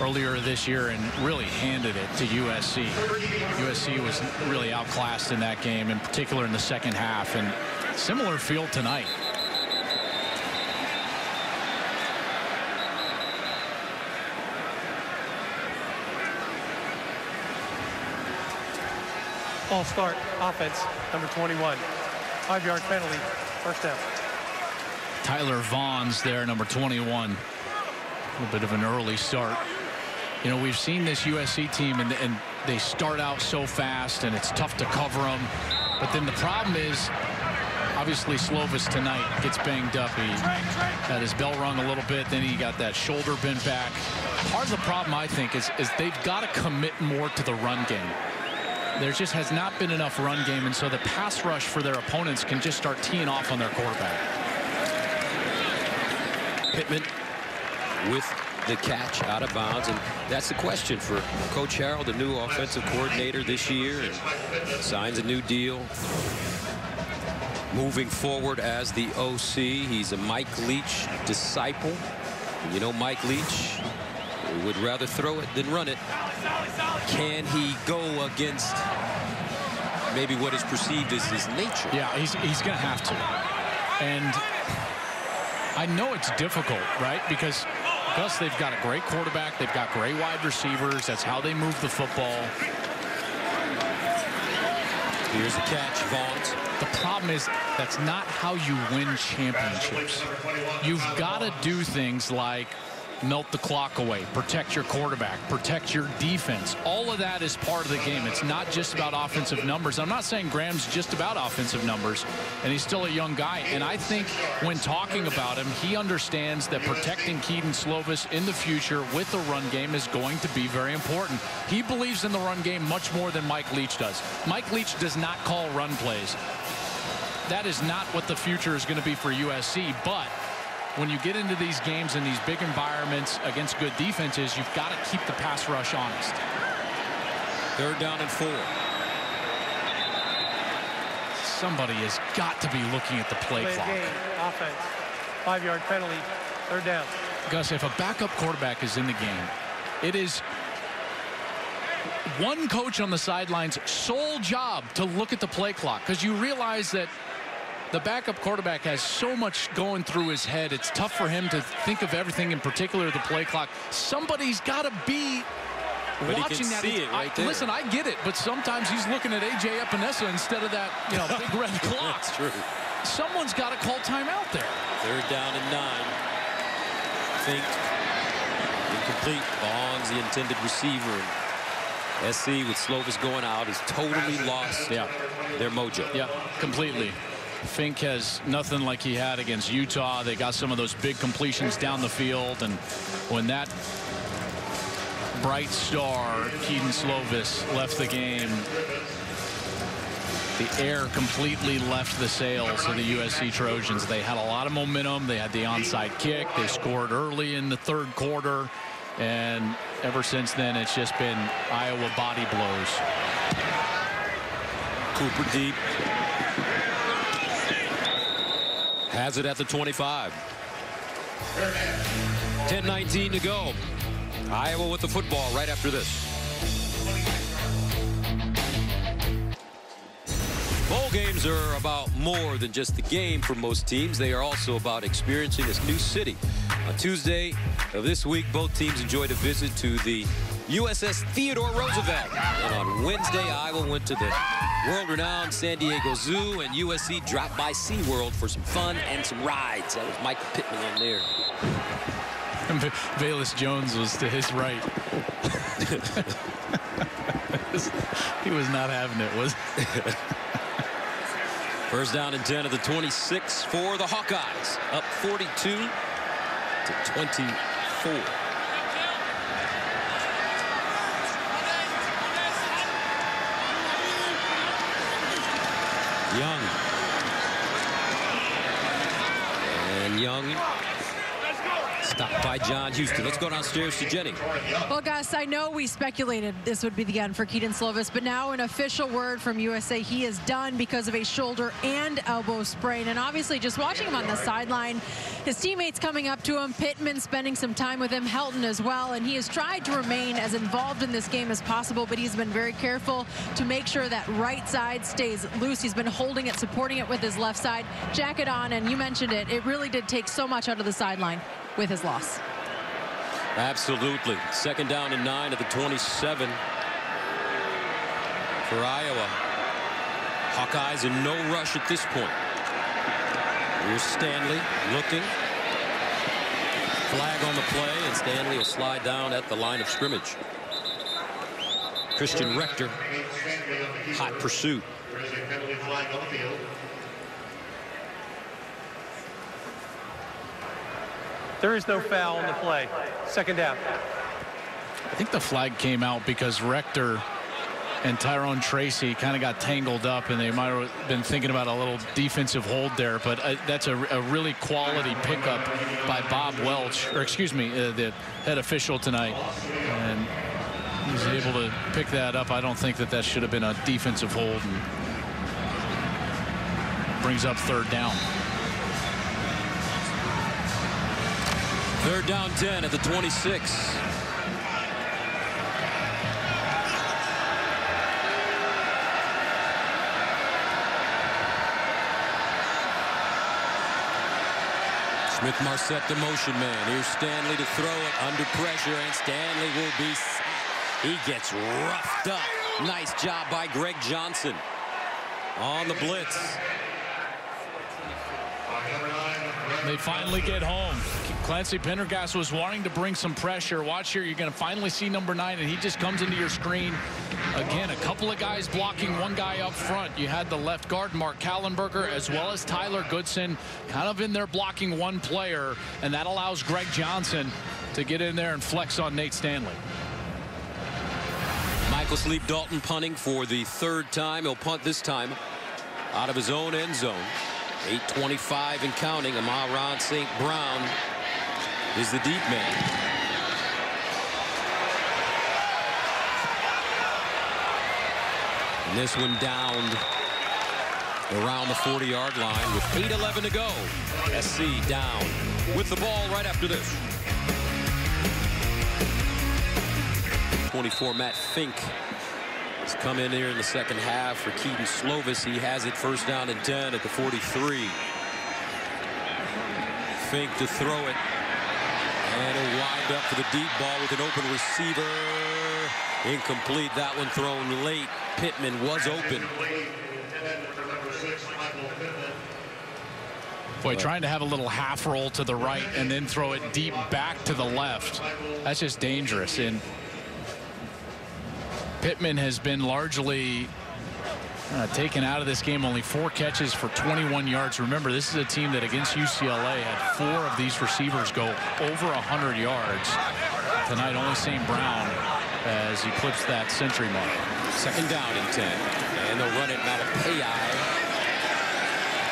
earlier this year and really handed it to USC. USC was really outclassed in that game, in particular in the second half, and Similar field tonight. All start offense, number 21. Five yard penalty, first down. Tyler Vaughns there, number 21. A little bit of an early start. You know, we've seen this USC team, and, and they start out so fast, and it's tough to cover them. But then the problem is Obviously, Slovis tonight gets banged up. He had his bell rung a little bit. Then he got that shoulder bent back. Part of the problem, I think, is, is they've got to commit more to the run game. There just has not been enough run game, and so the pass rush for their opponents can just start teeing off on their quarterback. Pittman with the catch out of bounds, and that's the question for Coach Harrell, the new offensive coordinator this year, and signs a new deal moving forward as the OC. He's a Mike Leach disciple. You know Mike Leach would rather throw it than run it. Can he go against maybe what is perceived as his nature? Yeah, he's, he's going to have to. And I know it's difficult, right? Because Gus, they've got a great quarterback. They've got great wide receivers. That's how they move the football. Here's a catch, Vaught. The problem is that's not how you win championships. You've got to do things like melt the clock away, protect your quarterback, protect your defense. All of that is part of the game. It's not just about offensive numbers. I'm not saying Graham's just about offensive numbers, and he's still a young guy. And I think when talking about him, he understands that protecting Kedon Slovis in the future with the run game is going to be very important. He believes in the run game much more than Mike Leach does. Mike Leach does not call run plays. That is not what the future is going to be for USC, but when you get into these games in these big environments against good defenses, you've got to keep the pass rush honest. Third down and four. Somebody has got to be looking at the play, play clock. Game, offense. Five-yard penalty. Third down. Gus, if a backup quarterback is in the game, it is one coach on the sidelines sole job to look at the play clock because you realize that the backup quarterback has so much going through his head. It's tough for him to think of everything, in particular the play clock. Somebody's got to be but watching that. Right I, listen, I get it, but sometimes he's looking at A.J. Epenesa instead of that you know, big red clock. That's true. Someone's got to call timeout there. Third down and nine. Fink incomplete. Vaughns the intended receiver. SC with Slovis going out is totally lost yeah. their mojo. Yeah, completely. Fink has nothing like he had against Utah. They got some of those big completions down the field. And when that bright star, Kedon Slovis, left the game, the air completely left the sails of the USC Trojans. They had a lot of momentum. They had the onside kick. They scored early in the third quarter. And ever since then, it's just been Iowa body blows. Cooper deep. Has it at the 25. 10-19 to go. Iowa with the football right after this. Bowl games are about more than just the game for most teams. They are also about experiencing this new city. On Tuesday of this week, both teams enjoyed a visit to the USS Theodore Roosevelt. And on Wednesday, Iowa went to the world-renowned San Diego Zoo, and USC dropped by SeaWorld for some fun and some rides. That was Michael Pittman on there. Bayless Jones was to his right. he was not having it, was First down and 10 of the 26 for the Hawkeyes. Up 42 to 24. Young. And Young Stopped by John Houston. Let's go downstairs to Jenny. Well, Gus, I know we speculated this would be the end for Kedon Slovis, but now an official word from USA, he is done because of a shoulder and elbow sprain. And obviously, just watching him on the sideline, his teammates coming up to him, Pittman spending some time with him, Helton as well, and he has tried to remain as involved in this game as possible, but he's been very careful to make sure that right side stays loose. He's been holding it, supporting it with his left side, jacket on, and you mentioned it, it really did take so much out of the sideline with his loss. Absolutely. Second down and nine at the 27 for Iowa. Hawkeyes in no rush at this point. Here's Stanley looking. Flag on the play, and Stanley will slide down at the line of scrimmage. Christian Rector, hot pursuit. There is no foul on the play. Second down. I think the flag came out because Rector and Tyrone Tracy kind of got tangled up and they might have been thinking about a little defensive hold there but uh, that's a, a, really quality pickup by Bob Welch or excuse me uh, the head official tonight and he was able to pick that up I don't think that that should have been a defensive hold and brings up third down Third down 10 at the 26. Smith Marsette the motion man. Here's Stanley to throw it under pressure and Stanley will be he gets roughed up. Nice job by Greg Johnson on the blitz. They finally get home. Clancy Pendergast was wanting to bring some pressure. Watch here, you're going to finally see number nine, and he just comes into your screen. Again, a couple of guys blocking one guy up front. You had the left guard, Mark Kallenberger, as well as Tyler Goodson, kind of in there blocking one player, and that allows Greg Johnson to get in there and flex on Nate Stanley. Michael Sleep Dalton punting for the third time. He'll punt this time out of his own end zone. 825 and counting. Amon-Ra St. Brown is the deep man. And this one downed around the 40-yard line with 8.11 to go. SC down with the ball right after this. 24 Matt Fink has come in here in the second half for Kedon Slovis. He has it first down and 10 at the 43. Fink to throw it. And a wind up for the deep ball with an open receiver. Incomplete. That one thrown late. Pittman was open. Boy, trying to have a little half roll to the right and then throw it deep back to the left. That's just dangerous. And Pittman has been largely uh, taken out of this game. Only four catches for 21 yards. Remember, this is a team that against UCLA had four of these receivers go over 100 yards. Tonight, only St. Brown as he clips that century mark. Second down and 10. And they'll run it Malepeai.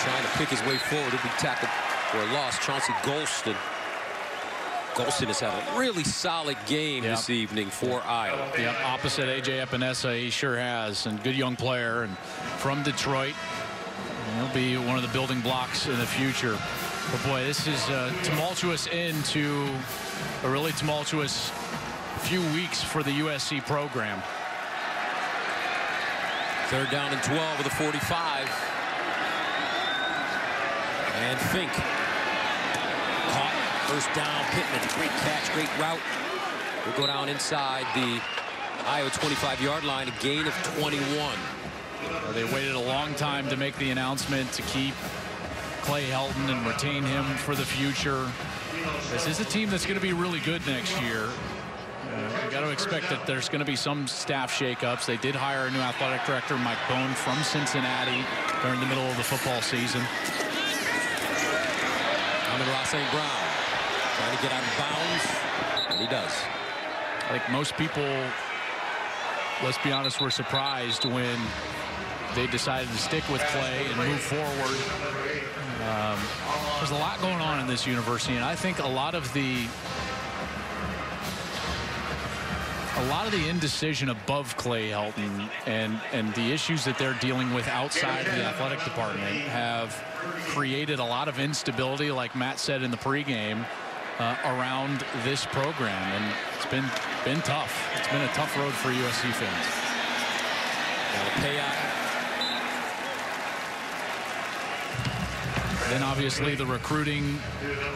Trying to pick his way forward. He'll be tackled for a loss. Chauncey Golston. Golston has had a really solid game yep. this evening for Iowa. Yep, opposite A.J. Epenesa, he sure has. And good young player. And from Detroit, he'll be one of the building blocks in the future. But boy, this is a tumultuous end to a really tumultuous few weeks for the USC program. Third down and 12 with a 45. And Fink. First down. Pittman. Great catch. Great route. We'll go down inside the Iowa 25-yard line. A gain of 21. Well, they waited a long time to make the announcement to keep Clay Helton and retain him for the future. This is a team that's going to be really good next year. Uh, we got to expect that there's going to be some staff shakeups. They did hire a new athletic director, Mike Bohn, from Cincinnati during the middle of the football season. Amon-Ra St. Brown to get out of bounds, and he does. I think most people, let's be honest, were surprised when they decided to stick with Clay and move forward. Um, there's a lot going on in this university, and I think a lot of the a lot of the indecision above Clay Helton and and the issues that they're dealing with outside the athletic department have created a lot of instability, like Matt said in the pregame, uh, around this program, and it's been been tough. It's been a tough road for USC fans. Then obviously the recruiting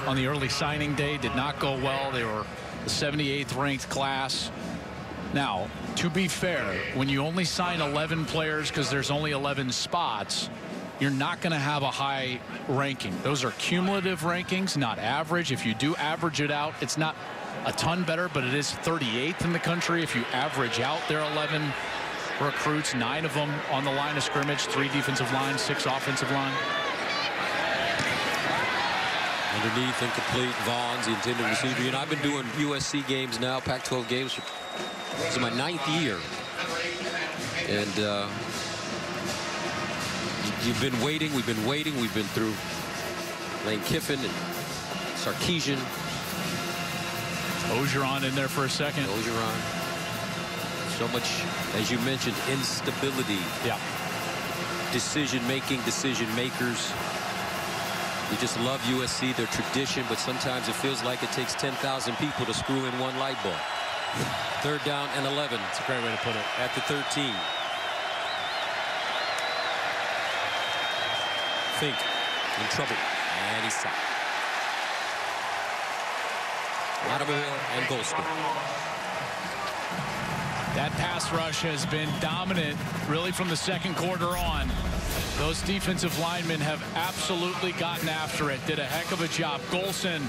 on the early signing day did not go well. They were the 78th ranked class. Now, to be fair, when you only sign 11 players because there's only 11 spots, you're not going to have a high ranking. Those are cumulative rankings, not average. If you do average it out, it's not a ton better, but it is 38th in the country. If you average out their 11 recruits, nine of them on the line of scrimmage, three defensive line, six offensive line. Underneath, incomplete, Vaughns the intended receiver. You know, I've been doing USC games now, Pac-12 games this is my ninth year. And uh, you've been waiting. We've been waiting. We've been through Lane Kiffin and Sarkisian. Orgeron in there for a second. Orgeron. So much, as you mentioned, instability. Yeah. Decision making, decision makers. We just love USC, their tradition, but sometimes it feels like it takes 10,000 people to screw in one light bulb. Third down and 11. It's a great way to put it. At the 13. Fink in trouble. And he's sacked. Lattimore and Golston. That pass rush has been dominant really from the second quarter on. Those defensive linemen have absolutely gotten after it. Did a heck of a job. Golston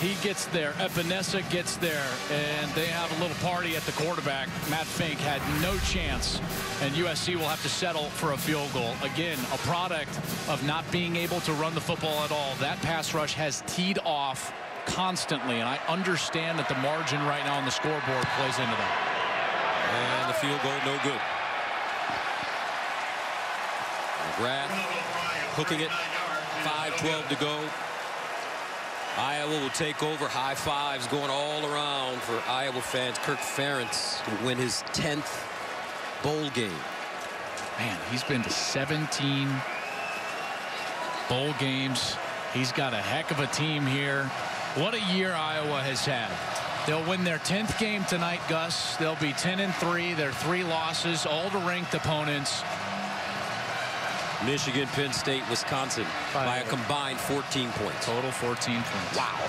he gets there. Epenesa gets there. And they have a little party at the quarterback. Matt Fink had no chance. And USC will have to settle for a field goal. Again, a product of not being able to run the football at all. That pass rush has teed off constantly. And I understand that the margin right now on the scoreboard plays into that. And the field goal, no good. McGrath hooking it. 5-12 to go. Iowa will take over. High fives going all around for Iowa fans. Kirk Ferentz will win his 10th bowl game. Man, he's been to 17 bowl games. He's got a heck of a team here. What a year Iowa has had. They'll win their 10th game tonight, Gus. They'll be 10 and 3. Their three losses, all to ranked opponents. Michigan, Penn State, Wisconsin by, a combined 14 points. Total 14 points. Wow.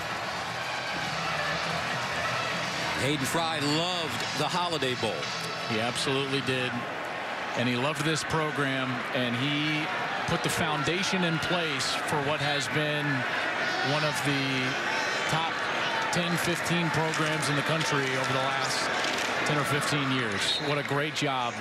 Hayden Fry loved the Holiday Bowl. He absolutely did. And he loved this program. And he put the foundation in place for what has been one of the top 10, 15 programs in the country over the last 10 or 15 years. What a great job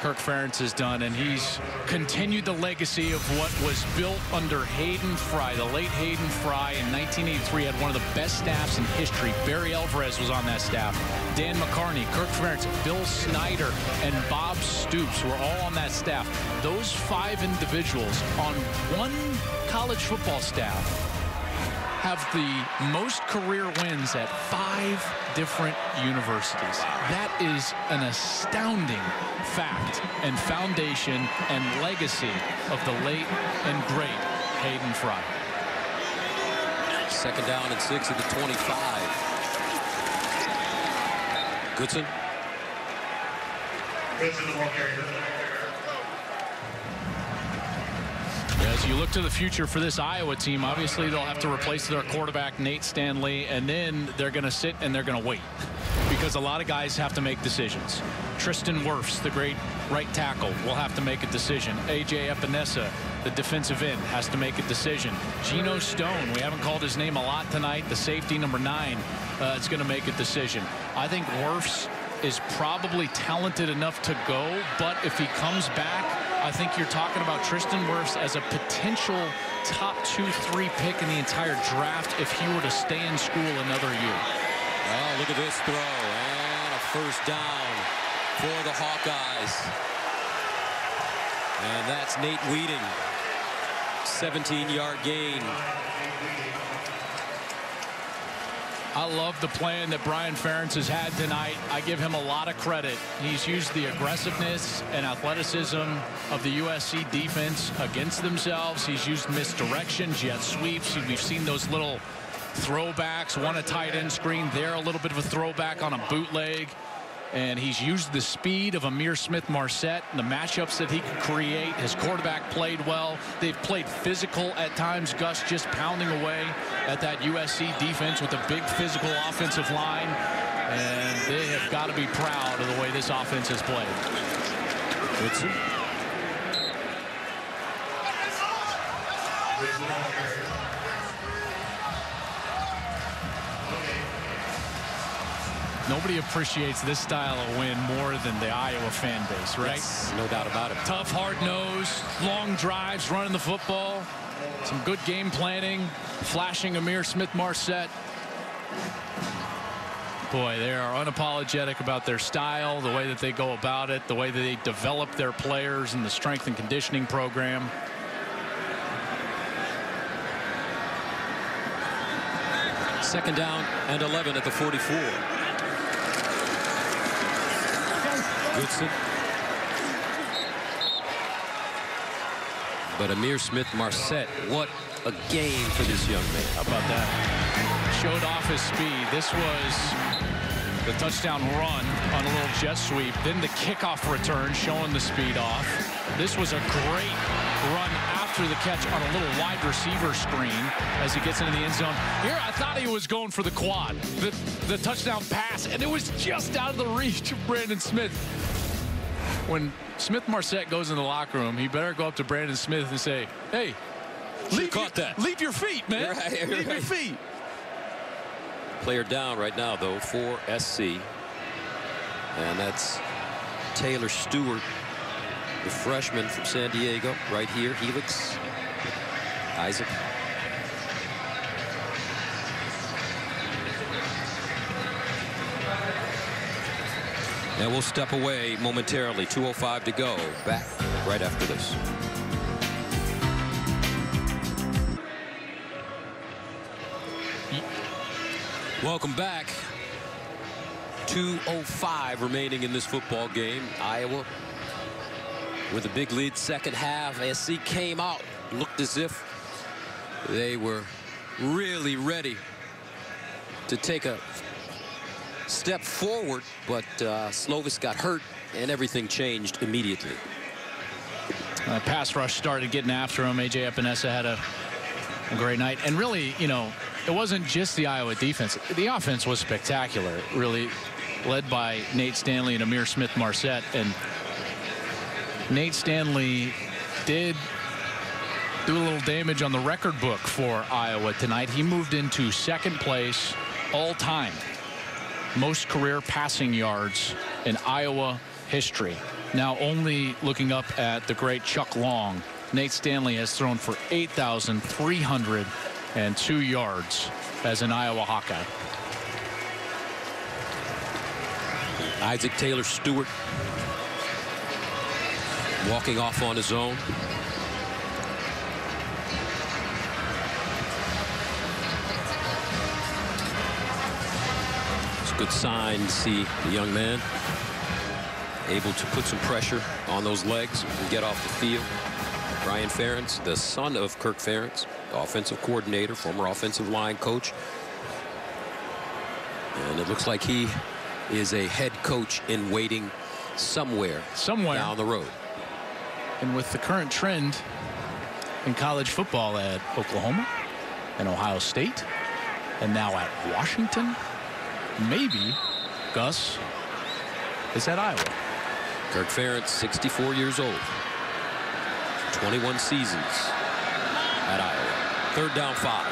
Kirk Ferentz has done, and he's continued the legacy of what was built under Hayden Fry. The late Hayden Fry in 1983 had one of the best staffs in history. Barry Alvarez was on that staff. Dan McCarney, Kirk Ferentz, Bill Snyder, and Bob Stoops were all on that staff. Those five individuals on one college football staff have the most career wins at five different universities. That is an astounding fact and foundation and legacy of the late and great Hayden Fry. Second down and six at the 25. Goodson. Goodson, the ball carrier. As you look to the future for this Iowa team, obviously they'll have to replace their quarterback, Nate Stanley, and then they're going to sit and they're going to wait because a lot of guys have to make decisions. Tristan Wirfs, the great right tackle, will have to make a decision. A.J. Epenesa, the defensive end, has to make a decision. Geno Stone, we haven't called his name a lot tonight, the safety number nine, uh, is going to make a decision. I think Wirfs is probably talented enough to go, but if he comes back I think you're talking about Tristan Wirfs as a potential top two, three pick in the entire draft if he were to stay in school another year. Oh, look at this throw. And a first down for the Hawkeyes. And that's Nate Wieting. 17-yard gain. I love the plan that Brian Ferentz has had tonight. I give him a lot of credit. He's used the aggressiveness and athleticism of the USC defense against themselves. He's used misdirection, jet sweeps. We've seen those little throwbacks, one a tight end screen there, a little bit of a throwback on a bootleg. And he's used the speed of Ihmir Smith-Marsette and the matchups that he could create. His quarterback played well. They've played physical at times. Gus just pounding away at that USC defense with a big physical offensive line. And they have got to be proud of the way this offense has played. Nobody appreciates this style of win more than the Iowa fan base, right? Yes, no doubt about it. Tough, hard nose, long drives, running the football. Some good game planning, flashing Ihmir Smith Marsette. Boy, they are unapologetic about their style, the way that they go about it, the way that they develop their players in the strength and conditioning program. Second down and 11 at the 44. Goodson. But Ihmir Smith-Marsette, what a game for this young man. How about that? Showed off his speed. This was the touchdown run on a little jet sweep. Then the kickoff return showing the speed off. This was a great run after the catch on a little wide receiver screen as he gets into the end zone. Here, I thought he was going for the quad, the, the touchdown pass, and it was just out of the reach of Brandon Smith when Smith-Marsette goes in the locker room, he better go up to Brandon Smith and say, hey, leave, caught your, that. leave your feet, man. You're right, you're leave right. your feet. Player down right now, though, for SC. And that's Taylor-Stuart, the freshman from San Diego, right here, Helix. Isaac. And we'll step away momentarily. 2.05 to go. Back right after this. Welcome back. 2.05 remaining in this football game. Iowa with a big lead second half. SC came out, looked as if they were really ready to take a step forward, but uh, Slovis got hurt and everything changed immediately. Uh, pass rush started getting after him. A.J. Epenesa had a, a great night. And really, you know, it wasn't just the Iowa defense. The offense was spectacular, really led by Nate Stanley and Ihmir Smith-Marsette. And Nate Stanley did do a little damage on the record book for Iowa tonight. He moved into second place all time most career passing yards in Iowa history. Now only looking up at the great Chuck Long. Nate Stanley has thrown for 8,302 yards as an Iowa Hawkeye. Isaac Taylor-Stuart walking off on his own. It's a good sign to see the young man able to put some pressure on those legs and get off the field. Brian Ferentz, the son of Kirk Ferentz, offensive coordinator, former offensive line coach. And it looks like he is a head coach in waiting somewhere, somewhere down the road. And with the current trend in college football at Oklahoma and Ohio State and now at Washington, maybe Gus is at Iowa. Kirk Ferentz, 64 years old. 21 seasons at Iowa. Third down five.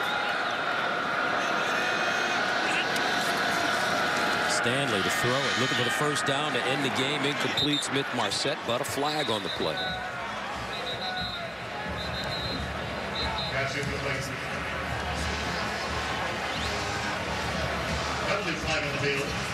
Stanley to throw it. Looking for the first down to end the game. Incomplete. Smith Marsette, but a flag on the play. Penalty flag on the field.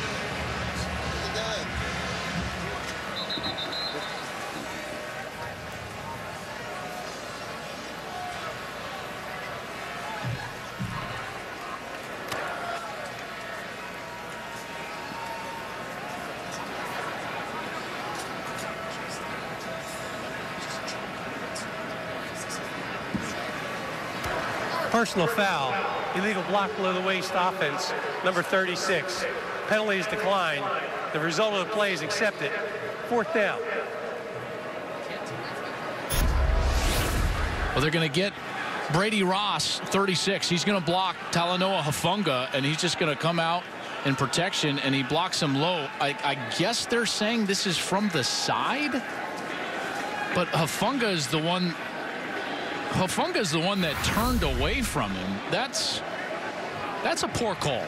Personal foul. Illegal block below the waist offense. Number 36. Penalty is declined. The result of the play is accepted. Fourth down. Well, they're going to get Brady Ross, 36. He's going to block Talanoa Hufanga, and he's just going to come out in protection, and he blocks him low. I, I guess they're saying this is from the side, but Hufanga is the one Hufanga is the one that turned away from him. That's that's a poor call.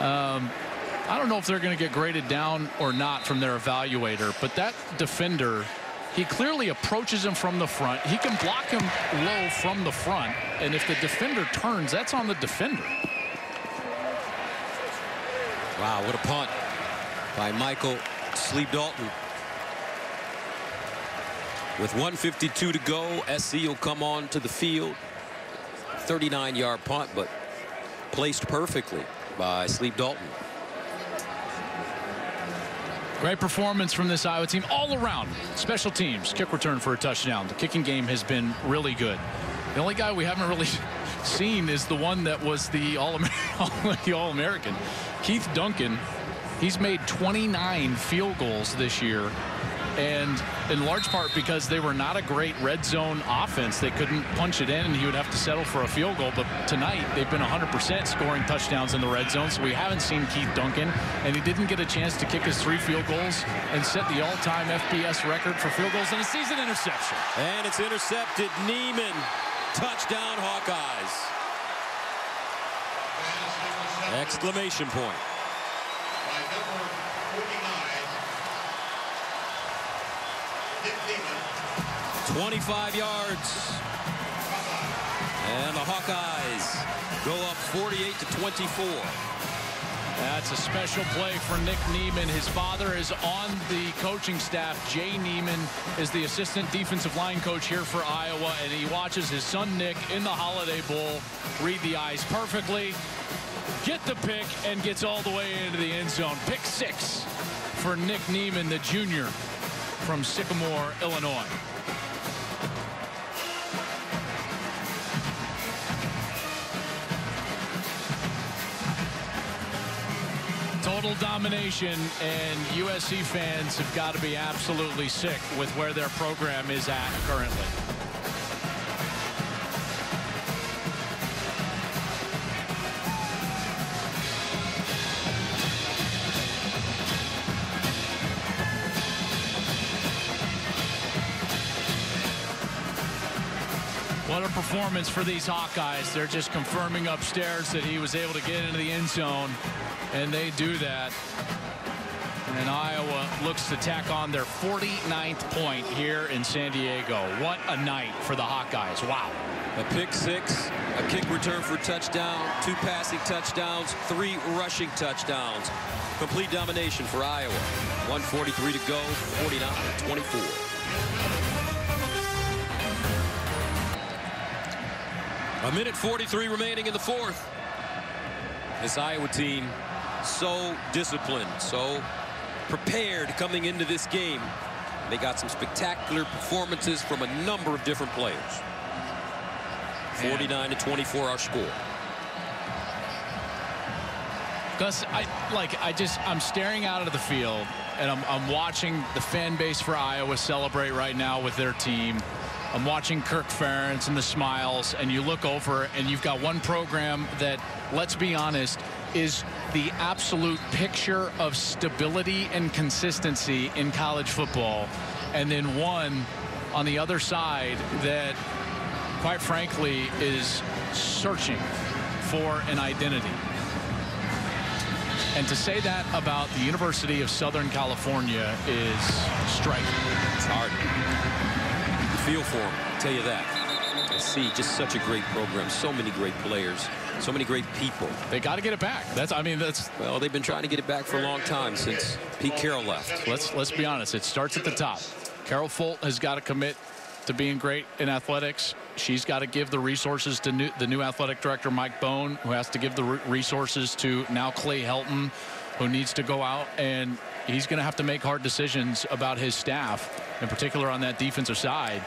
Um, I don't know if they're going to get graded down or not from their evaluator, but that defender, he clearly approaches him from the front. He can block him low from the front, and if the defender turns, that's on the defender. Wow, what a punt by Michael Sleep Dalton. With 152 to go, SC will come on to the field. 39-yard punt, but placed perfectly by Sleep Dalton. Great performance from this Iowa team all around. Special teams, kick return for a touchdown. The kicking game has been really good. The only guy we haven't really seen is the one that was the All-American. Keith Duncan, he's made 29 field goals this year and in large part because they were not a great red zone offense. They couldn't punch it in, and he would have to settle for a field goal. But tonight, they've been 100% scoring touchdowns in the red zone, so we haven't seen Keith Duncan, and he didn't get a chance to kick his three field goals and set the all-time FBS record for field goals in a season interception. And it's intercepted. Niemann, touchdown Hawkeyes. Exclamation point. 25 yards. And the Hawkeyes go up 48 to 24. That's a special play for Nick Niemann. His father is on the coaching staff. Jay Niemann is the assistant defensive line coach here for Iowa, and he watches his son Nick in the Holiday Bowl read the eyes perfectly, get the pick, and gets all the way into the end zone. Pick six for Nick Niemann, the junior from Sycamore, Illinois. Total domination, and USC fans have got to be absolutely sick with where their program is at currently. What a performance for these Hawkeyes. They're just confirming upstairs that he was able to get into the end zone, and they do that And Iowa looks to tack on their 49th point here in San Diego. What a night for the Hawkeyes. Wow. A pick six, a kick return for touchdown, two passing touchdowns, three rushing touchdowns. Complete domination for Iowa. 143 to go, 49-24. A minute 43 remaining in the fourth. This Iowa team so disciplined, so prepared coming into this game. They got some spectacular performances from a number of different players. 49 to 24 our score. Gus, I like I just I'm staring out of the field and I'm, I'm watching the fan base for Iowa celebrate right now with their team. I'm watching Kirk Ferentz and the smiles and you look over and you've got one program that let's be honest is the absolute picture of stability and consistency in college football and then one on the other side that quite frankly is searching for an identity and to say that about the University of Southern California is striking. It's hard. Feel for them, I'll tell you that. I see just such a great program, so many great players, so many great people. They got to get it back. That's I mean that's well, they've been trying to get it back for a long time since Pete Carroll left. Let's let's be honest, it starts at the top. Carol Folt has got to commit to being great in athletics. She's got to give the resources to new, the new athletic director, Mike Bohn, who has to give the resources to now Clay Helton, who needs to go out and he's going to have to make hard decisions about his staff, in particular on that defensive side.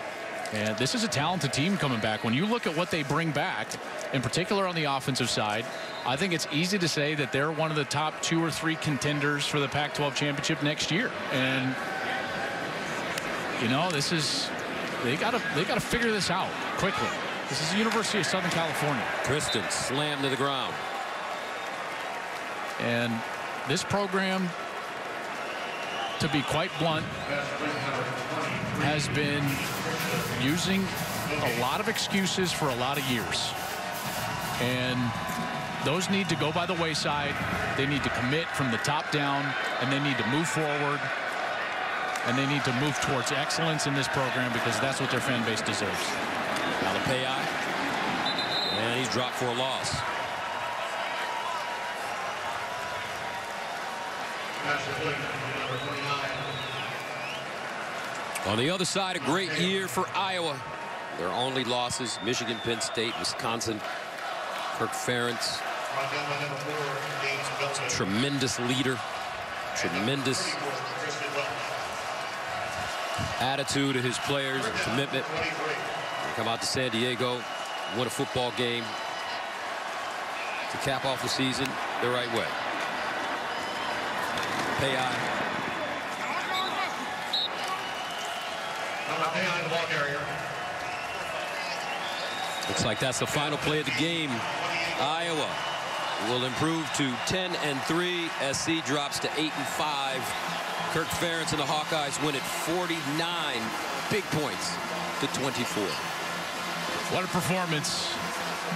And this is a talented team coming back. When you look at what they bring back, in particular on the offensive side, I think it's easy to say that they're one of the top two or three contenders for the Pac-12 championship next year. And, you know, this is they got to they got to figure this out quickly. This is the University of Southern California. Christon slammed to the ground. And this program, to be quite blunt, has been using a lot of excuses for a lot of years. And those need to go by the wayside. They need to commit from the top down, and they need to move forward and they need to move towards excellence in this program because that's what their fan base deserves. Malepeai. And he's dropped for a loss. On the other side, a great year for Iowa. Their only losses, Michigan, Penn State, Wisconsin, Kirk Ferentz. Tremendous leader. Tremendous attitude of his players commitment. Come out to San Diego, win a football game to cap off the season the right way. Payai. Looks like that's the final play of the game. Iowa will improve to 10 and 3. SC drops to 8 and 5. Kirk Ferentz and the Hawkeyes win at 49 big points to 24. What a performance.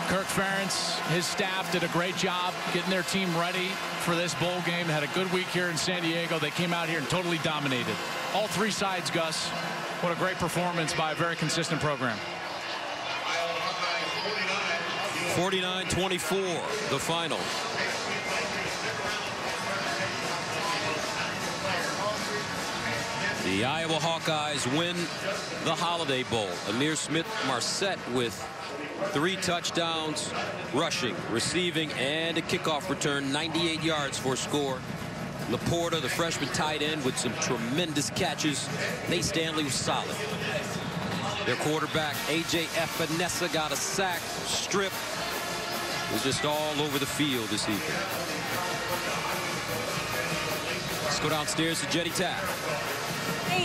Kirk Ferentz, his staff did a great job getting their team ready for this bowl game. Had a good week here in San Diego. They came out here and totally dominated. All three sides, Gus. What a great performance by a very consistent program. 49-24, the final. The Iowa Hawkeyes win the Holiday Bowl. Ihmir Smith-Marsette with three touchdowns, rushing, receiving, and a kickoff return, 98 yards for score. LaPorta, the freshman tight end, with some tremendous catches. Nate Stanley was solid. Their quarterback, A.J. Epenesa, got a sack, strip. Was just all over the field this evening. Let's go downstairs to Jenny Taft.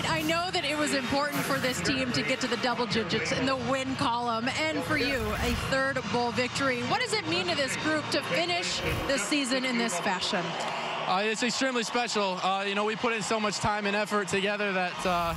I know that it was important for this team to get to the double digits in the win column and for you a third bowl victory. What does it mean to this group to finish this season in this fashion? Uh, it's extremely special. Uh, you know, we put in so much time and effort together that, uh,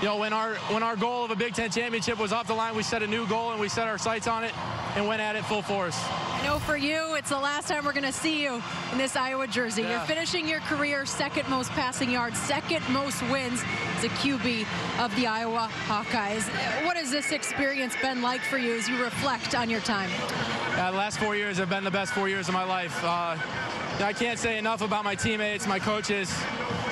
you know, when our when our goal of a Big Ten championship was off the line, we set a new goal and we set our sights on it and went at it full force. Know for you, it's the last time we're going to see you in this Iowa jersey. Yeah. You're finishing your career second most passing yards, second most wins as a QB of the Iowa Hawkeyes. What has this experience been like for you as you reflect on your time? Yeah, the last four years have been the best four years of my life. Uh, I can't say enough about my teammates, my coaches,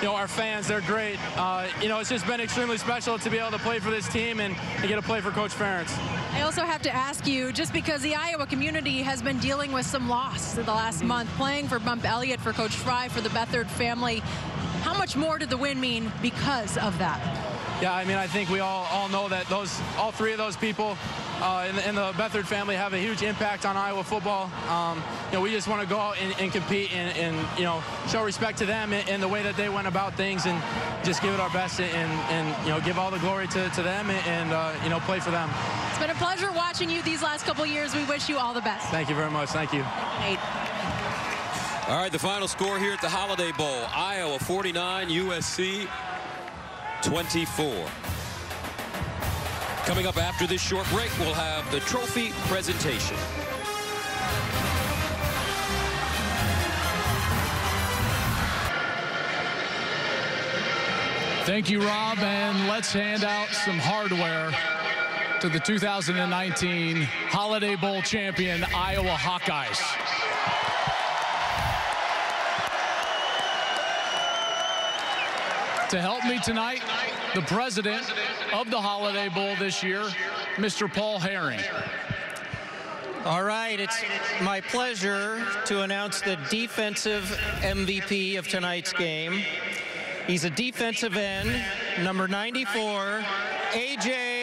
you know, our fans. They're great. Uh, you know, it's just been extremely special to be able to play for this team and, and get to play for Coach Ferentz. I also have to ask you, just because the Iowa community has been dealing with some loss in the last month, playing for Bump Elliott, for Coach Fry, for the Beathard family, how much more did the win mean because of that? Yeah, I mean, I think we all, all know that those all three of those people uh, in, the, in, the, Beathard family have a huge impact on Iowa football. Um, you know, we just want to go out and, and compete and, and, you know, show respect to them in, in, the way that they went about things and just give it our best and, and you know, give all the glory to, to them and, uh, you know, play for them. It's been a pleasure watching you these last couple years. We wish you all the best. Thank you very much. Thank you. Nate. All right, the final score here at the Holiday Bowl. Iowa 49, USC 24. Coming up after this short break, we'll have the trophy presentation. Thank you, Rob, and let's hand out some hardware to the 2019 Holiday Bowl champion Iowa Hawkeyes. To help me tonight, the president of the Holiday Bowl this year, Mr. Paul Herring. All right, it's my pleasure to announce the defensive MVP of tonight's game. He's a defensive end, number 94, A.J.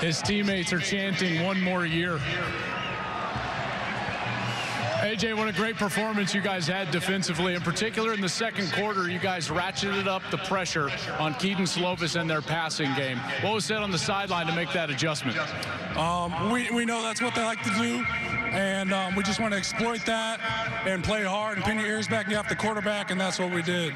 His teammates are chanting one more year. AJ, what a great performance you guys had defensively. In particular, in the second quarter, you guys ratcheted up the pressure on Kedon Slovis and their passing game. What was said on the sideline to make that adjustment? Um, we, we know that's what they like to do, and um, we just want to exploit that and play hard and pin your ears back and get off the quarterback, and that's what we did.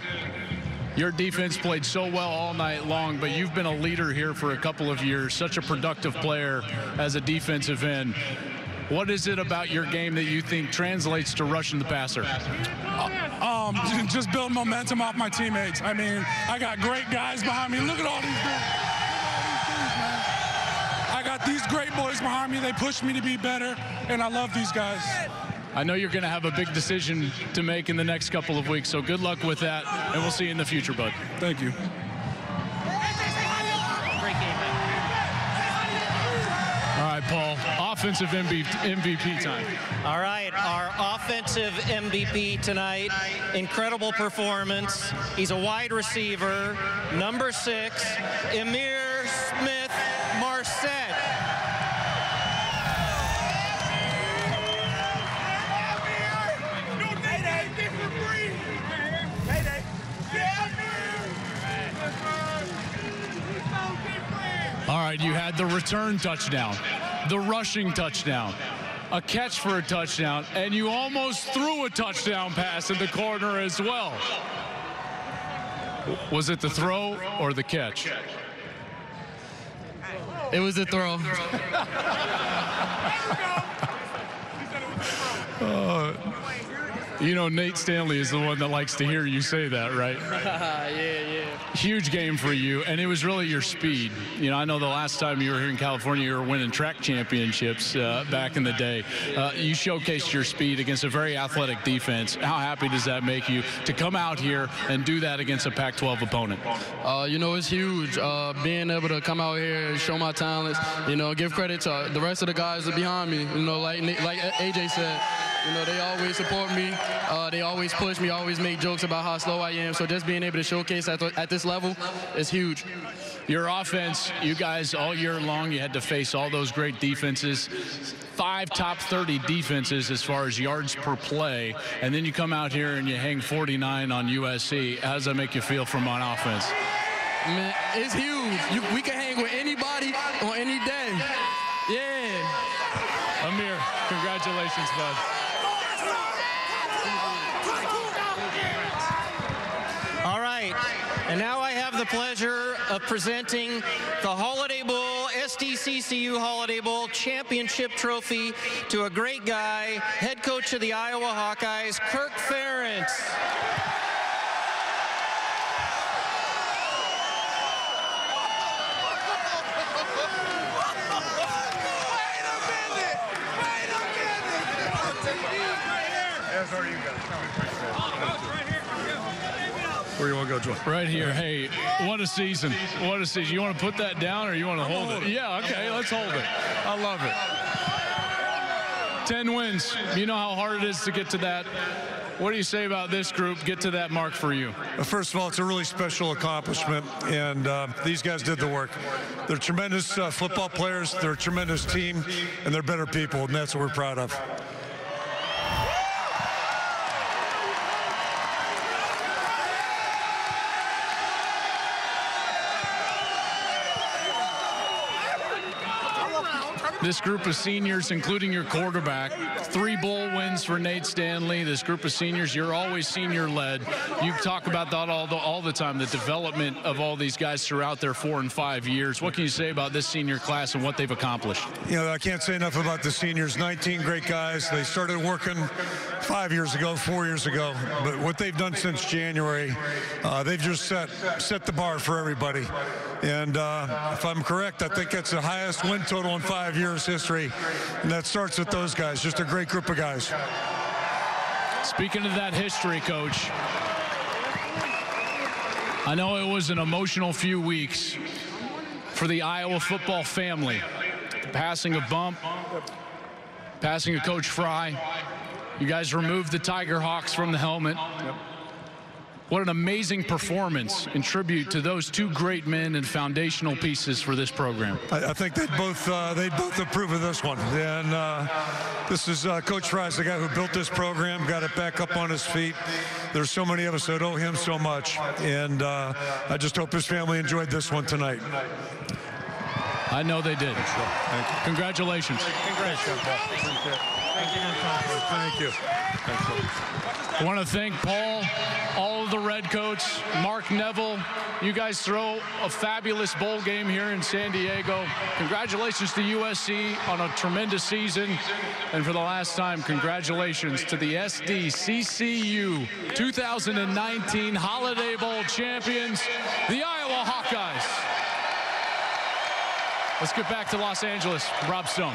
Your defense played so well all night long, but you've been a leader here for a couple of years, such a productive player as a defensive end. What is it about your game that you think translates to rushing the passer? Uh, um, just build momentum off my teammates. I mean, I got great guys behind me. Look at all these guys. I got these great boys behind me. They push me to be better, and I love these guys. I know you're going to have a big decision to make in the next couple of weeks, so good luck with that, and we'll see you in the future, bud. Thank you. All right, Paul, offensive MVP time. All right, our offensive MVP tonight, incredible performance. He's a wide receiver, number six, Ihmir Smith right, you had the return touchdown, the rushing touchdown, a catch for a touchdown, and you almost threw a touchdown pass in the corner as well. Was it the throw or the catch? It was the throw. uh, you know, Nate Stanley is the one that likes to hear you say that, right? yeah, yeah. Huge game for you, and it was really your speed. You know, I know the last time you were here in California, you were winning track championships uh, back in the day. Uh, you showcased your speed against a very athletic defense. How happy does that make you to come out here and do that against a Pac-12 opponent? Uh, you know, it's huge. Uh, being able to come out here and show my talents, you know, give credit to the rest of the guys that behind me. You know, like like AJ said, you know, they always support me. Uh, they always push me, always make jokes about how slow I am. So just being able to showcase at, at this level is huge. Your offense, you guys all year long, you had to face all those great defenses. Five top 30 defenses as far as yards per play. And then you come out here and you hang 49 on USC. How does that make you feel from on offense? Man, it's huge. You, we can hang with anybody on any day. Yeah. Ihmir, congratulations, bud. All right. And now I have the pleasure of presenting the Holiday Bowl, SDCCU Holiday Bowl Championship Trophy to a great guy, head coach of the Iowa Hawkeyes, Kirk Ferentz. Where you want to go, Joel? Right here. Hey, what a season. What a season. You want to put that down or you want to hold it? Yeah, okay, let's hold it. I love it. 10 wins. You know how hard it is to get to that. What do you say about this group? Get to that mark for you. First of all, it's a really special accomplishment, and uh, these guys did the work. They're tremendous uh, football players, they're a tremendous team, and they're better people, and that's what we're proud of. This group of seniors, including your quarterback, three bowl wins for Nate Stanley. This group of seniors, you're always senior led. You talk about that all the, all the time, the development of all these guys throughout their four and five years. What can you say about this senior class and what they've accomplished? You know, I can't say enough about the seniors. 19 great guys. They started working five years ago, four years ago. But what they've done since January, uh, they've just set set the bar for everybody. And uh, if I'm correct, I think that's the highest win total in five years history. And that starts with those guys. Just a great group of guys. Speaking of that history, Coach, I know it was an emotional few weeks for the Iowa football family. The passing of Bump, passing of Coach Fry. You guys removed the Tiger Hawks from the helmet. What an amazing performance in tribute to those two great men and foundational pieces for this program. I, I think they both uh, they both approve of this one. And uh, this is uh, Coach Fry's the guy who built this program, got it back up on his feet. There's so many of us that owe him so much, and uh, I just hope his family enjoyed this one tonight. I know they did. Congratulations. Thank you. I want to thank Paul, all of the Redcoats, Mark Neville. You guys throw a fabulous bowl game here in San Diego. Congratulations to USC on a tremendous season. And for the last time, congratulations to the SDCCU 2019 Holiday Bowl champions, the Iowa Hawkeyes. Let's get back to Los Angeles. Rob Stone.